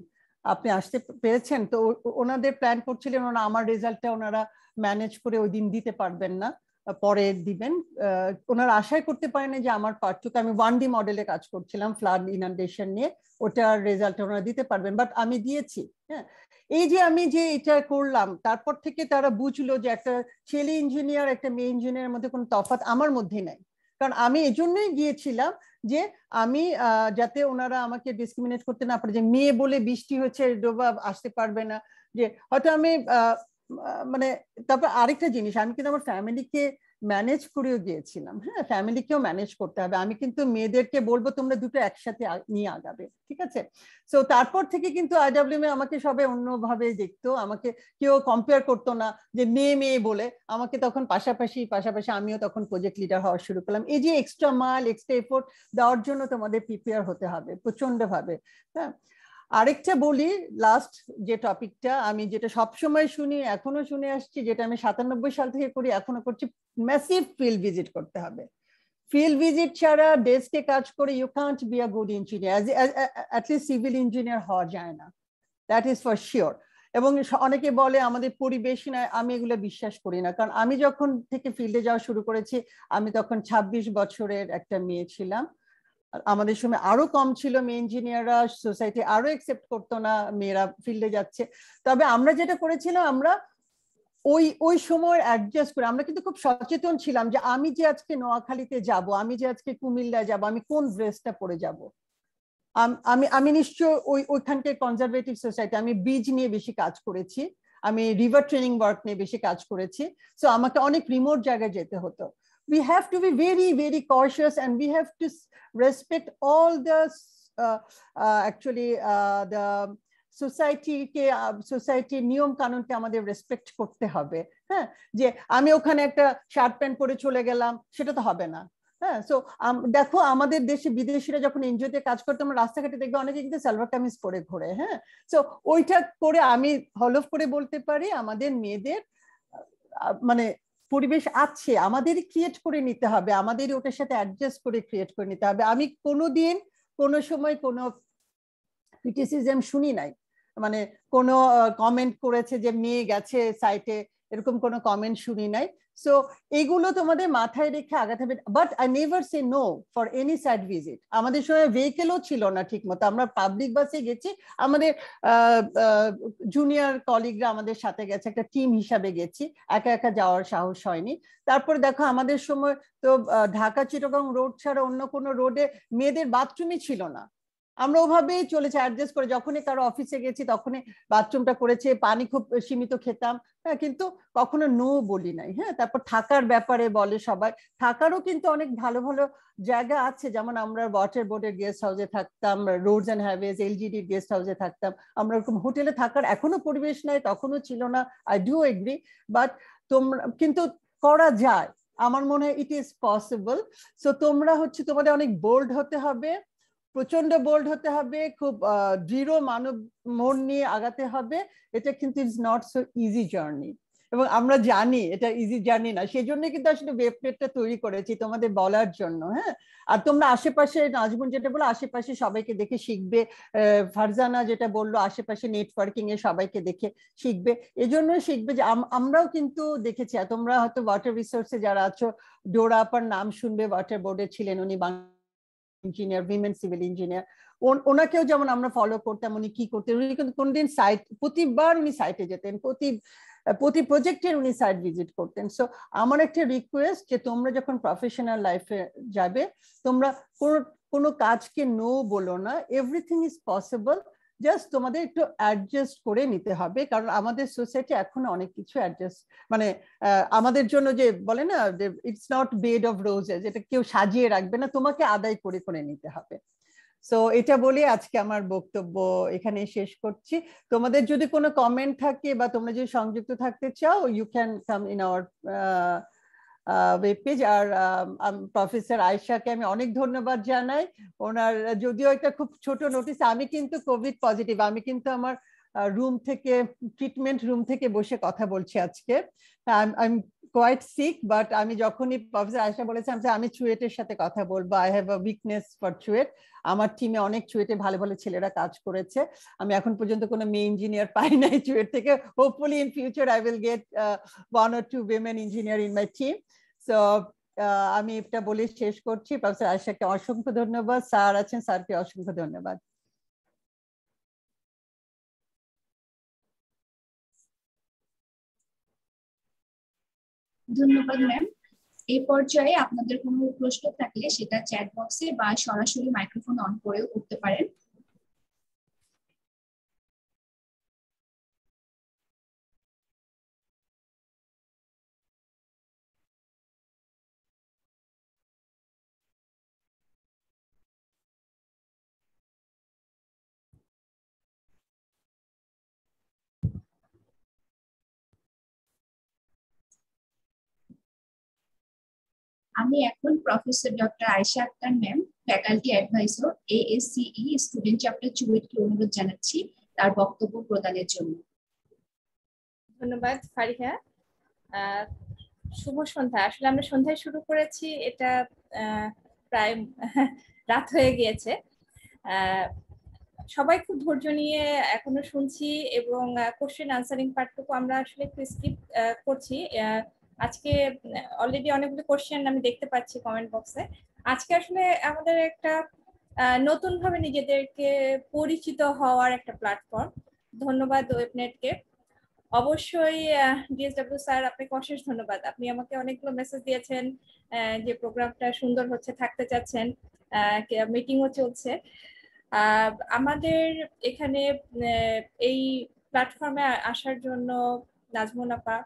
আপনি আসতে পেরেছেন? তো ওনাদের প্ল্যান করছিলেন ওনা আমার রেজাল্টটা ওনারা ম্যানেজ করে ওই দিন দিতে পারবেন না, পরে দিবেন। ওনারা আশাই করতে পারেন যে আমার পার্থক্য আমি ওয়ান ডি মডেলে কাজ করছিলাম ফ্লাড ইনান্ডেশন নিয়ে, ওটার রেজাল্ট ওনারা দিতে পারবেন। বাট আমি দিয়েছি হ্যাঁ? এই যে আমি যে এটা করলাম, তারপর থেকে তারা বুঝলো যে একটা ছেলে ইঞ্জিনিয়ার একটা মেয়ে ইঞ্জিনিয়ারের মধ্যে কোনো তফাৎ আমার মধ্যে নাই। কারণ আমি এজন্যই গিয়েছিলাম যে আমি যাতে ওনারা আমাকে ডিসক্রিমিনেট করতে না পারে, যে মেয়ে বলে বৃষ্টি হচ্ছে, ডোবা আসতে পারবে না। যে হয়তো আমি মানে তারপর আরেকটা জিনিস, আমি কিন্তু আমার ফ্যামিলিকে ম্যানেজ করেও গিয়েছিলাম। হ্যাঁ ফ্যামিলিকেও ম্যানেজ করতে হবে। আমি কিন্তু মেয়েদেরকে বলব, তোমরা দুটো একসাথে নিয়ে আগাবে, ঠিক আছে? সো তারপর থেকে কিন্তু আইডাব্লিউ এ আমাকে সবাই অন্যভাবে দেখতো। আমাকে কেউ কম্পেয়ার করতো না যে মেয়ে মেয়ে বলে। আমাকে তখন পাশাপাশি পাশাপাশি আমিও তখন প্রজেক্ট লিডার হওয়া শুরু করলাম। এই যে এক্সট্রা মাল এক্সট্রা এফোর্ট দেওয়ার জন্য তোমাদের প্রিপেয়ার হতে হবে প্রচণ্ড ভাবে হ্যাঁ? আরেকটা বলি লাস্ট যে টপিকটা আমি যেটা সবসময় শুনি, এখনও শুনে আসছি, যেটা আমি সাতানব্বই সাল থেকে করি, এখনও করছি ম্যাসিভ ফিল্ড ভিজিট করতে হবে। ফিল্ড ভিজিট ছাড়া ডেস্কে কাজ করে you can't be a good engineer at least civil engineer হওয়া যায় না। দ্যাট ইজ ফর শিওর এবং অনেকে বলে আমাদের পরিবেশ নয় আমি এগুলো বিশ্বাস করি না। কারণ আমি যখন থেকে ফিল্ডে যাওয়া শুরু করেছি, আমি তখন ২৬ বছরের একটা মেয়ে ছিলাম। আমাদের সময় আরও কম ছিল, মেয়ে ইঞ্জিনিয়াররা সোসাইটি আরও একসেপ্ট করতো না, মেয়েরা ফিল্ডে যাচ্ছে। তবে আমরা যেটা করেছিলাম, আমরা ওই ওই সময় অ্যাডজাস্ট করে, আমরা কিন্তু খুব সচেতন ছিলাম যে আমি যে আজকে নোয়াখালীতে যাব, আমি যে আজকে কুমিল্লায় যাব, আমি কোন ড্রেসটা পরে যাব? আমি আমি নিশ্চয় ওই ওইখানকার কনজারভেটিভ সোসাইটি আমি বীজ নিয়ে বেশি কাজ করেছি, আমি রিভার ট্রেনিং ওয়ার্ক নিয়ে বেশি কাজ করেছি। সো আমাকে অনেক রিমোট জায়গায় যেতে হতো। We have to be very very cautious and we have to respect all the uh, uh, actually uh, the সোসাইটিকে সোসাইটির নিয়ম কানুনকে আমাদের রেসপেক্ট করতে হবে হ্যাঁ? যে আমি ওখানে একটা শার্ট প্যান্ট পরে চলে গেলাম সেটা তো হবে না হ্যাঁ? সো দেখো আমাদের দেশে বিদেশিরা যখন এনজিওতে কাজ করতে আমরা রাস্তাঘাটে দেখবে অনেকে কিন্তু সালভার কামিজ পরে ঘোরে হ্যাঁ? সো ওইটা করে আমি হলফ করে বলতে পারি আমাদের মেয়েদের মানে পরিবেশ আছে আমাদের ক্রিয়েট করে নিতে হবে আমাদের ওটার সাথে অ্যাডজাস্ট করে ক্রিয়েট করে নিতে হবে। আমি কোনোদিন, কোনো সময় কোনো ক্রিটিসিজম শুনি নাই। মানে কোনো কমেন্ট করেছে যে মেয়ে গেছে সাইটে এরকম কোনো কমেন্ট শুনি নাই। সো এগুলো তোমাদের মাথায় রেখে আগাতে হবে। But I never say no for any site visit আমাদের সময় ভেহিকেলও ছিল না ঠিক মতো আমরা পাবলিক বাসে গেছি। আমাদের জুনিয়র কলিগরা আমাদের সাথে গেছে। একটা টিম হিসাবে গেছি। একা একা যাওয়ার সাহস হয়নি। তারপরে দেখো, আমাদের সময় তো ঢাকা চিটগাং রোড ছাড়া অন্য কোনো রোডে মেয়েদের বাথরুমই ছিল না। আমরা ওভাবেই চলেছে অ্যাডজাস্ট করে যখনই কারও অফিসে গেছি তখনই বাথরুমটা করেছে, পানি খুব সীমিত খেতাম হ্যাঁ কিন্তু কখনো নো বলি নাই হ্যাঁ তারপর থাকার ব্যাপারে বলে সবাই, থাকারও কিন্তু অনেক ভালো ভালো জায়গা আছে, যেমন আমরা ওয়াটার বোর্ডের গেস্ট হাউসে থাকতাম রোডস অ্যান্ড হাইওয়েজ এলজিডির গেস্ট হাউসে থাকতাম, আমরা ওরকম হোটেলে থাকার এখনও পরিবেশ নাই, তখনও ছিল না আই ডু এগ্রি বাট তোমরা, কিন্তু করা যায়, আমার মনে হয় ইট ইজ পসিবল সো তোমরা হচ্ছে তোমাদের অনেক বোল্ড হতে হবে প্রচণ্ড বোল্ড হতে হবে, খুব দৃঢ় মানব, মন নিয়ে আগাতে হবে। এটা কিন্তু is not so easy journey এবং আমরা জানি এটা ইজি জার্নি না সেই জন্য কিন্তু আসলে ওয়েবপেটটা তৈরি করেছি তোমাদের বলার জন্য হ্যাঁ? আর তোমরা আশেপাশে নাজমুন যেটা বলো আশেপাশে সবাইকে দেখে শিখবে। ফারজানা যেটা বলল, আশেপাশে নেটওয়ার্কিং এ সবাইকে দেখে শিখবে। এজন্য শিখবে যে আমরাও কিন্তু দেখেছি তোমরা হয়তো ওয়াটার রিসোর্সে যারা আছো ডোরা আপার নাম শুনবে ওয়াটার বোর্ডে ছিলেন উনি Bangla engineer women civil engineer ওনাকেও যেমন আমরা ফলো করতাম, উনি কি করতেন, উনি কিন্তু কোনদিন সাইট প্রতিবার উনি সাইটে যেতেন, প্রতি প্রতি প্রজেক্টের উনি সাইট ভিজিট করতেন। সো আমার একটা রিকোয়েস্ট যে তোমরা যখন প্রফেশনাল লাইফে যাবে, তোমরা কোনো কোনো কাজকে নো বলো না এভরিথিং ইজ পসিবল জাস্ট তোমাদের একটু অ্যাডজাস্ট করে নিতে হবে, কারণ আমাদের সোসাইটি এখন অনেক কিছু অ্যাডজাস্ট মানে আমাদের জন্য যে বলে না it's not bed of roses এটা কেউ সাজিয়ে রাখবে না, তোমাকে আদায় করে করে নিতে হবে। সো এটা বলে আজকে আমার বক্তব্য এখানে শেষ করছি। তোমাদের যদি কোনো কমেন্ট থাকে বা তোমরা যদি সংযুক্ত থাকতে চাও you can come in our web page R professor আয়েশাকে আমি অনেক ধন্যবাদ জানাই। ওনার, যদিও একটা খুব ছোট নোটিস আমি কিন্তু কোভিড পজিটিভ আমি কিন্তু আমার রুম থেকে ট্রিটমেন্ট রুম থেকে বসে কথা বলছি আজকে। আই কোয়াইট সিক বাট আমি যখনই প্রফেসর আয়সা বলেছিলাম যে আমি চুয়েটের সাথে কথা বলব। I have a weakness for CUET. আমার টিমে অনেক চুয়েটে ভালো ভালো ছেলেরা কাজ করেছে। আমি এখন পর্যন্ত কোনো মেয়ে ইঞ্জিনিয়ার পাই নাই চুয়েট থেকে। Hopefully in future I will get one or two women engineer in my team so আমি এটা বলে শেষ করছি। প্রফেসর আয়সাকে অসংখ্য ধন্যবাদ। স্যার আছেন, স্যারকে অসংখ্য ধন্যবাদ। ধন্যবাদ ম্যাম এই পর্যায়ে আপনাদের কোনো প্রশ্ন থাকলে সেটা চ্যাট বক্সে বা সরাসরি মাইক্রোফোন অন করেও করতে পারেন। আমি এখন professor doctor Ayesha Akter ma'am faculty advisor ASCE student chapter চুয়েটকে অনুরোধ জানাচ্ছি, তার বক্তব্য প্রদানের জন্য। ধন্যবাদ, ফারিহা। শুভ সন্ধ্যা। আসলে আমরা সন্ধ্যায় শুরু করেছি, এটা প্রায় রাত হয়ে গিয়েছে। সবাই খুব ধৈর্য নিয়ে এখনও শুনছি এবং কোশ্চেন আনসারিং পার্টটুকু আমরা আসলে একটু স্কিপ করছি। আজকে অলরেডি অনেকগুলো কোশ্চেন আমি দেখতে পাচ্ছি কমেন্ট বক্সে আজকে আসলে আমাদের একটা নতুন ভাবে নিজেদেরকে পরিচিত হওয়ার একটা প্ল্যাটফর্ম ধন্যবাদ ওয়েবনেটকে। অবশ্যই ডিএসডব্লিউ স্যার, আপনাকে অশেষ ধন্যবাদ। আপনি আমাকে অনেকগুলো মেসেজ দিয়েছেন যে প্রোগ্রামটা সুন্দর হচ্ছে, থাকতে চাচ্ছেন মিটিংও চলছে। আমাদের এখানে এই প্ল্যাটফর্মে আসার জন্য নাজমুন আপা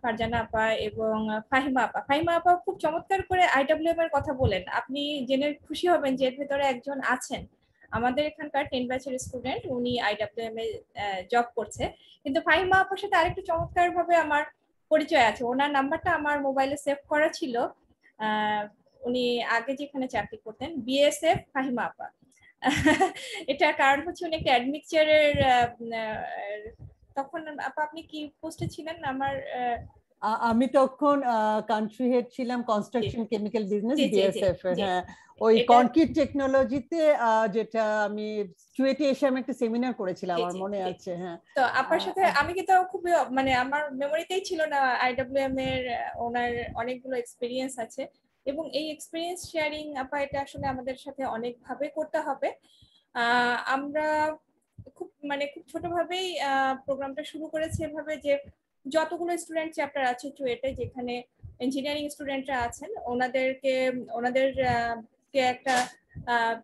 ফারজানা আপা এবং ফাহিমা আপা। ফাহিমা আপা খুব চমৎকার করে আইডব্লিউএম এর কথা বলেন। আপনি জেনে খুশি হবেন যে ভেতরে একজন আছেন আমাদের এখানকার টেন ব্যাচের স্টুডেন্ট। উনি আইডব্লিউএম এ জব করছে। কিন্তু ফাহিমা আপার সাথে আরেকটু চমৎকার ভাবে আমার পরিচয় আছে। ওনার নাম্বারটা আমার মোবাইলে সেভ করা ছিল। উনি আগে যেখানে চাকরি করতেন বিএসএফ ফাহিমা আপা। এটার কারণ হচ্ছে উনি একটা অ্যাডমিকচারের তখন আপা আপনি কি পোস্টে ছিলেন? আমার আমি তখন কান্ট্রি হেড ছিলাম কনস্ট্রাকশন কেমিক্যাল বিজনেস বিএসএফ হ্যাঁ। ওই কনক্রিট টেকনোলজিতে যেটা আমি চুয়েটে এসে আমি একটা সেমিনার করেছিলাম আমার মনে আছে হ্যাঁ। তো আপনার সাথে আমি কিন্তু খুব মানে আমার মেমোরিতেই ছিল না আইডব্লিউএম এর ওনার অনেকগুলো এক্সপিরিয়েন্স আছে। এবং এই এক্সপিরিয়েন্স শেয়ারিং আপা এটা আসলে আমাদের সাথে অনেকভাবে করতে হবে। আমরা খুব মানে খুব ছোটভাবেই প্রোগ্রামটা শুরু করেছি এভাবে যে যতগুলো স্টুডেন্ট চ্যাপ্টার আছে চুয়েটে যেখানে ইঞ্জিনিয়ারিং স্টুডেন্টরা আছেন, ওনাদেরকে, ওনাদের কে একটা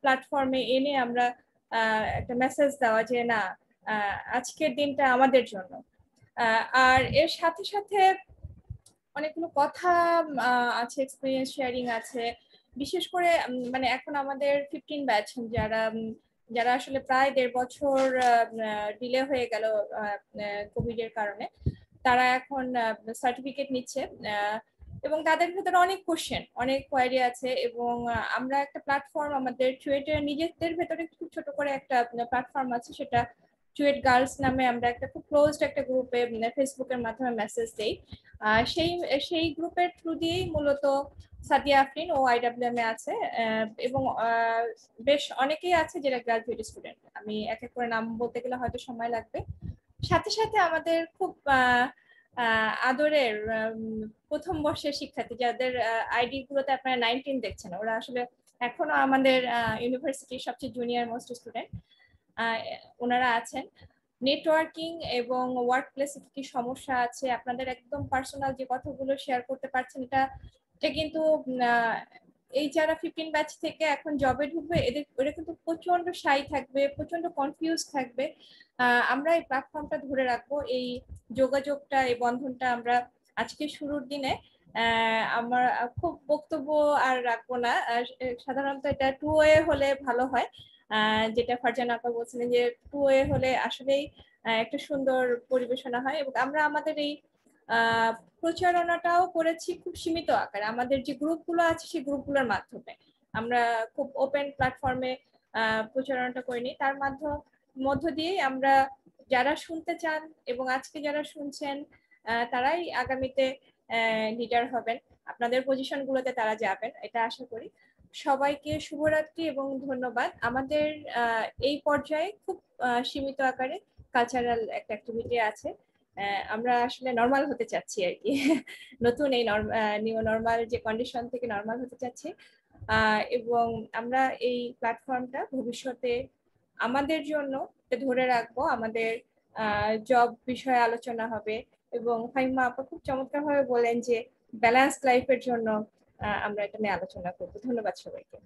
প্ল্যাটফর্মে এনে আমরা একটা মেসেজ দেওয়া যে না আজকের দিনটা আমাদের জন্য। আর এর সাথে সাথে অনেকগুলো কথা আছে এক্সপিরিয়েন্স শেয়ারিং আছে। বিশেষ করে মানে এখন আমাদের ফিফটিন ব্যাচ যারা যারা আসলে প্রায় দেড় বছর ডিলে হয়ে গেল কোভিড এর কারণে, তারা এখন সার্টিফিকেট নিচ্ছে এবং তাদের ভেতরে অনেক কোশ্চেন অনেক কোয়ারি আছে এবং আমরা একটা প্ল্যাটফর্ম আমাদের চুয়েটের নিজেদের ভেতরে খুব ছোট করে একটা প্ল্যাটফর্ম আছে, সেটা চুয়েট গার্লস নামে আমরা একটা খুব ক্লোজড একটা গ্রুপে ফেসবুকের মাধ্যমে মেসেজ দেই। সেই সেই গ্রুপের থ্রু দিয়েই মূলত সাদিয়া আফরিন ও আইডাব্লিউএম এ আছে এবং বেশ অনেকেই আছে যারা গ্রাজুয়েট স্টুডেন্ট আমি এক এক করে নাম বলতে গেলে হয়তো সময় লাগবে। সাথে সাথে আমাদের খুব আদরের প্রথম বর্ষের শিক্ষার্থী, যাদের আইডি গুলোতে আপনারা নাইনটিন দেখছেন, ওরা আসলে এখনও আমাদের ইউনিভার্সিটির সবচেয়ে জুনিয়র মোস্ট স্টুডেন্ট ওনারা আছেন। নেটওয়ার্কিং এবং ওয়ার্ক প্লেসে কি কি সমস্যা আছে, আপনাদের একদম পার্সোনাল যে কথাগুলো শেয়ার করতে পারছেন, এটা এটা কিন্তু এই যারা ফিফটিন ব্যাচ থেকে এখন জবে ঢুকবে, এদের, ওরা কিন্তু প্রচণ্ড সাই থাকবে প্রচণ্ড কনফিউজ থাকবে। আমরা এই প্ল্যাটফর্মটা ধরে রাখব, এই যোগাযোগটা, এই বন্ধনটা আমরা আজকে শুরুর দিনে আমার খুব বক্তব্য আর রাখব না। সাধারণত এটা টু ওয়ে হলে ভালো হয়। যেটা ফারজান আপা বলছিলেন যে টু ওয়ে হলে আসলেই একটা সুন্দর পরিবেশনা হয় এবং আমরা আমাদের এই প্রচারণাটাও করেছি খুব সীমিত আকারে। আমাদের যে গ্রুপগুলো আছে, সেই গ্রুপগুলোর মাধ্যমে। আমরা খুব ওপেন প্ল্যাটফর্মে প্রচারণাটা করিনি। তার মাধ্যম মধ্য দিয়েই আমরা যারা শুনতে চান এবং আজকে যারা শুনছেন তারাই আগামীতে লিডার হবেন। আপনাদের পজিশনগুলোতে তারা যাবেন, এটা আশা করি। সবাইকে শুভরাত্রি এবং ধন্যবাদ। আমাদের এই পর্যায়ে খুব সীমিত আকারে কালচারাল একটা অ্যাক্টিভিটি আছে। আমরা আসলে নর্মাল হতে চাচ্ছি আর কি নতুন এই নিউ নর্মাল যে কন্ডিশন থেকে নর্মাল হতে চাচ্ছি। এবং আমরা এই প্ল্যাটফর্মটা ভবিষ্যতে আমাদের জন্য ধরে রাখব, আমাদের জব বিষয়ে আলোচনা হবে। এবং ফাইমা আপা খুব চমৎকার ভাবে বলেন যে ব্যালেন্স লাইফের জন্য আমরা এটা নিয়ে আলোচনা করব। ধন্যবাদ সবাইকে।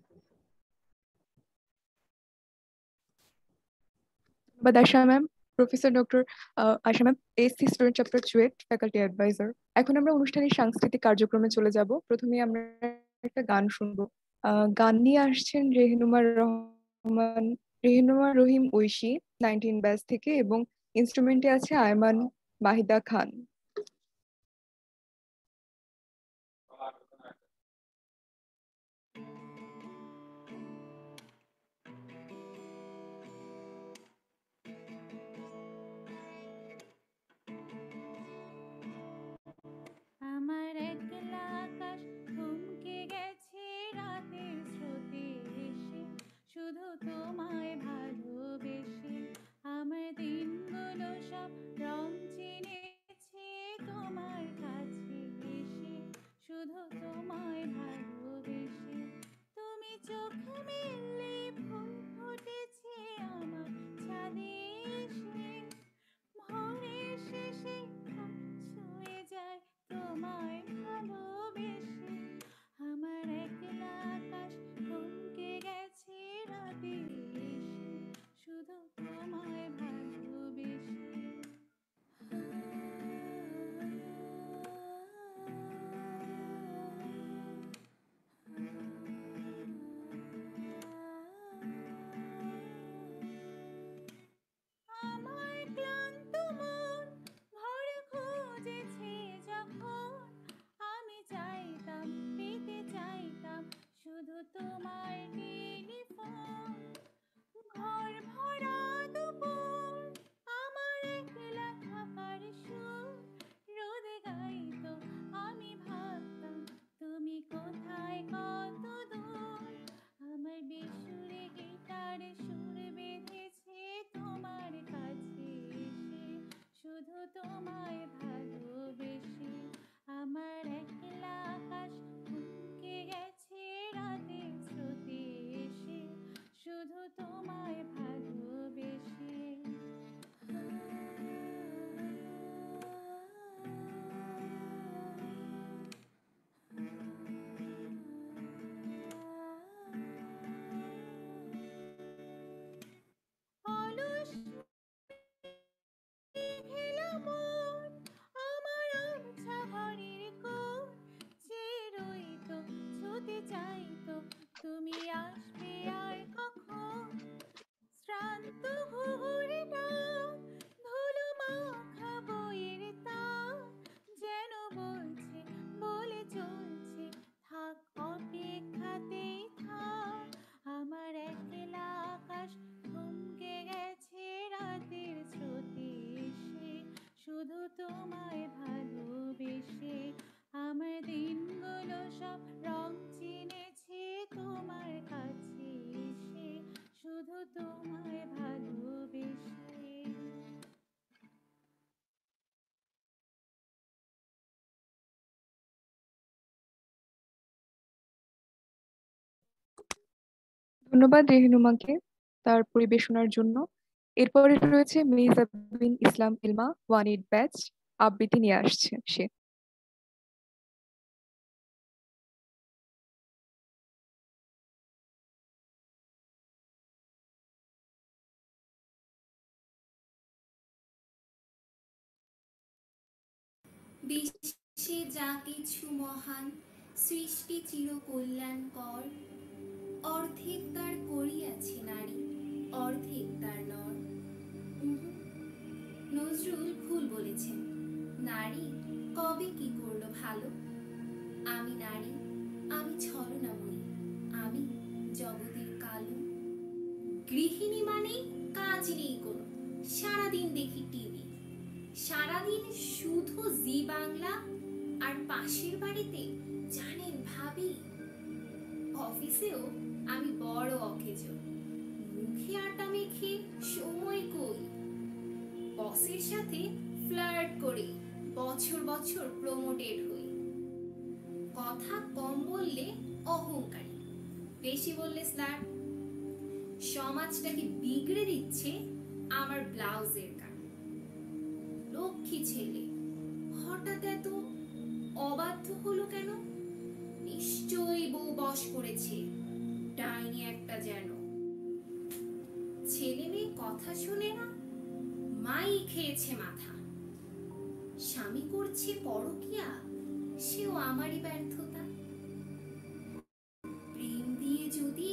ধন্যবাদ Asha ma'am. Professor doctor Asha ma'am ASCE student chapter CUET faculty advisor এখন আমরা অনুষ্ঠানের সাংস্কৃতিক কার্যক্রমে চলে যাব। প্রথমে আমরা একটা গান শুনব। গান নিয়ে আসছেন রেহনুমার রহমান, রেহনুমার রহিম ঐশী নাইনটিন ব্যাস থেকে এবং ইনস্ট্রুমেন্টে আছে আয়মান মাহিদা খান। আমার একলা আকাশ থমকে গেছে রাতের স্রোতে এসে। শুধু তোমায় ভালোবেসে আমার দিনগুলো সব রং চিনেছে তোমার কাছে এসে। শুধু তোমায় ভালোবেসে তুমি চোখ মেললে ফুল time ধন্যবাদ রেহনুমাকে তার পরিবেশনার জন্য। এরপরে রয়েছে Mehjabin Islam Ilma, one eight batch, আবৃত্তি নিয়ে আসছে সে। বিশ্বে যা কিছু মহান, সৃষ্টি চির কল্যাণকর অর্ধেক তার করিয়াছে নারী, অর্ধেক তার নর। নজরুল ভুল বলেছেন। নারী কবে কি করল ভালো? আমি নারী, আমি ছলনাময়ী, আমি জগতের কালো। গৃহিণী মানে কাজ নেই কোনো, সারাদিন দেখি টিভি। সারাদিন শুধু জি বাংলা, আর পাশের বাড়িতে জানেন ভাবি অফিসেও আমি বড় অকেজ। মুখে আটা মেখে সময় কই? বসের সাথে ফ্লার্ট করে, বছর বছর প্রমোটেড হই। কথা কম বললে অহংকারী, বেশি বললে স্ল্যাট সমাজটাকে বিগড়ে দিচ্ছে আমার ব্লাউজের গান লক্ষ্মী ছেলে, হঠাৎ এত অবাধ্য হলো কেন? নিশ্চয়ই বউ বস করেছে, ডাইনি একটা যেন। ছেলে মেয়ে কথা শুনে না, মাই খেয়েছে মাথা। স্বামী করছে পরকিয়া, সেও আমারই ব্যর্থতা। প্রেম দিয়ে যদি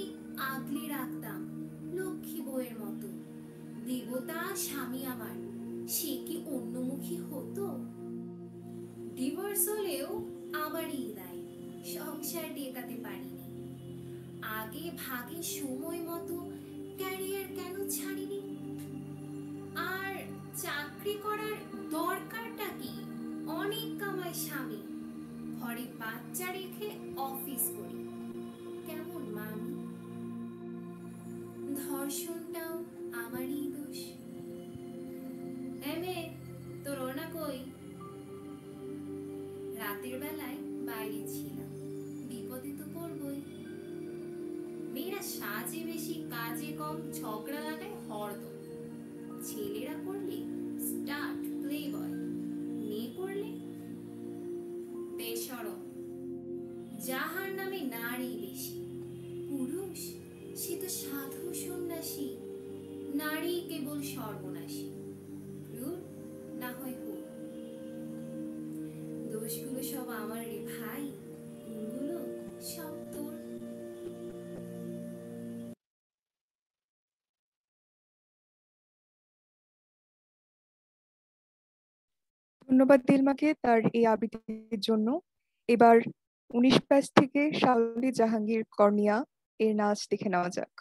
আগলে রাখতাম, লক্ষ্মী বউয়ের মতো, দেবতা স্বামী আমার, সে কি অন্যমুখী হতো? ডিভোর্স হলেও আমারই সংসার টেকাতে পারিনি। আগে ভাগে সময় মতো ক্যারিয়ার কেন ছাড়িনি? আর চাকরি করার দরকারটা কি? অনেক কামায় স্বামী। ঘরে বাচ্চা রেখে অফিস করি। কেমন মামি? ধর্ষণটাও আমারই দোষ। এমে তোর ওনা কই? রাতের বেলায় বাইরে ছিলাম সাজে বেশি কাজে কম ঝগড়া লাগায় হরদম। ছেলেরা করলে ধন্যবাদ দিলমাকে তার এই আবৃত্তির জন্য। এবার উনিশ প্যাস থেকে শাওলি জাহাঙ্গীর কর্নিয়া এর নাচ দেখে নেওয়া যাক।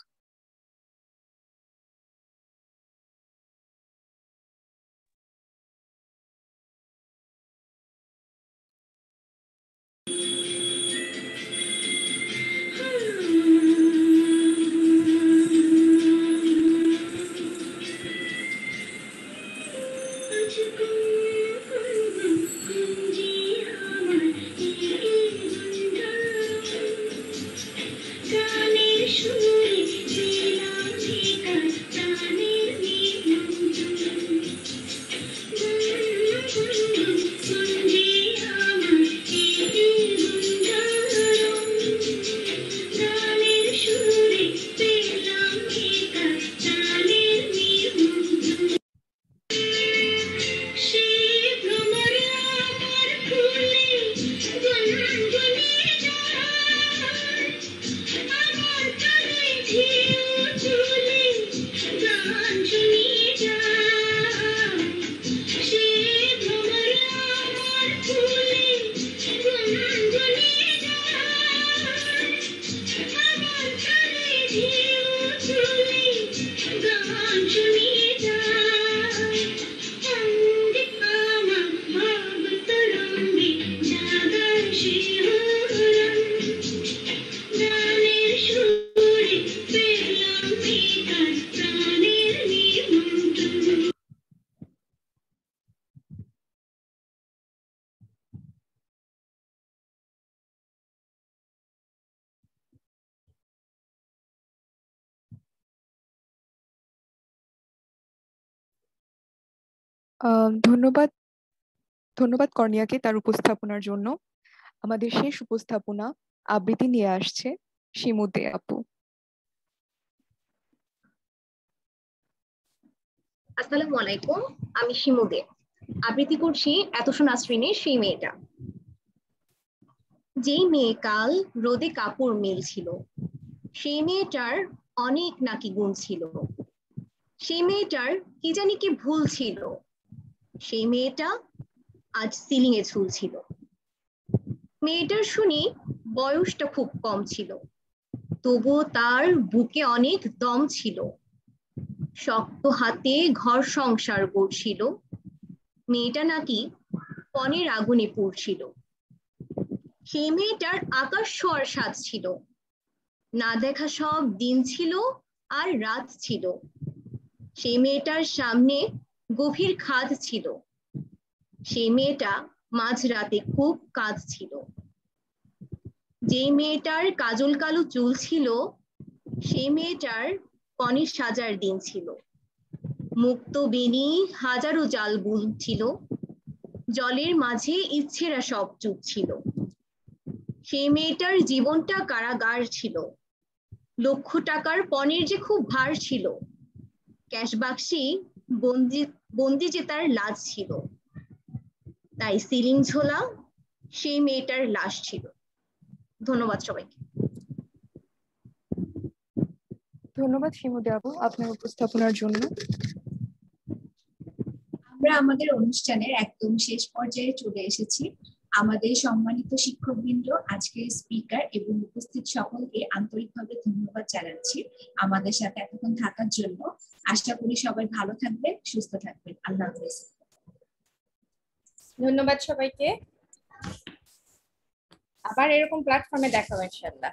ধন্যবাদ ধন্যবাদ কর্নিয়াকে তার উপস্থাপনার জন্য। আমাদের শেষ উপস্থাপনা আবৃত্তি নিয়ে আসছে শিমুদে আপু। আসসালামু আলাইকুম, আমি শিমুদে। আবৃত্তি করছি এত শোনা শ্রেণির সেই মেয়েটা। যেই মেয়ে কাল রোদে কাপড় মেলছিল, সেই মেয়েটার অনেক নাকি গুণ ছিল। সেই মেয়েটার কি জানি কি ভুল ছিল সেই মেয়েটা আজ সিলিং এ ঝুলছিল। মেয়েটার শুনি বয়সটা খুব কম ছিল, তবুও তার বুকে অনেক দম ছিল। শক্ত হাতে ঘর সংসার করছিল। মেয়েটা নাকি পনেরো আগুনে পড়ছিল। সেই মেয়েটার আকাশ ছোঁয়ার সাজ ছিল। না দেখা সব দিন ছিল আর রাত ছিল। সেই মেয়েটার সামনে গভীর খাদ ছিল। সেই মেয়েটা মাঝরাতে খুব কাজ ছিল। যে মেয়েটার কাজল কালো চুল ছিল, সেই মেয়েটার কনের সাজার দিন ছিল। মুক্ত বেনি হাজারো জাল বুল ছিল। জলের মাঝে ইচ্ছেরা সব চুপ ছিল। সেই মেয়েটার জীবনটা কারাগার ছিল। লক্ষ টাকার পণের যে খুব ভার ছিল। ক্যাশ বাক্সে বন্দি বন্দি যে তার লাজ ছিল। তাই সিলিং ঝোলা সেই মেয়েটার লাশ ছিল। ধন্যবাদ সবাইকে। ধন্যবাদ শিমুদে আপু আপনার উপস্থাপনার জন্য। আমরা আমাদের অনুষ্ঠানের একদম শেষ পর্যায়ে চলে এসেছি। আমাদের সম্মানিত শিক্ষকবৃন্দ আজকের স্পিকার এবং উপস্থিত সকলকে আন্তরিকভাবে ধন্যবাদ জানাচ্ছি। আমাদের সাথে এতক্ষণ থাকার জন্য আশা করি সবাই ভালো থাকবে সুস্থ থাকবে আল্লাহ হাফেজ। ধন্যবাদ সবাইকে। আবার এরকম প্ল্যাটফর্মে দেখা হবে ইনশাল্লাহ